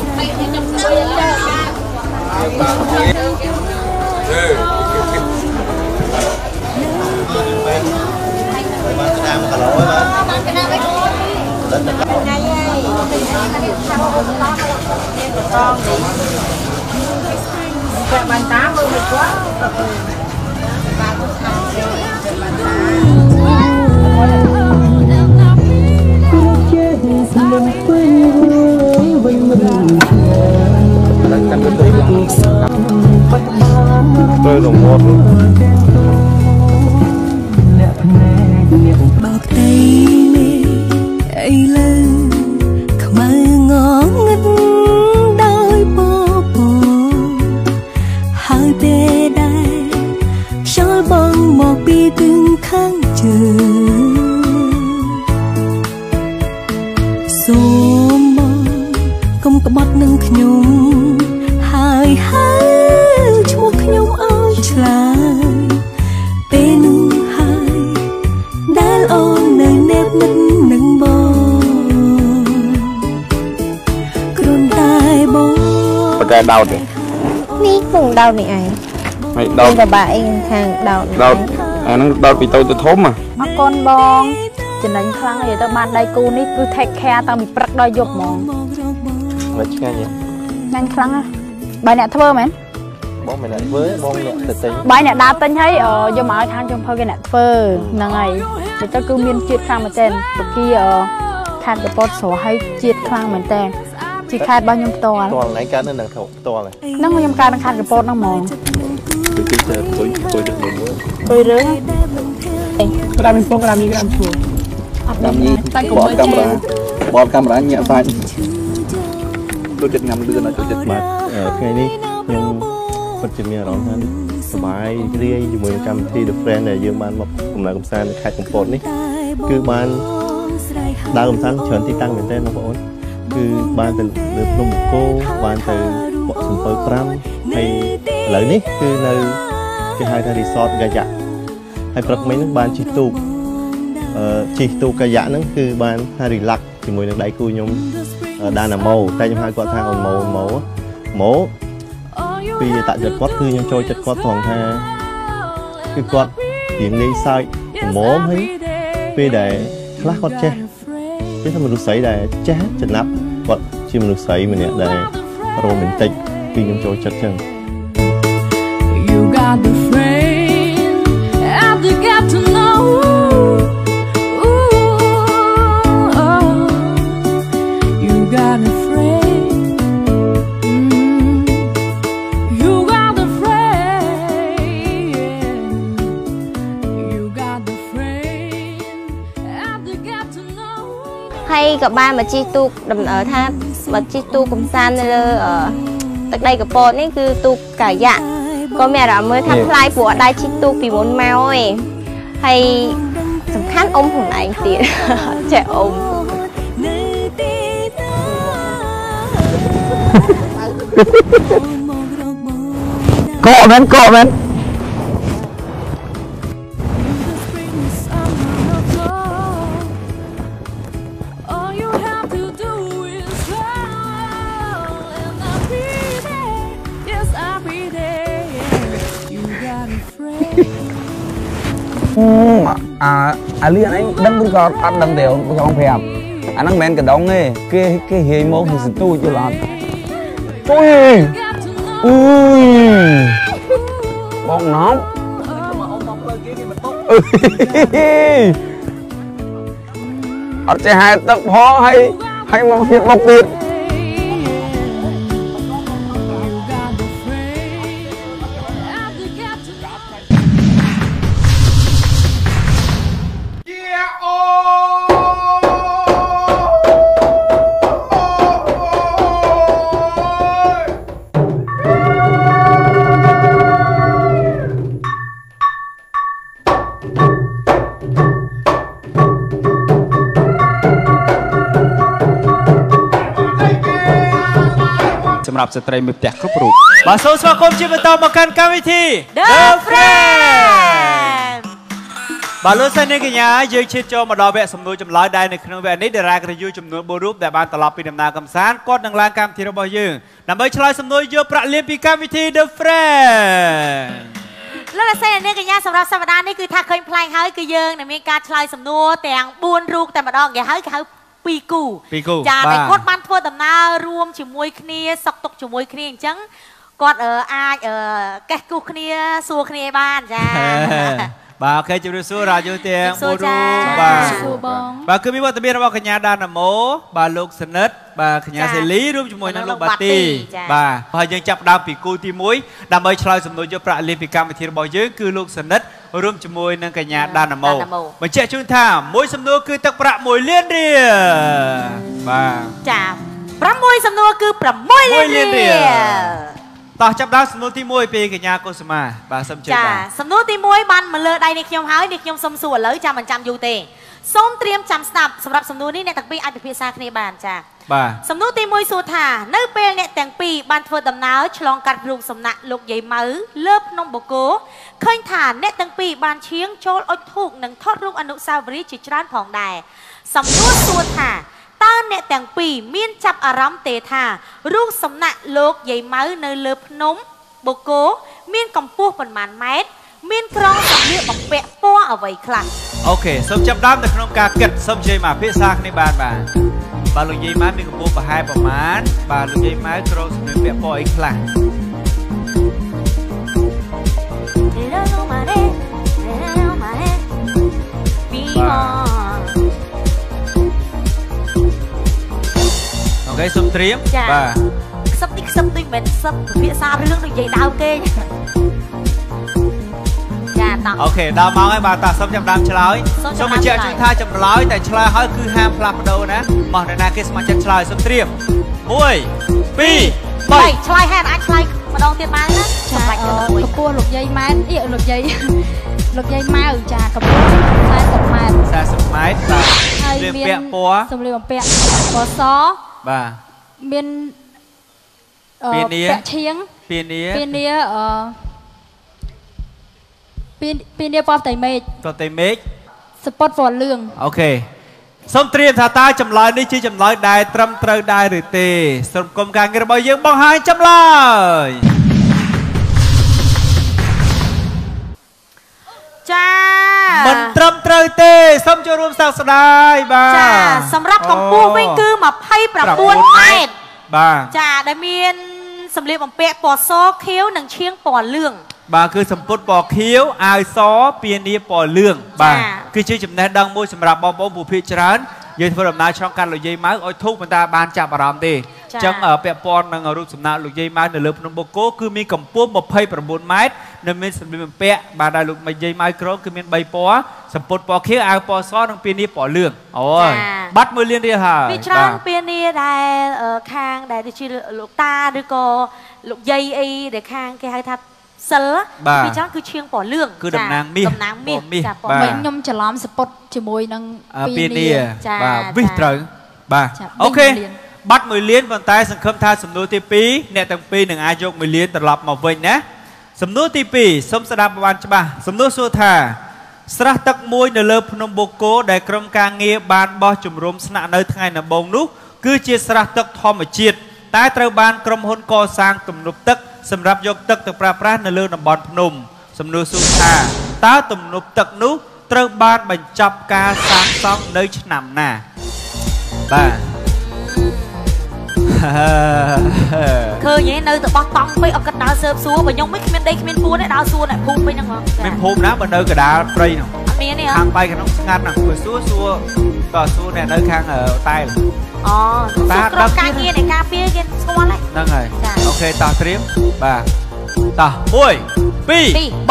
បានតាមមើលមិនគាត់បានទៅ ខាងបានតាម tôi đồng một បោកដីមេអី ដោតទេនេះពងដោតនេះឯងហើយដោតបបាក់អីខាងដោតនេះដោតអាហ្នឹងដោតពីតូចទៅធំហ៎អរគុណបងចំណេញខ្លាំងហើយទៅបានដៃគូនេះគឺ take care តាំងពីព្រឹកដល់យប់ហ្មងមិនឆ្ងាញ់ទេ nhanh ខ្លាំងណាស់បាយអ្នកធ្វើមែនបងមិនអ្នកធ្វើបងអ្នកទៅទិញបាយអ្នកដើរទិញហើយអឺយកមកឲ្យខាងចំភៅគេអ្នកធ្វើហ្នឹងហើយទៅទៅគឺមានជាតិខ្លាំងមែនតើបកីអឺខាត់កពតស្រស់ហើយជាតិខ្លាំងមែនតើ ជាខេតរបស់ខ្ញុំផ្ទាល់ផ្ទាល់ណៃកើតនៅនឹងផ្ទាល់ហើយហ្នឹងខ្ញុំកើតនឹងខាត់កពតហ្នឹងហ្មងគឺគឺទៅពុយពុយទឹកមួយអុយរឿងក្រាមមានពងក្រាមមានក្រាមឈួរតាមនេះបតកាមេរ៉ាបតកាមេរ៉ាញាក់សាច់ដូចចិត្តញ៉ាំលឿនដល់ចិត្តបាទអឺថ្ងៃនេះខ្ញុំពិតជាមានអារម្មណ៍ថាសប្បាយរីកជាមួយនឹងកម្មវិធី The Friend ដែលយើងបានមកកំណើកំសាន្តនៅខេត្តកំពតនេះគឺបានដើរកំសាន្តច្រើនទីតាំងមែនទែនបងប្អូន គឺបានទៅលើភ្នំគោបានទៅបកសំពៅ5ហើយឥឡូវនេះគឺនៅគេហៅថា Resort កាយៈហើយព្រឹកមិញហ្នឹងបានជិះទូកអឺជិះទូកកាយៈហ្នឹងគឺបានថា relax ជាមួយនឹងដៃគូខ្ញុំអឺដាណាម៉ូតែខ្ញុំហៅគាត់ថាអូនម៉ូម៉ូម៉ូពីតចិត្តគាត់គឺខ្ញុំចូលចិត្តគាត់ត្រង់ថាគឺគាត់រៀងលេងសើចល្មមហើយពេលដែលខ្លះគាត់ចេះគេថាមនុស្សស្រីដែលចេះចំណាប់គាត់ ជាមនុស្សស្រីម្នាក់ដែលរ៉ូមែនទិកគឺខ្ញុំចូលចិត្តចឹង You got the friend and you got to know. Ooh, oh, you got a friend. Mm, you got the friend. You got the friend and you got to know. ហើយក៏បានមកជិះទូកដំណើរថា មកជិះទូកកំសាន្តនៅលើអឺទឹកដីកពតនេះគឺទូកកាយៈក៏មានអារម្មណ៍មើលថាថ្លៃព្រោះអត់ដែរជិះទូកពីមុនមកឯងហើយសំខាន់អ៊ំខ្លួនឯងទៀតចេះអ៊ំកកមែនកកមែន អាលៀនអីដឹងឬក៏អត់ដឹងទេអូនចង់ប្រាប់អាហ្នឹងមិនមែនកដងទេគេគេហៀយមកពីសន្ទូចយល់អត់ជួយអុយបងណប់អឺអត់ចេះហែទឹកផងហើយហើយមកទៀតមកទៀត សម្រាប់ស្ត្រីមេផ្ទះគ្រប់រូបបាទសូមស្វាគមន៍ជាបន្តមកកាន់កម្មវិធី The Friend បាទលោកសិស្សនាងកញ្ញាយើងឈានចូលមកដល់វគ្គសំណួរចម្លើយដែលនៅក្នុងវគ្គនេះតារាក្រយុចំនួន4រូបដែលបានត្រឡប់ពីដំណើរកំសាន្តគាត់នឹងឡើងកម្មវិធីរបស់យើងដើម្បីឆ្លើយសំណួរយកប្រាក់លាភពីកម្មវិធី The Friend លោកអ្នកស្រីអ្នកនាងកញ្ញាសម្រាប់សប្តាហ៍នេះគឺថាឃើញប្លែកហើយគឺយើងនឹងមានការឆ្លើយសំណួរទាំង4រូបតែម្ដងគេហៅគេហៅ ពីរគូពីរគូចាបាទតែគាត់បានធ្វើដំណើររួមជាមួយគ្នាសុកទុកជាមួយគ្នាអញ្ចឹងគាត់អឺអាចអឺកេះគូសគ្នាសួរគ្នាបានចា បាទអូខេជម្រាបសួររាជយុទាំងជម្រាបសួរ4រូចាបបាទសួរបងបាទគឺមានវត្តមានរបស់កញ្ញាដាណាម៉ូបាទលោកសនិតបាទកញ្ញាចាសេលីរួមជាមួយនឹងនិងលោកលោកបាបាទីទីចាបាទហើយយើងចាប់ផ្ដើមពីគូទី1ដើម្បីឆ្លើយសំណួរយកប្រាក់លាភពីកម្មវិធីរបស់យើងគឺលោកសនិតរួមជាមួយនឹងកញ្ញាដាណាម៉ូដាណាម៉ូបញ្ជាក់ជូនថាមួយសំណួរគឺទឹកប្រាក់1លានរៀលបាទចា6សំណួរគឺ6លាន1លានរៀរៀលល តោះចាប់ផ្ដើមសំណួរទី1ពីកញ្ញាកុសុមាបាទសូមជឿចាបាទសំណួរទី1បានមកលើដៃនេះខ្ញុំហើយនេះខ្ញុំសុំសួរឥឡូវចាំមិនចាំយូរទេសូមត្រៀមចាំស្ដាប់សម្រាប់សំណួរនេះអ្នកទាំងពីរអាចពិភាក្សាគ្នាបានចាបាទសំណួរទី1សួរថានៅពេលអ្នកទាំងពីរបានធ្វើដំណើរឆ្លងកាត់រូបសំណាក់លោកយាយម៉ៅលើភ្នំបូកគោឃើញថាអ្នកទាំងពីរបានឈៀងចូលអុជធូបនិងថតរូបអនុស្សាវរីយ៍ជាច្រើនផងដែរសំណួរសួរថា តើអ្នកទាំងពីរមានចាប់អារម្មណ៍ទេថារូបសំណាក់លោកយាយម៉ៅនៅលើភ្នំបូកគោមានកម្ពស់ប៉ុន្មានម៉ែត្រមានក្រងសម្លៀកបំពាក់ពណ៌អ្វីខ្លះអូខេសូមចាប់ផ្ដើមនៅក្នុងការគិតសូមជ័យមកភាសាគ្នាបានបាទបាទលោកយាយម៉ៅមានកម្ពស់ប្រហែលប្រមាណបាទលោកយាយម៉ៅក្រងសម្លៀកពាក់ពណ៌អីខ្លះអូ ខេសូមត្រៀមចាបាទខ្សឹបតិចខ្សឹបតិចមិនមែនខ្សឹបពិភាក្សារឿងដូចនិយាយដើមគេចាតោះអូខេដល់ម៉ោងហើយបាទតាសូមចាប់ផ្ដើមឆ្លើយសូមសូមចាប់បញ្ជាក់ផ្ដើជូមនថាចម្លើយតែឆ្លើយហើយគឺហាមផ្លាស់ប្ដូរណាមកនរណាគេស្ម័គ្រចិត្តឆ្លើយសូមត្រៀម1 2 3ឆ្លើយហេតុអាចឆ្លើយម្ដងទៀតបានណាចាសម្រាប់អទៅមួយកម្ពស់លោកយាយម៉ែនអីលោកយាយលោកយាយម៉ៅចាកម្ពស់40ម៉ែត្រ40ម៉ែត្របាទហើយស្លៀកមានពាក់ពណ៌សម្លៀកបំពាក់ពណ៌ស បាទមានអឺពានាពាក់ឈៀងពានាពានាអឺពានពានាពណ៌ផ្ទៃមេឃតតេមេឃសពតពណ៌លឿងអូខេសូមត្រៀមថាតើចម្លើយនេះជាចម្លើយដែលត្រឹមត្រូវដែរឬទេ សូមគុំការងាររបស់យើងបង្ហាញចម្លើយ ចាមិនត្រឹមត្រូវទេសូមចូលរួមសោកស្ដាយបាទចាសម្រាប់កម្ពស់វិញគឺ29ម៉ែត្របាទចាដែលមានសម្លៀកបំពាក់ពណ៌សខៀវនិងឈៀងពណ៌លឿងបាទគឺសម្ពុតពណ៌ខៀវអាវសពានាពណ៌លឿងបាទគឺជាចំណេះដឹងមួយសម្រាប់បងប្អូនผู้ភាគច្រើនយើងធ្វើដំណើរឆ្លងកាត់លោកយាយម៉ៅឲ្យធូបប៉ុន្តែបានចាប់អារម្មណ៍ទេ អញ្ចឹងអឺពាក់ព័ន្ធនឹងរូបសំណាកលោកយាយម៉ៅនៅលើភ្នំបូកគោគឺមានកម្ពស់29ម៉ែត្រនិងមានសម្លៀកបំពាក់បាទដែលលោកយាយម៉ៅក្រងគឺមាន3ពណ៌សម្ពុតពណ៌ខៀវអាវពណ៌សនិងពានាពណ៌លឿងអូយបាត់មួយលានរៀលហើយវាច្រើនបាទពានាដែលអឺខាងដែលដូចជាលោកតាឬក៏លោកយាយអីដែលខាងគេហៅថាសិលបាទវាច្រើនគឺឈៀងពណ៌លឿងគឺតំណាងមាសតំណាងមាសពណ៌មាសចាពបាទណ៌មាសខ្ញុំច្រឡំសពតជាមួយនឹងអាពានាចាបាទវិសត្រូវបាទចាអូខេវិញមួយលាន បាត់1លានប៉ុន្តែសង្ឃឹមថាសំណួរទី2អ្នកទាំងពីរនឹងអាចយក1លានត្រឡប់មកវិញណាសំណួរទី2សូមស្ដាប់ឲ្យបានច្បាស់សំណួរសួរថាស្រះទឹកមួយនៅលើភ្នំបូកគោដែលក្រុមការងារបានបោះជំរំស្នាក់នៅថ្ងៃដំបូងនោះគឺជាស្រះទឹកធម្មជាតិតែត្រូវបានក្រុមហ៊ុនកសាងទំនប់ទឹកសម្រាប់យកទឹកទៅប្រើប្រាស់នៅលើតំបន់ភ្នំសំណួរសួរថាតើទំនប់ទឹកនោះត្រូវបានបញ្ចប់ការសាងសង់នៅឆ្នាំណាបាទ ឃើញឯងនៅទៅបោះតង់ពេកអត់គិតដើរសើបសួរបើខ្ញុំមិនគ្មានដីគ្មានពួនទេដើរសួរអ្នកភូមិពេកហ្នឹងហ្មងចាមានភូមិណាបើនៅកដាលព្រៃនោះអត់មានទេហ៎ខាងបៃក្នុងស្ងាត់ហ្នឹងបើសួរសួរក៏សួរអ្នកនៅខាងអឺតែលអូតាតាដឹងក្រុមការងារនៃការពារគេស្គាល់ហើយហ្នឹងហើយចាអូខេតោះត្រៀមបាទតោះ1 2 2 3 3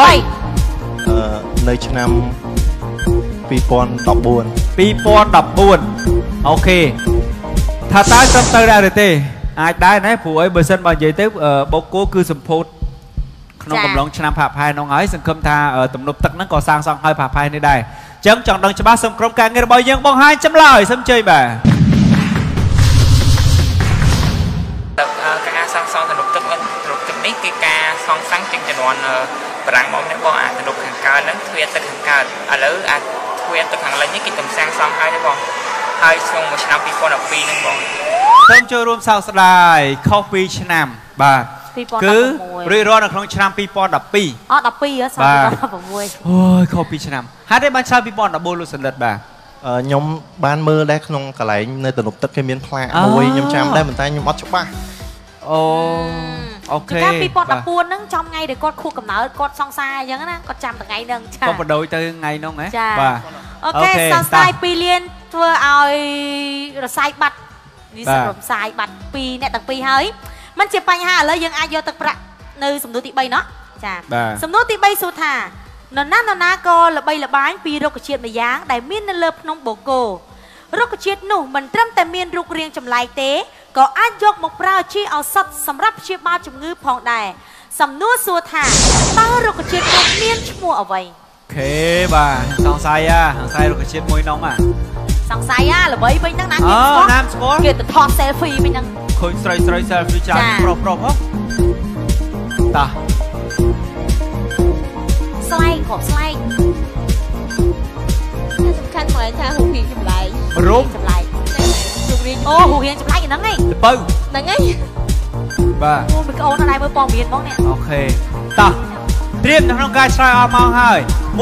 អឺនៅឆ្នាំ2014 2014អូខេ ថាតើត្រឹមត្រូវដែរឬទេអាចដែរណាព្រោះអីបើសិនបើនិយាយទៅអឺបូកគោគឺសម្ពោធក្នុងចា៎កំឡុងឆ្នាំផាផែនោះហើយសង្ឃឹមថាអឺទំនប់ទឹកហ្នឹងក៏សាងសង់ហើយផាផែនេះដែរអញ្ចឹងចង់ដឹងច្បាស់សូមក្រុមការងាររបស់យើងបង្ហាញចម្លើយសូមជ័យបាទទឹកអឺការសាងសង់ទំនប់ទឹកវិញទំនប់ទឹកនេះគឺការសង់សាំងជាងចំនួនអឺបារាំងមកនេះបងអាទំនប់ខាងកើតហ្នឹងទ្វារទឹកខាងកើតឥឡូវអាទ្វារទឹកខាងលិចនេះគេទំសាងសង់ហើយទេបង ហើយក្នុងមួយឆ្នាំ2012ហ្នឹងបងសូមចូលរួមសោកស្ដាយខុសពីឆ្នាំបាទ2016គឺរឿយរាល់នៅក្នុងឆ្នាំ2012អត់12ហ៎សាបាទ2016អូយខុសពីឆ្នាំហេតុអីបានឆ្នាំ2014លោកសន្តិតបាទអឺខ្ញុំបានមើលដែរក្នុងកន្លែងនៅទំនប់ទឹកគេមានផ្លាកអូមួយខ្ញុំចាំដែរប៉ុន្តែខ្ញុំអត់ច្បាស់អូ អូជួនខេកាល2014ហ្នឹងចំថ្ងៃដែលគាត់ខួបកំណើតគាត់សង្សារអញ្ចឹងណាគាត់ចាំថ្ងៃហ្នឹងចាក៏បដូរទៅថ្ងៃនោះហ៎ចាបាទអូខេសង្សារ2លានធ្វើឲ្យរសាយបាត់នេះបាទរំសាយបាត់ពីរអ្នកទាំងពីរហើយมันជាបញ្ហាឥឡូវយើងអាចយកទឹកប្រាក់នៅសំណួរទី3ណោះចាបាទសំណួរទី3សួរថានរណានរណាក៏ល្បីល្បាញពីរុក្ខជាតិម្យ៉ាងដែលមាននៅលើភ្នំបូកូរុក្ខជាតិនោះមិនត្រឹមតែមានរូបរាងចម្លែកទេ ក៏អាចយកមកប្រើជាឱសថសម្រាប់ព្យាបាលជំងឺផងដែរសំណួរសួរថាតើរុក្ខជាតិនោះមានឈ្មោះអ្វីអូខេបាទសង្ស័យអាសង្ស័យរុក្ខជាតិមួយនោះអាសង្ស័យអាល្បីវិញហ្នឹងណាអូគេស្គាល់ណាមស្គាល់គេទៅថត selfie វិញហ្នឹងឃើញស្រីស្រី selfie ច្រើនចាប្រុសប្រុសហ៎តោះស្លែកគ្រាប់ស្លែកសំខាន់មកថារូបរាងចម្លែករូបចម្លែក រូបរាងអូរូបរាងចម្លែកហ្នឹងឯងទៅបើហ្នឹងហើយបាទអូមីក្អូនអត់ដែរមើលព័ត៌មានហ្មងនេះអូខេតោះត្រៀមនៅក្នុងការឆ្លើយអស់មកហើយ1 2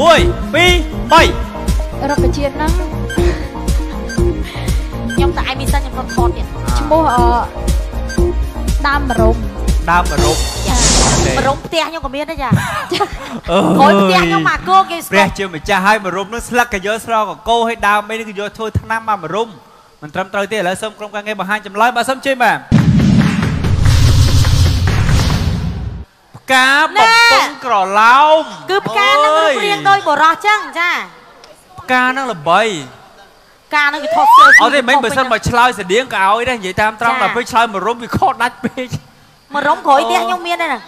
3រុក្ខជាតិហ្នឹងខ្ញុំតែឯងមានសិនខ្ញុំរត់ថតទៀតឈ្មោះអឺដើមរំដើមអរុបចាអូខេបរំផ្ទះខ្ញុំក៏មានដែរចាអើក្រោយផ្ទះខ្ញុំមកគោគេស្ព្រះគាល់ជាម្ចាស់ហើយមរុំនឹងស្លឹកក៏យកស្រកកោឲ្យដើមអីនេះក៏យកធ្វើថ្នាំមកមរុំ មិនត្រឹមត្រូវទេឥឡូវសូមក្រុមការងារបង្ហាញចម្លើយបាទសូមជឿបាទផ្កាបំពង់ក្រឡោមគឺផ្កាហ្នឹងរូបរាងដូចបរោះចឹងចាផ្កាហ្នឹងល្បីផ្កាហ្នឹងគេថត selfie អត់ទេមិនបើសិនបើឆ្លើយស្តៀងក៏ឲ្យដែរនិយាយតាមត្រង់ចាដល់ពេលឆ្លើយមរុំវាខុសដាច់ពេកមករំក្រោយផ្ទះខ្ញុំមានដែរណា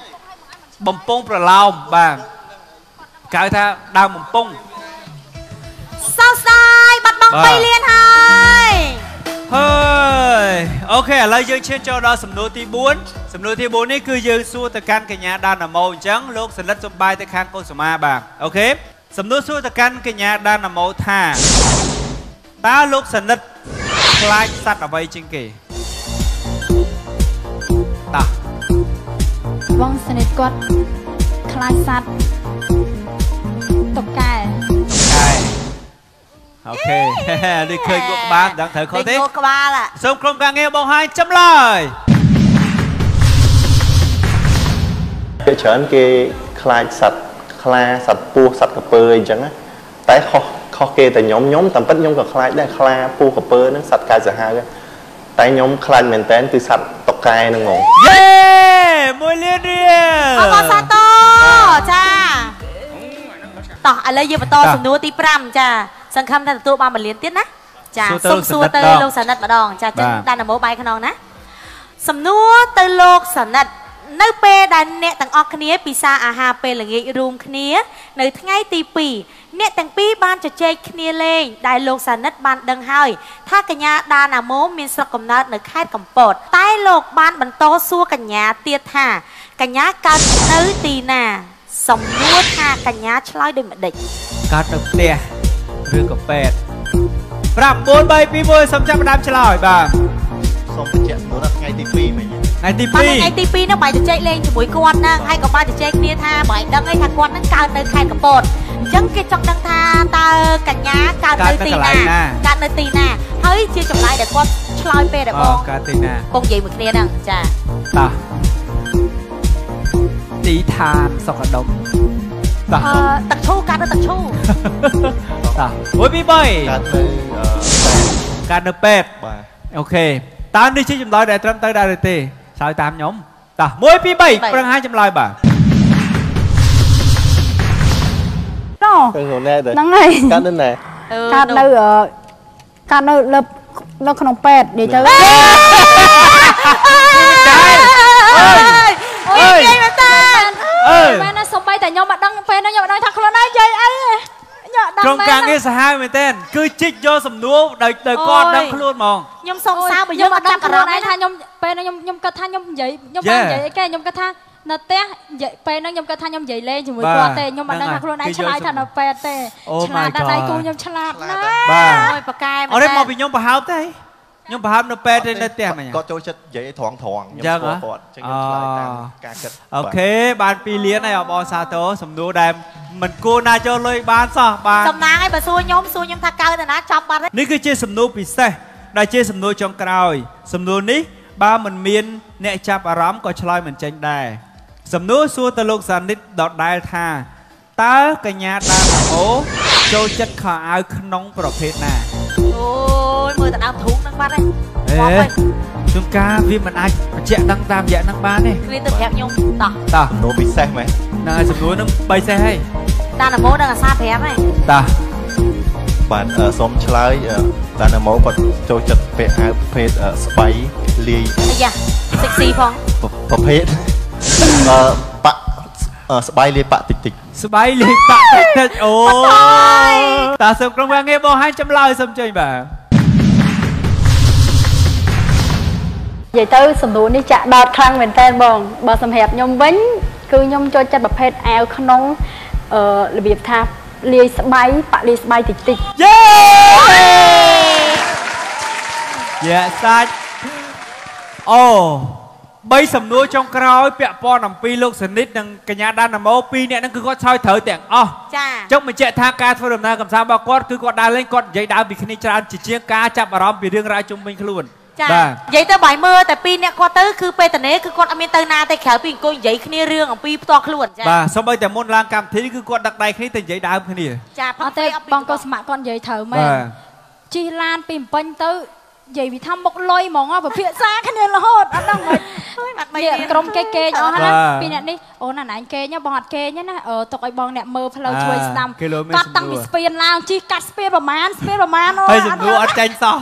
បំពង់ប្រឡោមបាទកៅថាដើមបំពង់ សោកស្ដាយបាត់បង់បាទ3លានហើយហើយអូខេឥឡូវយើងឈានចូលដល់សំណួរទី4សំណួរទី4នេះគឺយើងសួរទៅកាន់កញ្ញាដាណាម៉ូអញ្ចឹងលោកសន្លិតសំបាយទៅខាងកុសុមាបាទអូខេសំណួរសួរទៅកាន់កញ្ញាដាណាម៉ូថាតើលោកសន្លិតខ្លាចសត្វអ្វីជាងគេតោះបងស្និទ្ធគាត់ខ្លាចសัตว์តុកកែហើយ អូខេនេះឃើញគាត់ក្បាលមិនដឹងត្រូវខុសទេដូចងក់ក្បាលอะសូមក្រុមការងារបង្ហាញចម្លើយគេច្រើនគេខ្លាចសត្វខ្លាសត្វពស់សត្វក្រពើអីចឹងណាតែខុសខុសគេតែខ្ញុំខ្ញុំតាមពិតខ្ញុំក៏ខ្លាចដែរខ្លាពស់ក្រពើហ្នឹងសត្វកាយសាហាវដែរតែខ្ញុំខ្លាចមែនតើគឺសត្វតុកកែហ្នឹងហ្មងយេមួយលានរៀលអបអរសាទរចាតោះឥឡូវយើងបន្តតោះសំណួរទី5ចា សង្ឃឹមថាទទួលបាន1លានទៀតណាចាសួរទៅសូមលោកសួរសនិទ្ធម្ដងទៅលោកសនិទ្ធម្ដងចាចឹងបាទដាននមោបាយខ្នងណាសំណួរទៅលោកសនិទ្ធនៅពេលដែលអ្នកទាំងអស់គ្នាពិសាអាហារពេលល្ងាចរួមគ្នា នៅថ្ងៃទី2អ្នកទាំងពីរបានជជែកគ្នាលេងដែលលោកសានិតបានដឹងហើយថាកញ្ញាដាណាម៉ូមានស្រុកកំណើតនៅខេត្តកំពត តែលោកបានបន្តសួរកញ្ញាទៀតថាកញ្ញាកើតនៅទីណា សំណួរថាកញ្ញាឆ្លើយដូចម្ដេចកើតនៅផ្ទះ ឬក៏ពេទ្យ5 4 3 2 1សូមចាប់ផ្ដើមឆ្លើយបាទសូមបញ្ជាក់មួយថាថ្ងៃទី2មិញថ្ងៃទីបាទថ្ងៃទី2ហ្នឹងបាយជជែកលេងជាមួយគាត់ហ្នឹងហើយក៏បានជជែកគ្នាថាបាយដឹងហើយថាគាត់ហ្នឹងកើតនៅខេត្តកំពតអញ្ចឹងគេចង់ដឹងថាតើកញ្ញាកើតកើតនៅនៅទីកន្លែណាងណាកើតនៅទីណាហើយជាចម្លើយដែលគាត់ឆ្លើយពេលដែលអូបងកើតទីណាបងនិយាយមួយគ្នាហ្នឹងចាតាទីឋានសុខដុម តាអឺទឹកឈូកើតនៅទឹកឈូតាមួយពីរបីកើតនៅអឺកើតនៅពេទ្យបាទអូខេតើនេះជាចម្លើយដែលត្រឹមត្រូវដែរឬទេឆ្លើយតាមខ្ញុំតាមួយពីរបីប្រឹងឲ្យចម្លើយបាទណោទៅខ្លួនណែទៅហ្នឹងហើយកើតនៅណែកើតនៅអឺកើតនៅលើនៅក្នុងពេទ្យនិយាយទៅអូយនិយាយមែនតើ អើយមែនណាសំបីតែខ្ញុំអត់ដឹងពេលហ្នឹងខ្ញុំអត់ដឹងថាខ្លួនឯងនិយាយអីខ្ញុំអត់ដឹងក្រុមមែនការងារសាហាវមែនទែនគឺជីកយកសំណួរដោយដោយគាត់ដឹងខ្លួនហ្មងខ្ញុំសង្សើរបើយើយើងងអអត់ត់ដឹងចាប់អាខ្លួនរម្មណ៍ឯងឯថាងខ្ញុំពេលហ្នឹងខ្ញុំខ្ញុំគិតថាខ្ញុំនិយាយខ្ញុំបាន Yeah. និយាយអីគេខ្ញុំគិតថានៅផ្ទះនិយាយពេលហ្នឹងខ្ញុំគិតថាខ្ញុំនិយាយលេងជាមួយបាទគាត់ទេខ្ញុំអត់ដឹងហ្នឹងថាខ្លួនឯហើយងឆ្លើយគេយកថានៅពេទ្យទេ Oh ឆ្លាត my ដល់ដៃ God គូខ្ញុំឆ្លាតណាស់បាទអូយប៉ាកែអរនេះមកពីខ្ញុំប្រហើបទេ ខ្ញុំប្រហើបនៅពេទ្យទេនៅផ្ទះមិញគាត់ចូលចិត្តនិយាយត្រង់ត្រង់ខ្ញុំចឹងស្គាល់ហ៎គាត់អញ្ចឹងខ្ញុំឆ្លើយតាមការគិតអូខេបាន2លានហើយអបអរសាទរសំណួរដែលមិនគួរណាចូលលុយបានសោះបាទសំណាងឲ្យបើសួរខ្ញុំសួរខ្ញុំថាកើតទៅណាចប់បាត់ហើយនេះគឺជាសំណួរពិសេសដែលជាសំណួរចុងក្រោយ សំណួរនេះបើមិនមានអ្នកចាប់អារម្មណ៍ក៏ឆ្លើយមិនចេញដែរសំណួរសួរទៅលោកសានិតដដែលថាតើកញ្ញាដានអូចូលចិត្តខោអាវក្នុងប្រភេទណាអូ យមើលទៅដើមធូងហ្នឹងបាត់ហើយអេងាប់ហើយជួនកាលវាមិនអាចបញ្ជាក់ដឹងតាមរយៈហ្នឹងបានទេគ្នាទៅប្រាប់ខ្ញុំតោះតោះសំណួរពិសេសមែនហ្នឹងហើយសំណួរហ្នឹង3សេះហើយតាណាម៉ូដល់អាសា5ហើយតោះបាទអឺសូមឆ្លើយអឺតាណាម៉ូគាត់ចូលចិត្តពាក់អាវប្រភេទអឺស្បៃលាយអាយ៉ាសិចស៊ីផងប្រភេទអឺបាក់អឺស្បៃលាយបាក់តិចតិចស្បៃលេខបាក់តិចតិចអូតើសូមក្រុមការងារបងឲ្យចម្លើយសូមចេញបាទ និយាយទៅសំណួរនេះចាក់ដោតខ្លាំងមែនតើបងបើសម្រាប់ខ្ញុំវិញគឺខ្ញុំចូលចិត្តប្រភេទអាវក្នុងអឺរបៀបថាលាយស្បៃបាក់លាយស្បៃតិចតិចយេយ៉ាសាច់អូបីសំណួរចុងក្រោយពាក់ព័ន្ធអំពីលោកសនិតនិងកញ្ញាដានណាម៉ូពីរនាក់ហ្នឹងគឺគាត់ឆ្លើយត្រូវទាំងអស់ចាចុងបញ្ជាក់ថាការធ្វើដំណើរកំសាន្តរបស់គាត់គឺគាត់ដើរលេងគាត់និយាយដើមពីគ្នាច្រើនជាជាងការចាប់អារម្មណ៍ពីរឿងរ៉ាវជុំវិញខ្លួន ចាបាទនិយាយទៅបាយមើលតែពីរអ្នកគាត់ទៅគឺពេលតនេគឺគាត់អត់មានទៅណាទេក្រៅពីអង្គុយនិយាយគ្នារឿងអំពីផ្ទាល់ខ្លួនចាបាទសូម្បីតែមុនឡើងកម្មវិធីគឺគាត់ដឹកដៃគ្នាទៅនិយាយដើមគ្នាចាអត់ទេបងកុសស្ម័គ្រគាត់និយាយត្រូវមែនបាទជិះឡានពីម្ពិញទៅនិ យាយវិថាមុខលុយហ្មងហ៎ពិភាក្សាគ្នារហូតអត់ដឹងមិននេះក្រុមគេគេងអស់ណាពីអ្នកនេះអូនណាណែគេងបងអត់គេងទេណាអឺទុកឲ្យបងអ្នកមើលផ្លូវជួយស្ដាំគីឡូម៉ែត្រកាត់តាំងពីស្ពានឡើងជិះកាត់ស្ពានប្រមាណស្ពានប្រមាណអូហើយសំណួរអត់ចាញ់សោះ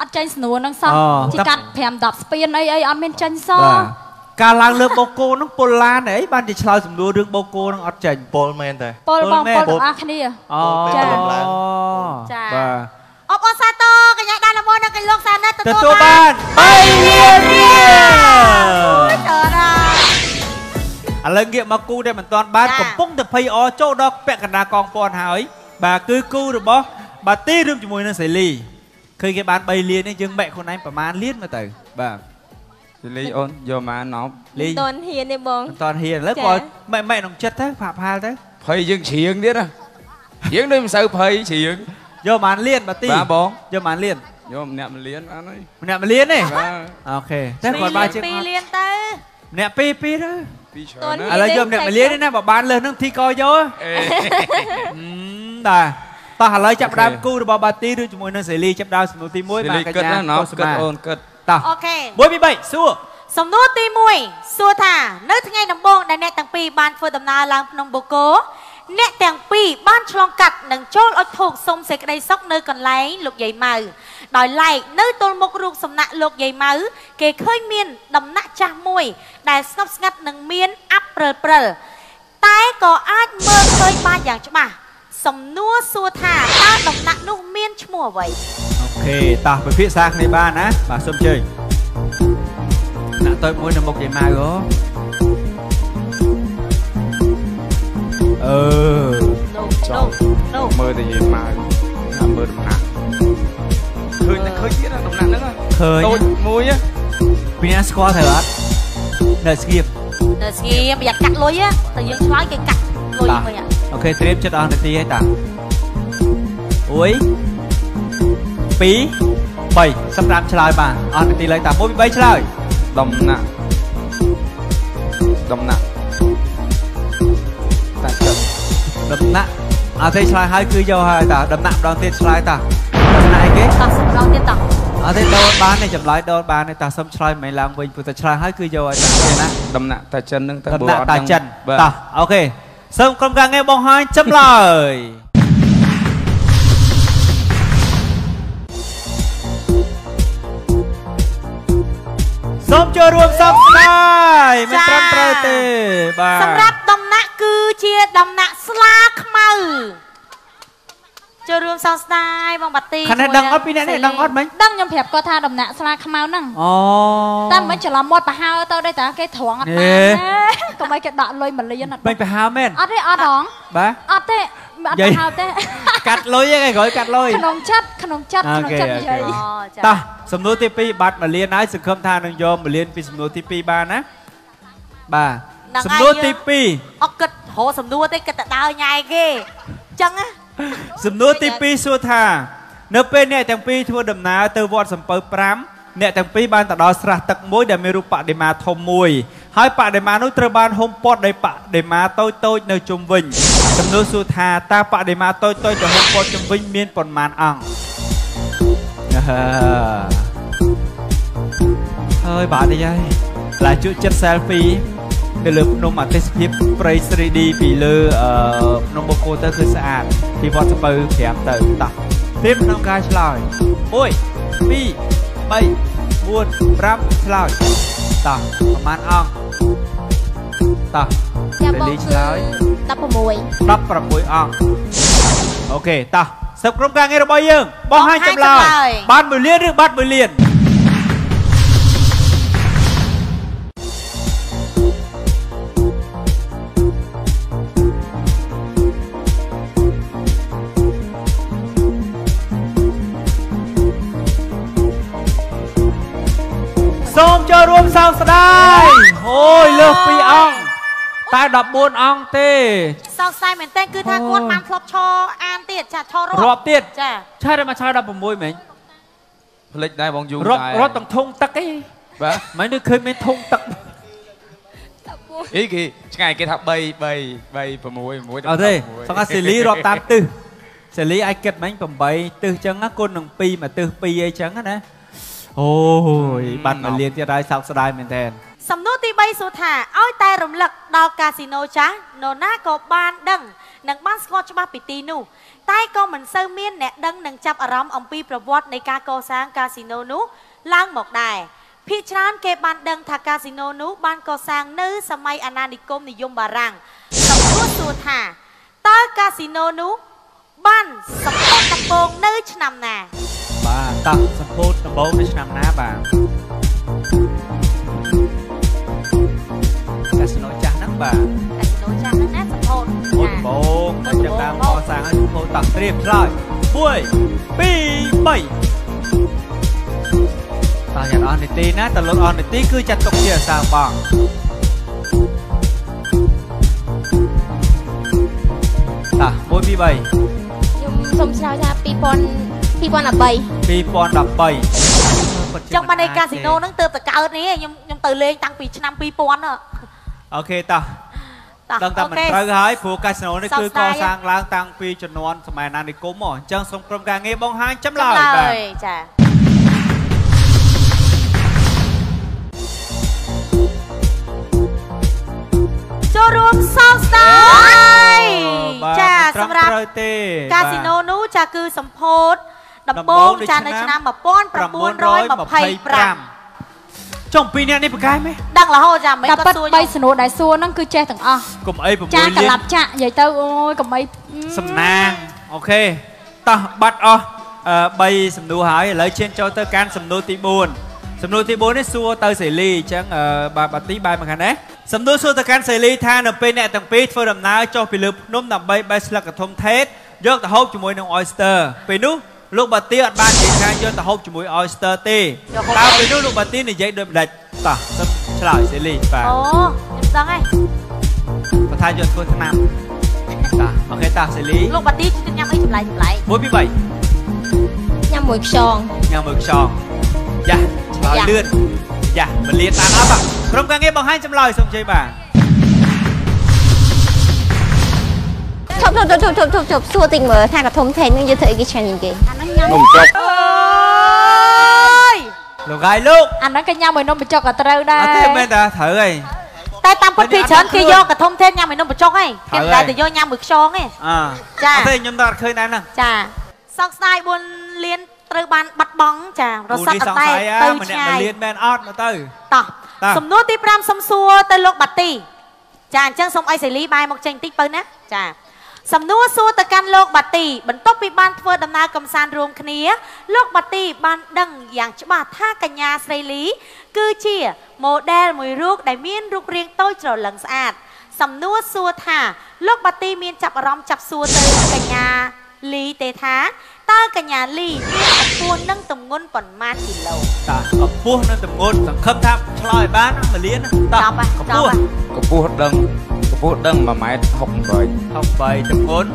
អត់ចាញ់ស្នួរហ្នឹងសោះអូជិះកាត់5 10ស្ពានអីអីអត់មានចាញ់សោះបាទការឡើងលើបូកគោហ្នឹងពលឡានអីបានជាឆ្លើយសំណួររឿងបូកគោហ្នឹងអត់ចេញពលមែនតើពលបងមែនពលទាំងអស់គ្នាអូចាចាបាទ អបអរសាទរកញ្ញាដានណាម៉ូនិងកញ្ញាលោកសានិតទទទួលទូលបាន3លានរៀលច្រើនណាស់ឥឡូវងាកមកគូដែលមិនទាន់បានកំពុងតែភ័យអចូលដល់ពាក់កណ្ដាលកងពាន់ហើយ បាទគឺគូរបស់បាទីរួមជាមួយនឹងសេលីឃើញគេបាន3លាននេះយើងបែកខ្លួនឯងប្រហែលលានមកទៅបាទលីអូនយកមកណោបលីតនហ៊ានទេបងមិនតាន់ហ៊ានឥឡូវចាក៏ម៉ែម៉ែក្នុងចិត្តទៅផាក់ផាលទៅភ័យយើងជ្រៀងទៀតណាជ្រៀងដូចមិនសូវភ័យជ្រៀង យកប្រហែលលានបាទីបាទបងយកប្រហែលលានយកម្នាក់មួយលានបានហើយម្នាក់មួយលានទេបាទអូខេតែគាត់បានជាងពីអត់លានទៅម្នាក់ពីរពីរទៅពីច្រតើននហ៊ាណាឥឡូវយកម្នាក់មួយលានទេណាបើបានលើសហ្នឹងធីកយកអេហឹមតាតោះឥឡូវចាប់ផ្ដើមគូរបស់បាទីឬជាមួយនឹងសេលីចាប់ផ្ដើមសំណួរទី1សេបាទលីកគិតញ្ញាណាណោបកុសុគិតមាអូនគិតតោះអូខេ1 2 3សួរសំណួរទី1សួរថា នៅថ្ងៃដំបូងដែលអ្នកទាំងពីរបានធ្វើដំណើរឡើងភ្នំបូកគោ អ្នកទាំងពីរបានឆ្លងកាត់និងចូលអុជធូបសុំសេចក្តីសុខនៅកន្លែងលោកយាយម៉ៅដោយឡែកនៅទល់មុខរូបសំណាក់លោកយាយម៉ៅគេឃើញមានដំណាក់ចាស់មួយ ដែលស្ងប់ស្ងាត់និងមានអាប់ព្រិលព្រិលតែក៏អាចមើលឃើញបានយ៉ាងច្បាស់សំណួរសួរថាតើដំណាក់នោះមានឈ្មោះអ្វីអូខេតោះពិភាក្សាគ្នាបានណាបាទសូមជើញដាក់តូចមួយនៅមុខយាយម៉ៅអូ អឺចង់មើលតែយាយម៉ៅណាមើលដំណាក់ឃើញតែឃើញទៀតណាដំណាក់ហ្នឹងឃើញតូចមួយហ៎ពីណាស្គាល់ត្រូវអត់នៅស្គៀបនៅស្ងៀមប្រយ័ត្នកាត់លុយណាតែយើងឆ្លើយគេកាត់លុយវិញអាអូខេត្រៀមចិត្តអស់នាទីហើយតាអួយ2 3សម្រាប់ឆ្លើយបាទអស់នាទីឡើយតា1 2 3ឆ្លើយដំណាក់ដំណាក់ ដំណាក់អត់ទេឆ្លើយហើយគឺយកហើយតាដំណាក់ម្ដងទៀតឆ្លើយតាដំណាក់អីគេតោះសម្រងទៀតតោះអត់ទេដូនបានទេចម្លើយដូនបានទេតាសុំឆ្លើយមិនឡើងវិញព្រោះតែឆ្លើយហើយគឺយកឲ្យតាទេណាដំណាក់តាចិនហ្នឹងទៅដំណាក់តាចិនបាទតោះអូខេសូមក្រុមការងារបង្ហាញចម្លើយសូមចូលរួមសោកស្ដាយមិនត្រឹមត្រូវទេបាទសម្រាប់ដំណាក់ គឺជាដំណាក់ស្លាខ្មៅចូលរួមសោកស្ដាយបងបាទីខណៈដឹងអត់ពីអ្នកនេះដឹងអត់មិញដឹងខ្ញុំប្រាប់គាត់ថាដំណាក់ស្លាខ្មៅហ្នឹងអូតែមិនច្រឡំមាត់ប្រហើទៅដែរតាគេត្រង់អត់ហេបានកុំឲ្យគេដាក់លុយមួយលានអត់ពេញប្រហើមែនអត់ទេអត់ហងបាទអត់ទេអត់យាយប្រហើទេកាត់លុយឯងក្រោយកាត់លុយក្នុងចិត្តក្នុងចិត្តអូក្នុងខេចិត្តអូនិខេយាយតោះសំណួរទី2បាត់មួយលានហើយសង្ឃឹមថានឹងយកមួយលានពីសំណួរទី2បានណាបាទហ្នឹងសំហើយណួរទីយើងអត់គិត រកសំណួរទេគិតតែដើរញ៉ៃគេអញ្ចឹងណា2សំណួរទី2សួរថា នៅពេលអ្នកទាំងពីរធ្វើដំណើរទៅវត្តសំពៅ5អ្នកទាំងពីរបានទៅដល់ស្រះទឹកមួយដែលមានរូបបដិមាធំមួយហើយបដិមានោះត្រូវបានហុំព័ទ្ធដោយបដិមាតូចតូចៗនៅជុំវិញសំណួរសួរថាតើបដិមាតូចតូចៗដែលហុំព័ទ្ធជុំវិញមានប៉ុន្មានអង្គអឺហើយបាទនេះហើយឡាជក់ចិត្ត selfie ទៅលើភ្នំអទេសភាពព្រៃ 3D ពីលើអឺភ្នំបូកគោទៅគឺស្អាតពីវត្តសំពៅ5ទៅតោះត្រៀមក្នុងការឆ្លើយ1 2 3 4 5ឆ្លើយតោះប្រហែលអង្គតោះចាំពេលបងលីគឺឆ្លើយ16 16អង្គអូខេតោះសឹកក្រុមការងាររបស់យើងបង្ហាញចម្លើយបង្ហាញចម្លើយបាន1លានឬបាត់1លាន សូមចូលរួមសោកស្ដាយអូយលើសពីអង្គតែ14អង្គទេសោកស្ដាយមែនតើគឺថាគាត់បានធ្លាប់ឈរអានទៀតចាឈរររាប់ទៀតចាឆាតែមកឆ្លើយ16មែនផ្លិចដែរបងយូររត់ដែររត់ទាំងធុងទឹកអីបាទមិននឹកឃើញមានធុងទឹកអីគេឆ្ងាយគេថា3 3 3 6 6អត់ទេសង្ឃសេលីរាប់តាមទិសសេលីអាចគិតមិញ8ទិសចឹងណាគុណនឹង2មកទិស2អីចឹងណា អូយបាត់មកលៀនទៀតហើយសោកស្ដាយមែនតើសំណួរទី3សួរថាឲ្យតែរំលឹកដល់កាស៊ីណូចាស់នរណាក៏បានដឹងនិងបានស្គាល់ច្បាស់ពីទីនោះតែក៏មិនសូវមានអ្នកដឹងនិងចាប់អារម្មណ៍អំពីប្រវត្តិនៃការកសាងកាស៊ីណូនោះឡើងមកដែរភាគច្រើនគេបានដឹងថាកាស៊ីណូនោះបានកសាងនៅសម័យអាណានិគមនិយមបារាំងសំណួរសួរថាតើកាស៊ីណូនោះបានសម្ពោធដំបូងនៅឆ្នាំណា បាទតោះសម្ពោធដំបូងនៅឆ្នាំណាបាទកាស៊ីណូចាស់ហ្នឹងបាទកាស៊ីណូចាស់ហ្នឹងណាសម្ពោធអូដំបូងនៅចាប់ដើមកសាងឲ្យសម្ពោធតោះត្រៀមឆ្លើយ1 2 3តោះយ៉ាងអស់នីតិណាតលុតអស់នីតិគឺចាត់ទុកជាសាងបងតោះ1 2 3ខ្ញុំសូមឆ្លើយថា2000 2013 2013ចង់បានឯកាស៊ីណូហ្នឹងទៅតែកើតនេះខ្ញុំខ្ញុំទៅលេងតាំងពីឆ្នាំ2000ហ៎អូខេតោះតោះដឹងតែមិនអូខេត្រូវហើយព្រោះកាស៊ីណូនេះសោកគឺស្ដាកយសាងឡើងតាំងពីជំនាន់សម័យអាណានិគមមកអញ្ចឹងសូមក្រុមការងារបង្ហាញចម្លើយចម្បាទលើយចាចូលរួមសោកស្ដាយបាទចាមិនត្រឹមសម្រាប់ត្រូវទេកាស៊ីណូនោះចាគឺសម្ពោធ ដំដំបូបូងងនៅចាឆ្នាំនៅឆ្នាំ1925ចុងពីរអ្នកនេះប្រកែកមែនដឹងរហូតចាមិនតែក៏ប៉ិតសួរបីសំណួរដែលសួរហ្នឹងគឺចេះទាំងអស់កុំអី6ចាលាកនលាប់ចាក់និយាយទៅអូយកុំអីសំណាងអូខេតោះបាត់អស់អឺ3សំណួរហើយឥឡូវឈានចូលទៅកាន់សំណួរទី4សំណួរទី4នេះសួរទៅសេលីអញ្ចឹងអឺបាទបាទីបាយមកខាងនេះសំណួរសួរទៅកាន់សេលីថានៅពេលអ្នកទាំងពីរធ្វើដំណើរចុះពីលើភ្នំដើម្បីបេះស្លឹកកធំថេកយកទៅហូបជាមួយនឹង oyster ពេលនោះ លោកបាទីអត់បាននិយាយថាយកទៅហូបជាមួយ oyster ទេតើពេលនោះលោកបាទីនិយាយដូចម្ដេចតោះសូមឆ្លើយសេលីបាទអូខ្ញុំដឹងហើយបើថាយកធ្វើឆ្នាំតាអូខេតាសេលីលោកបាទីជួយញ៉ាំអីចម្លែកចម្លែកមួយពីរបីញ៉ាំមួយខ្យងញ៉ាំមួយខ្យងយ៉ាឆ្លើយលឿនយ៉ាមិនលៀនតាមអត់ក្រុមការងារបង្ហាញចម្លើយសូមជ័យបាទ ឈប់ឈប់ឈប់ឈប់ឈប់ឈប់សួរតិចមើលថាកធំថេងនឹងយកធ្វើអីគេឆ្ងាញ់ជាងគេនំចុកអើយលោកកាយលោកអាហ្នឹងគេញ៉ាំមួយនំបញ្ចុកក៏ត្រូវដែរអត់ទេមែនតាត្រូវហើយតែតាមពិតពីច្រើនគេយកកធំទេញ៉ាំមួយនំបញ្ចុកហីហើគេយតែទៅយកញ៉ាំមួយខ្យងហីអើចាអត់ទេខ្ញុំដល់អត់ឃើញដែរហ្នឹងចាសោកស្ដាយ4លានត្រូវបានបាត់បង់ចារស័តអសត់ង្តែស័យទៅអាម្ឆ្នាក់ងាមកយលៀនមែនអត់មកទៅតោះតាសំណួរទី5សំសួរទៅលោកបាទីចាអញ្ចឹងសូមឲ្យសេលីបាយមកចេញតិចទៅណាចា សំណួរសួរទៅកាន់លោកបាទីបន្ទាប់ពីបានធ្វើដំណើរកំសាន្តរួមគ្នា លោកបាទីបានដឹងយ៉ាងច្បាស់ថាកញ្ញាស្រីលី គឺជា model មួយរូបដែលមានរូបរាងតូចច្រឡឹងស្អាត សំណួរសួរថា លោកបាទីមានចាប់អារម្មណ៍ចាប់សួរទៅកញ្ញាលីទេថាតើកញ្ញាលីមានកម្ពស់និងទម្ងន់ប៉ុន្មានគីឡូតាកម្ពស់និងទម្ងន់សង្ឃឹមថាឆ្លើយបានណាមកលៀនណាតោះកម្ពស់កម្ពស់ដឹងកម្ពស់ដឹង1ម៉ែត្រ68 68ទម្ងន់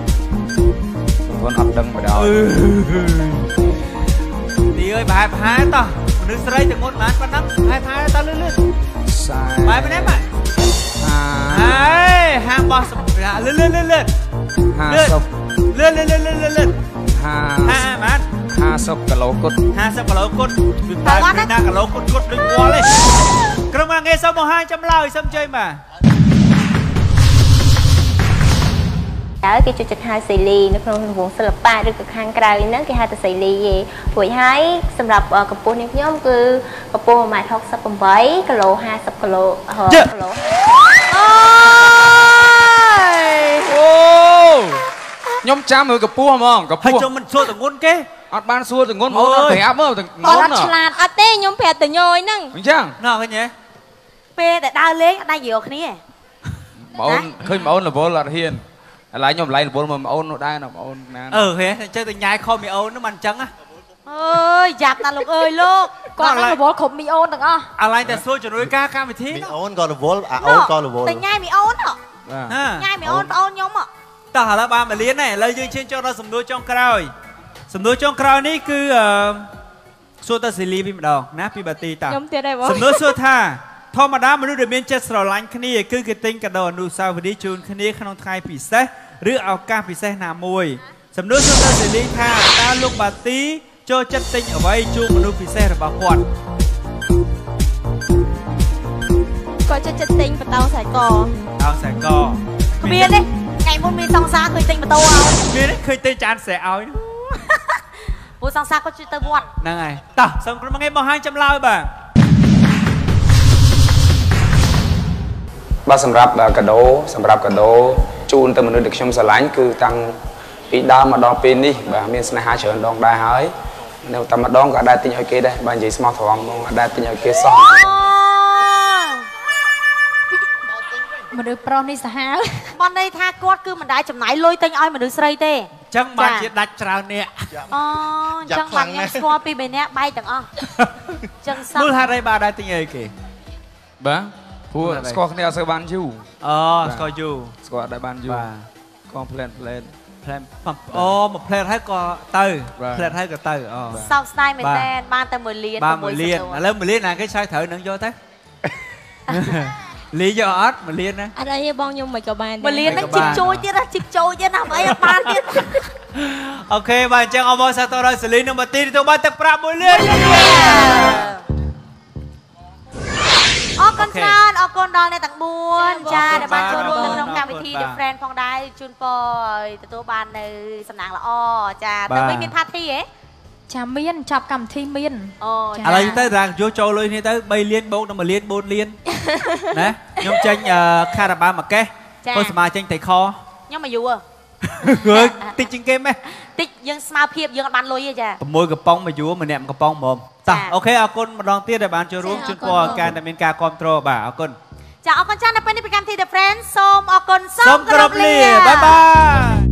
ទម្ងន់អត់ដឹងម្ដងទីអើយប្រហែលប្រហែលតោះមនុស្សស្រីទម្ងន់ប៉ុន្មានប៉ុណ្ណឹងប្រហែលប្រហែលតើលឿនលឿនខ្សែបាយប៉ុណ្ណេះបាទហើយហាងបោះសម្រាប់លឿនលឿនលឿនលឿន50លឿនលឿនលឿនលឿនលឿនលឿនហាម៉ាត់50គីឡូគុត50គីឡូគុតវាបែបណាគីឡូគុតគុតដូចវល់ទេក្រុមការងារសូមបង្ហាញចម្លើយសូមជ័យបាទ តើគេចូលចិត្តហៅសេលីនៅក្នុងរង្វង់សិល្បៈឬក៏ខាងក្រៅហ្នឹងគេហៅតែសេលីទេព្រោះហើយសម្រាប់អឺកម្ពស់នាងខ្ញុំគឺកម្ពស់1.68គីឡូ50គីឡូហឺគីឡូអូខ្ញុំចាំមើលកម្ពស់ហ្មងកម្ពហើយស់ជុំមិនសួរទម្ងន់គេអត់បានសួរទម្ងន់បងអត់ប្រាប់មើលទម្ងអន់ត់ឆ្លាតអត់ទេខ្ញុំប្រាប់តញយហ្នឹងអញ្ចឹងណ៎ឃើញទេពេលដែលដើរលេងអត់ដែរយកគ្នាទេបងអូនឃើញបងអូនរវល់អត់ហ៊ាន ឥឡូវខ្ញុំឡៃរវល់មើលបងអូននោះដែរណាបងអូនណាអឺហេអញ្ចឹងទៅញ៉ាយខំមីអូនហ្នឹងមិនអញ្ចឹងណាអើយយ៉ាប់ណាស់លោកអើយលោកគាត់នឹងរវល់គ្រប់មីអូនទាំងអស់អាឡែងតែសួរជំនួយការកម្មវិធីមីនោះអូនក៏រវល់អាអូនក៏រវល់តែញ៉ាយមីអូនហ៎ហាញ៉ាយមីអូនប្អូនខ្ញុំហ៎តោះឥឡូវបានមកលៀនហើយឥឡូវយើងឈានចូលដល់សំណួរចុងក្រោយសំណួរចុងក្រោយនេះគឺអឺសួរទៅសេលីពីម្ដងណាពីបាទីតាខ្ញុំទៀតដែរបងសំណួរសួរថាធម្មតាមនុស្សដែលមានចិត្តស្រឡាញ់គ្នាគឺគេទិញកាដូអនុស្សាវរីយ៍ជូនគ្នាក្នុងថ្ងៃពិសេស ឬឱកាសពិសេសណាមួយសំណួរសួរទៅសេលីថាតើលោកបាទីចូលចិត្តទិញអ្វីជូនមនុស្សពិសេសរបស់គាត់គាត់ចិត្តចិត្តទិញបតោខ្សែកតោខ្សែកគ្មានទេថ្ងៃមុនមានសង្សារឃើញទិញម៉ូតូឲ្យមានទេឃើញទិញចានស្រែឲ្យព្រោះសង្សារគាត់ជួយទៅវត្តហ្នឹងហើយតោះសូមក្រុមងារបង្ហាញចម្លើយបាទ បាទសម្រាប់កាដូសម្រាប់កាដូជូនទៅមនុស្សដែលខ្ញុំស្រឡាញ់គឺតាំងពីដើមមកដល់ពេលនេះបាទមានស្នេហាច្រើនដងដែរហើយនៅតែម្ដងក៏អាចទិញឲ្យគេដែរបាទនិយាយស្មោះត្រង់ហ្មងអាចទិញឲ្យគេសោះមនុស្សប្រុសនេះសាហាវបានន័យថាគាត់គឺមិនដែលចំណាយលុយទិញឲ្យមនុស្សស្រីទេអញ្ចឹងបានជាដាច់ច្រើននេះអូអញ្ចឹងបានខ្ញុំស្គាល់ពីបីនាក់បែកទាំងអស់អញ្ចឹងសោះមូលហេតុអីបានដែរទិញឲ្យគេបាទ ព្រោះអត់ទេស្គាល់គ្នាអត់សូវបានយូរអូស្គាល់យូរស្គាល់អត់ដែរបានយូរបាទកងផ្លែនផ្លែនផ្លែអូមកផ្លែតហើយក៏ទៅបាទផ្លែតហើយក៏ទៅអូសោកស្ដាយមែនតើបានតែមួយលានបាទមួយលានឥឡូវមួយលានណាគេឆ្លើយត្រូវនឹងយកទៅលីយកអត់មួយលានណាអត់អីទេបងខ្ញុំមិនក៏បានមួយលានហ្នឹងជីកជួយទៀតណាជីកជួយទៀតណាបើអីអត់បានទៀតអូខេបាទអញ្ចឹងអរមកសាទរដល់សេលីនិងម៉ាទីទទួលបានទឹកប្រាក់មួយលាន អរគុណច្រើនអរគុណដល់អ្នកទាំង4ចាដែលបានចូលរួមនៅក្នុងអរគុណកម្មវិធីបាទ The Friend ផងដែរជូនពរឲ្យទទួលបាននៅសំណាងល្អចាបាទទៅវិញមាន party ហ៎ចាមានចាប់កម្មវិធីមានអូឥឡូវទៅរាយកចូលលុយនេះទៅ3លានបូកដល់1លាន4លានណាខ្ញុំចេញអឺខារ៉ាបាមួយកេះពុទ្ធសមាចេញតៃខខ្ញុំអាយុហ៎គឺតិចជាងគេម៉េះតិចយើងស្មើភាពយើងអត់បានលុយទេចា6កំប៉ុងមួយយួរម្នាក់មួយកំប៉ុងហ្មង តោះ OK អរគុណម្ដងទៀតដែលបានចូលរួមជូនពរការដែលមានការគ្រប់គ្រងបាទអរគុណចាអរគុណច្រើននៅពេលនេះពីកម្មវិធី The Friend សូមអរគុណសូសូមមគោគោររពពលាលា bye bye